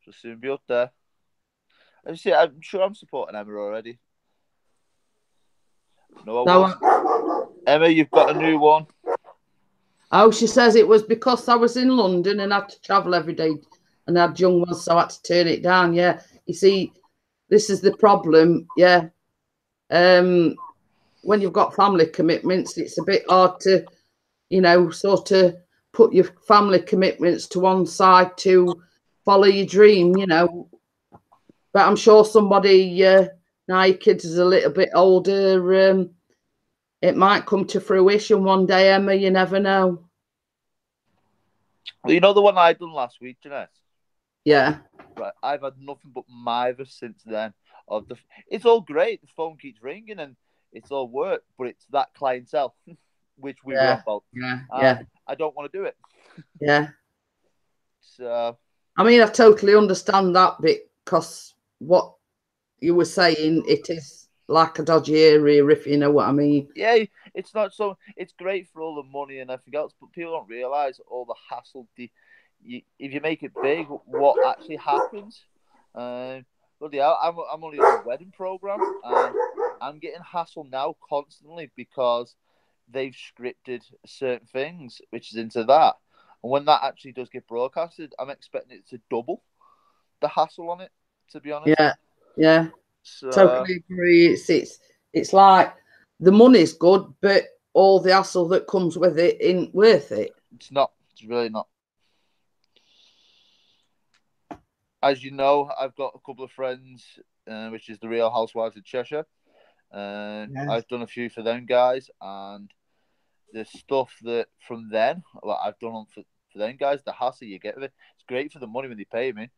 She'll soon be up there. I see. I'm sure I'm supporting Emma already. No, I won't. Emma, you've got a new one. Oh, she says it was because I was in London and had to travel every day and had young ones, so I had to turn it down. Yeah, you see, this is the problem. Yeah, um, when you've got family commitments, it's a bit hard to, you know, sort of put your family commitments to one side to follow your dream. You know, but I'm sure somebody uh, now your kids is a little bit older, um, it might come to fruition one day, Emma. You never know. Well, you know the one I done last week, Jeanette? Yeah. Right, I've had nothing but mither since then. Of the, it's all great. The phone keeps ringing and it's all work, but it's that clientele, which we Yeah. were about. Yeah. Yeah. I don't want to do it. Yeah. So I mean, I totally understand that because what you were saying, it is like a dodgy area, if you know what I mean. yeah, it's not so. It's great for all the money and everything else, but people don't realize all the hassle. The you, if you make it big, what actually happens? Um, bloody hell, I'm I'm only on a wedding program, and I'm getting hassled now constantly because they've scripted certain things, which is into that. And when that actually does get broadcasted, I'm expecting it to double the hassle on it. To be honest, Yeah. Yeah. So, totally agree. It's it's it's like the money's good, but all the hassle that comes with it ain't worth it. It's not. It's really not. As you know, I've got a couple of friends, uh, which is the Real Housewives of Cheshire. Uh, Yes. I've done a few for them guys, and the stuff that from then, well, I've done on for, for them guys, the hassle you get with it, it's great for the money when they pay me,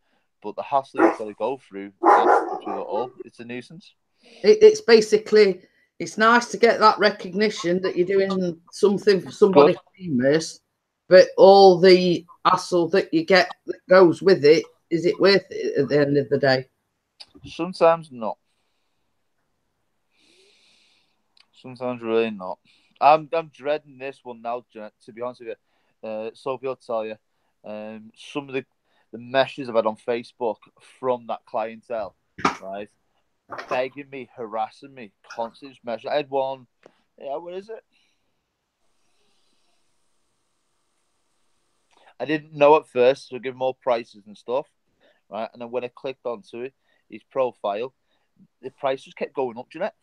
but the hassle you've got to go through, after through it all, it's a nuisance. it. It's basically it's nice to get that recognition that you're doing something for somebody famous, but all the hassle that you get that goes with it, is it worth it at the end of the day? Sometimes not. Sometimes really not. I'm I'm dreading this one now. To be honest with you, uh, Sophie, I'll tell you, um, some of the the messages I've had on Facebook from that clientele, right, begging me, harassing me, constant message. I had one. Yeah, what is it? I didn't know at first, so I give him all prices and stuff, right? And then when I clicked onto it, his profile, the prices kept going up, Jeanette.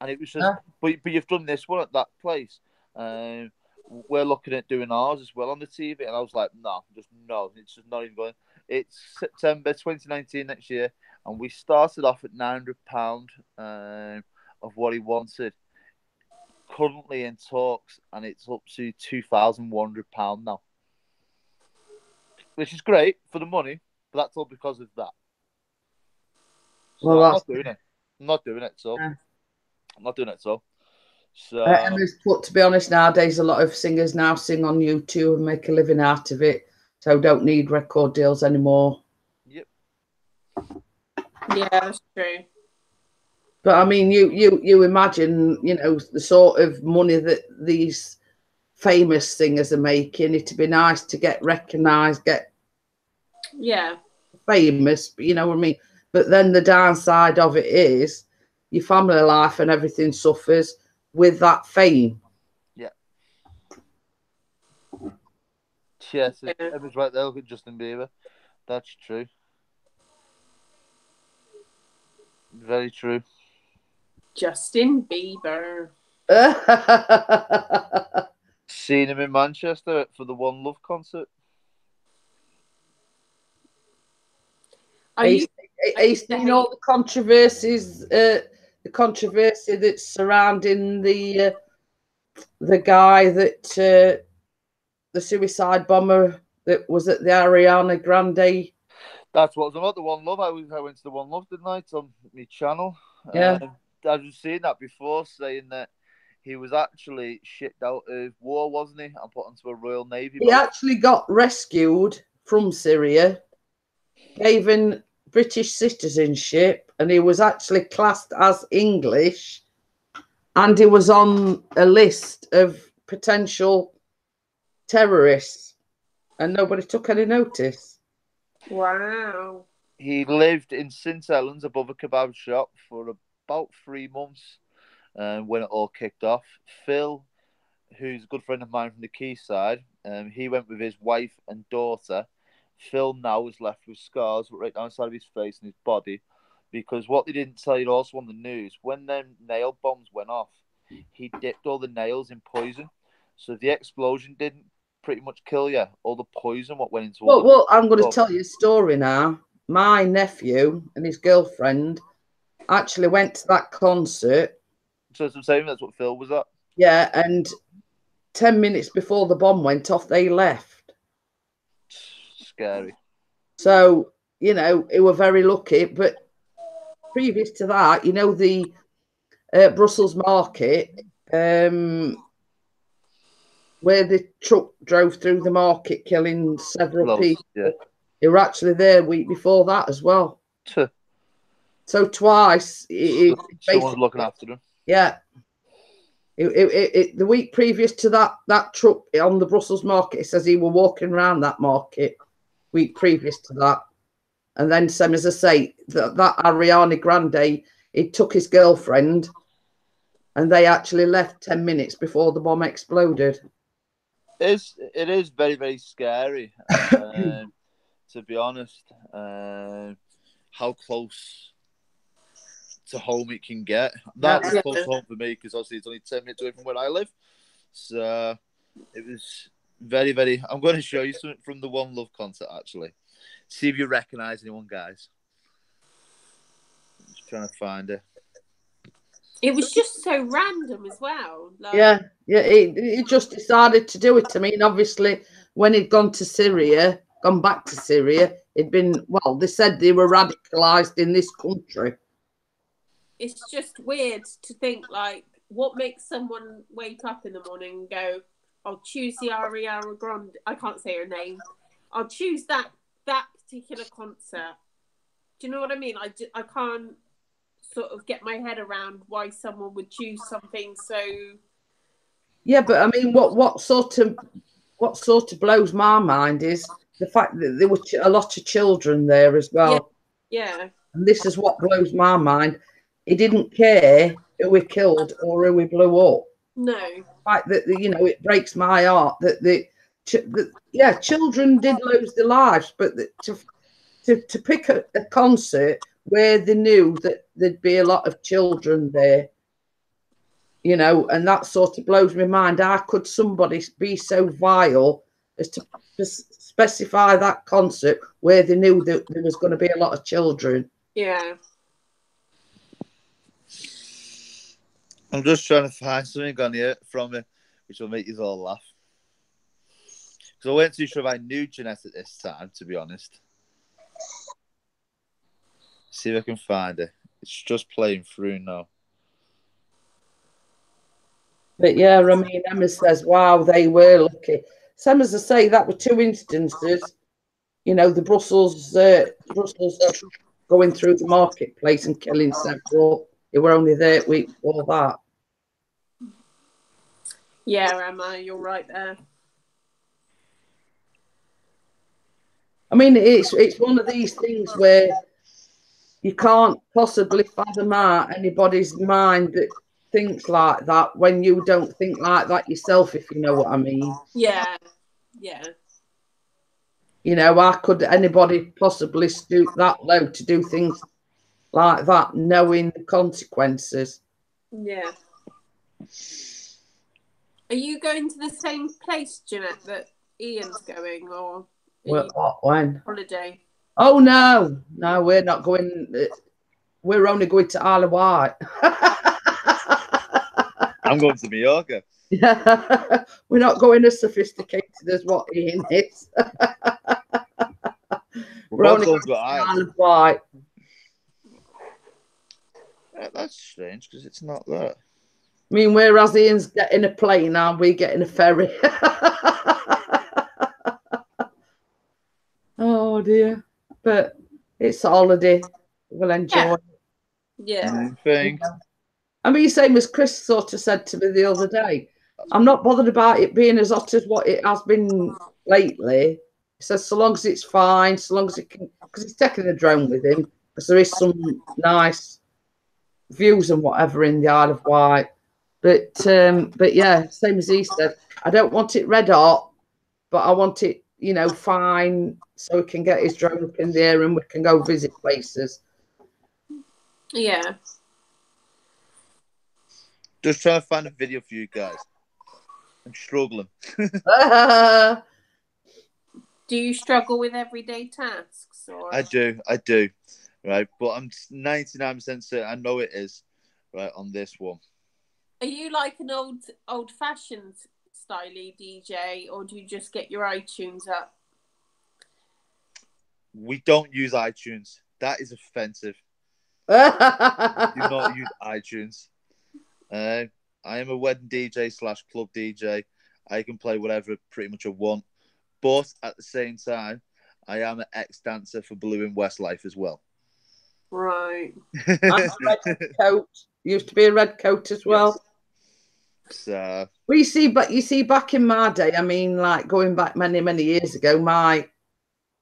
And it was just, Yeah. but, but you've done this one at that place. Um, we're looking at doing ours as well on the TV. And I was like, no, just no, it's just not even going. It's September 2019 next year. And we started off at £900 um, of what he wanted. Currently in talks, and it's up to £2,100 now. Which is great for the money, but that's all because of that. So Well, I'm not doing it. I'm not doing it. So Yeah. I'm not doing it. So so Uh, and there's- but to be honest, nowadays a lot of singers now sing on YouTube and make a living out of it, so don't need record deals anymore. yep. Yeah, that's true. But I mean, you you you imagine, you know, the sort of money that these famous singers are making. It'd be nice to get recognised, get Yeah. famous. But you know what I mean. But then the downside of it is your family life and everything suffers with that fame. Yes, Yeah. it was right there. Look at Justin Bieber. That's true. Very true. Justin Bieber. Seen him in Manchester for the One Love concert. Are Are you? you, are you seeing all the controversies, uh, the controversy that's surrounding the uh, the guy that uh, the suicide bomber that was at the Ariana Grande? That's what was about the One Love. I, was, I went to the One Love tonight on my channel. Yeah. Um, I've just seen that before, saying that he was actually shipped out of war, wasn't he, and put onto a Royal Navy He boat. actually got rescued from Syria, him British citizenship, and he was actually classed as English, and he was on a list of potential terrorists, and nobody took any notice. Wow. He lived in St Helens above a kebab shop for about three months uh, when it all kicked off. Phil, who's a good friend of mine from the Quayside, um, he went with his wife and daughter. Phil now is left with scars right down the side of his face and his body because what they didn't tell you also on the news, when them nail bombs went off, he dipped all the nails in poison. So the explosion didn't pretty much kill you. All the poison what went into Well, the well I'm going to tell you a story now. My nephew and his girlfriend actually went to that concert. So that's what I'm saying. That's what Phil was at. Yeah, and 10 minutes before the bomb went off, they left. Scary. So, you know, they were very lucky. But previous to that, you know, the uh, Brussels market, um, where the truck drove through the market, killing several people, yeah. they were actually there a week before that as well. So twice, it, Someone's looking after them. Yeah. It, it, it, it- the week previous to that that truck on the Brussels market, it says he were walking around that market week previous to that. And then same as I say, that, that Ariana Grande, he took his girlfriend and they actually left 10 minutes before the bomb exploded. It's, it is very, very scary, um, to be honest. Um, how close to home it can get. That's Yeah. close home for me because obviously it's only 10 minutes away from where I live. So it was very, very. I'm going to show you something from the One Love concert actually. See if you recognize anyone, guys. I'm Just trying to find it. It was just so random as well. Like, Yeah, yeah, he, he just decided to do it. I mean, obviously, when he'd gone to Syria, gone back to Syria, it'd been, well, they said they were radicalized in this country. It's just weird to think like what makes someone wake up in the morning and go, I'll choose the Ariana Grande. I can't say her name. I'll choose that that particular concert. Do you know what I mean? I, I can't sort of get my head around why someone would choose something so Yeah, but I mean, what what sort of what sort of blows my mind is the fact that there were a lot of children there as well. yeah And this is what blows my mind. He didn't care who we killed or who we blew up. no fact that you know it breaks my heart that the yeah children did lose their lives but the, to to to pick a, a concert where they knew that there'd be a lot of children there you know and that sort of blows my mind. How could somebody be so vile as to specify that concert where they knew that there was going to be a lot of children? Yeah I'm just trying to find something on here from it which will make you all laugh. Because I weren't too sure if I knew Jeanette at this time, to be honest. See if I can find it. It's just playing through now. But yeah, I mean, Emma says, wow, they were lucky. Same as I say, that were two instances. You know, the Brussels, uh, Brussels going through the marketplace and killing several. They were only there week before that. Yeah emma you're right there I mean, it's it's one of these things where you can't possibly fathom out anybody's mind that thinks like that when you don't think like that yourself, if you know what I mean. yeah yeah You know, how could anybody possibly stoop that low to do things like that, knowing the consequences? yeah are you going to the same place jeanette that ian's going or Well, what, when? holiday Oh no, no, we're not going. uh, We're only going to Isle of Wight. I'm going to Mallorca. yeah, we're not going as sophisticated as what Ian is. We're We're only going going to to Isle of Wight. That's strange because it's not that. I mean, whereas Ian's getting a plane now, we're getting a ferry. oh dear. But it's a holiday. We'll enjoy. Yeah. yeah mm, I think. I mean, same as Chris sort of said to me the other day. I'm not bothered about it being as hot as what it has been lately. He says so long as it's fine, so long as it can, because he's taking the drone with him, because there is some nice views and whatever in the Isle of Wight. But um, but yeah, same as he said, I don't want it red hot, but I want it, you know, fine, so he can get his drone up in the air and we can go visit places. yeah Just trying to find a video for you guys. I'm struggling. do you struggle with everyday tasks or I do, I do. right? But I'm 99% certain I know it is, right, on this one. Are you like an old old fashioned styly DJ, or do you just get your iTunes up? We don't use iTunes. That is offensive. Do not use iTunes. Uh, I am a wedding DJ slash club DJ. I can play whatever pretty much I want. But at the same time, I am an ex dancer for Blue in Westlife as well. Right. I'm a red coat. Used to be a red coat as well. So Well, see, but you see, back in my day, I mean, like going back many, many years ago, my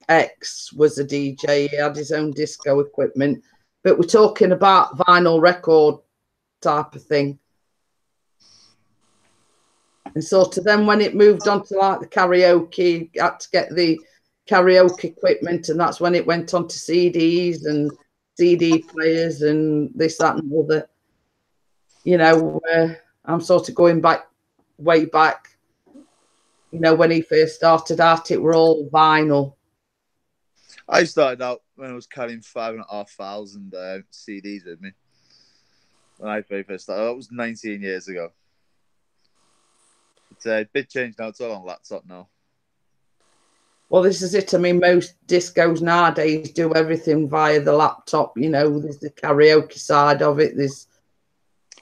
ex was a DJ. He had his own disco equipment, but we're talking about vinyl record type of thing. And sort of then when it moved on to like the karaoke, had to get the karaoke equipment, and that's when it went on to CDs and CD players and this, that, and the other. You know, uh, I'm sort of going back way back. You know, when he first started out, it were all vinyl. I started out when I was carrying five and a half thousand uh, CDs with me. When I very first started, that was 19 years ago. It's a bit changed now. It's all on laptop now. Well, this is it. I mean, most discos nowadays do everything via the laptop. You know, there's the karaoke side of it. There's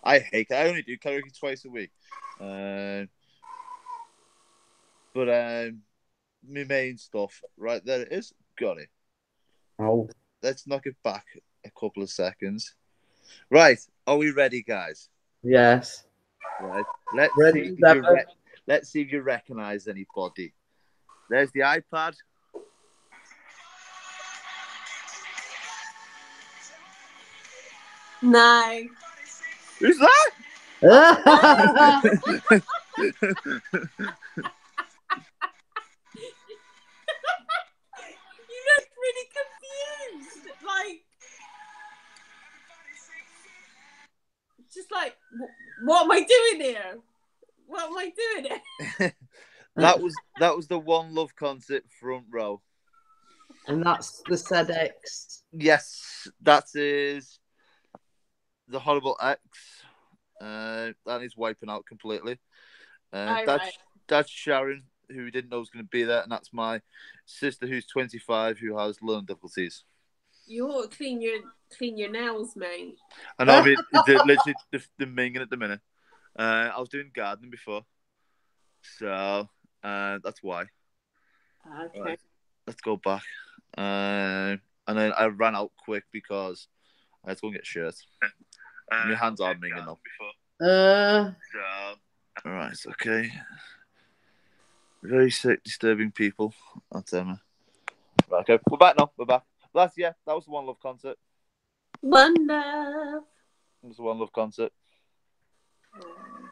I hate. I only do karaoke twice a week. Uh, but um, my main stuff, right there it is. Got it. oh, Let's knock it back a couple of seconds. Right. Are we ready, guys? yes. Right. Let's Ready, see. If you re- let's see if you recognise anybody. There's the iPad. No. Who's that? You look really confused. Like, just like, what am I doing here? What am I doing here? that was that was the One Love concert front row. and that's the SEDx. Yes, that is the horrible X. Uh, that is wiping out completely. Uh, Oh, that's right. that's Sharon, who we didn't know was going to be there, and that's my sister, who's 25, who has learning difficulties. You ought to clean your clean your nails, mate. I know, I mean, the, literally the, the minging at the minute. Uh, I was doing gardening before, so uh, that's why. Okay. Right. Let's go back. Uh, and then I ran out quick because I had to go and get shirts. My hands are minging now. Uh, All right, okay. Very sick, disturbing people. I'll tell you. Right, okay, we're back now. We're back. That's yeah. That was the One Love concert. Wonder. It was the One Love concert.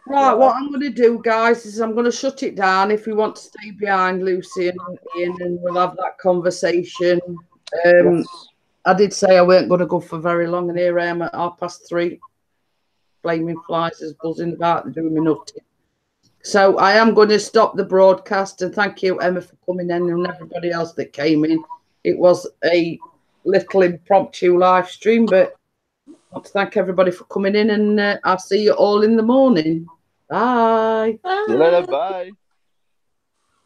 right, what I'm going to do, guys, is I'm going to shut it down. If we want to stay behind Lucy and Ian, and we'll have that conversation. Um, I did say I weren't going to go for very long, and here I am at half past three. Blaming flies is buzzing about, doing me nothing. So I am going to stop the broadcast, and thank you, Emma, for coming in, and everybody else that came in. It was a little impromptu live stream, but I want to thank everybody for coming in, and uh, I'll see you all in the morning. Bye. You later. Bye.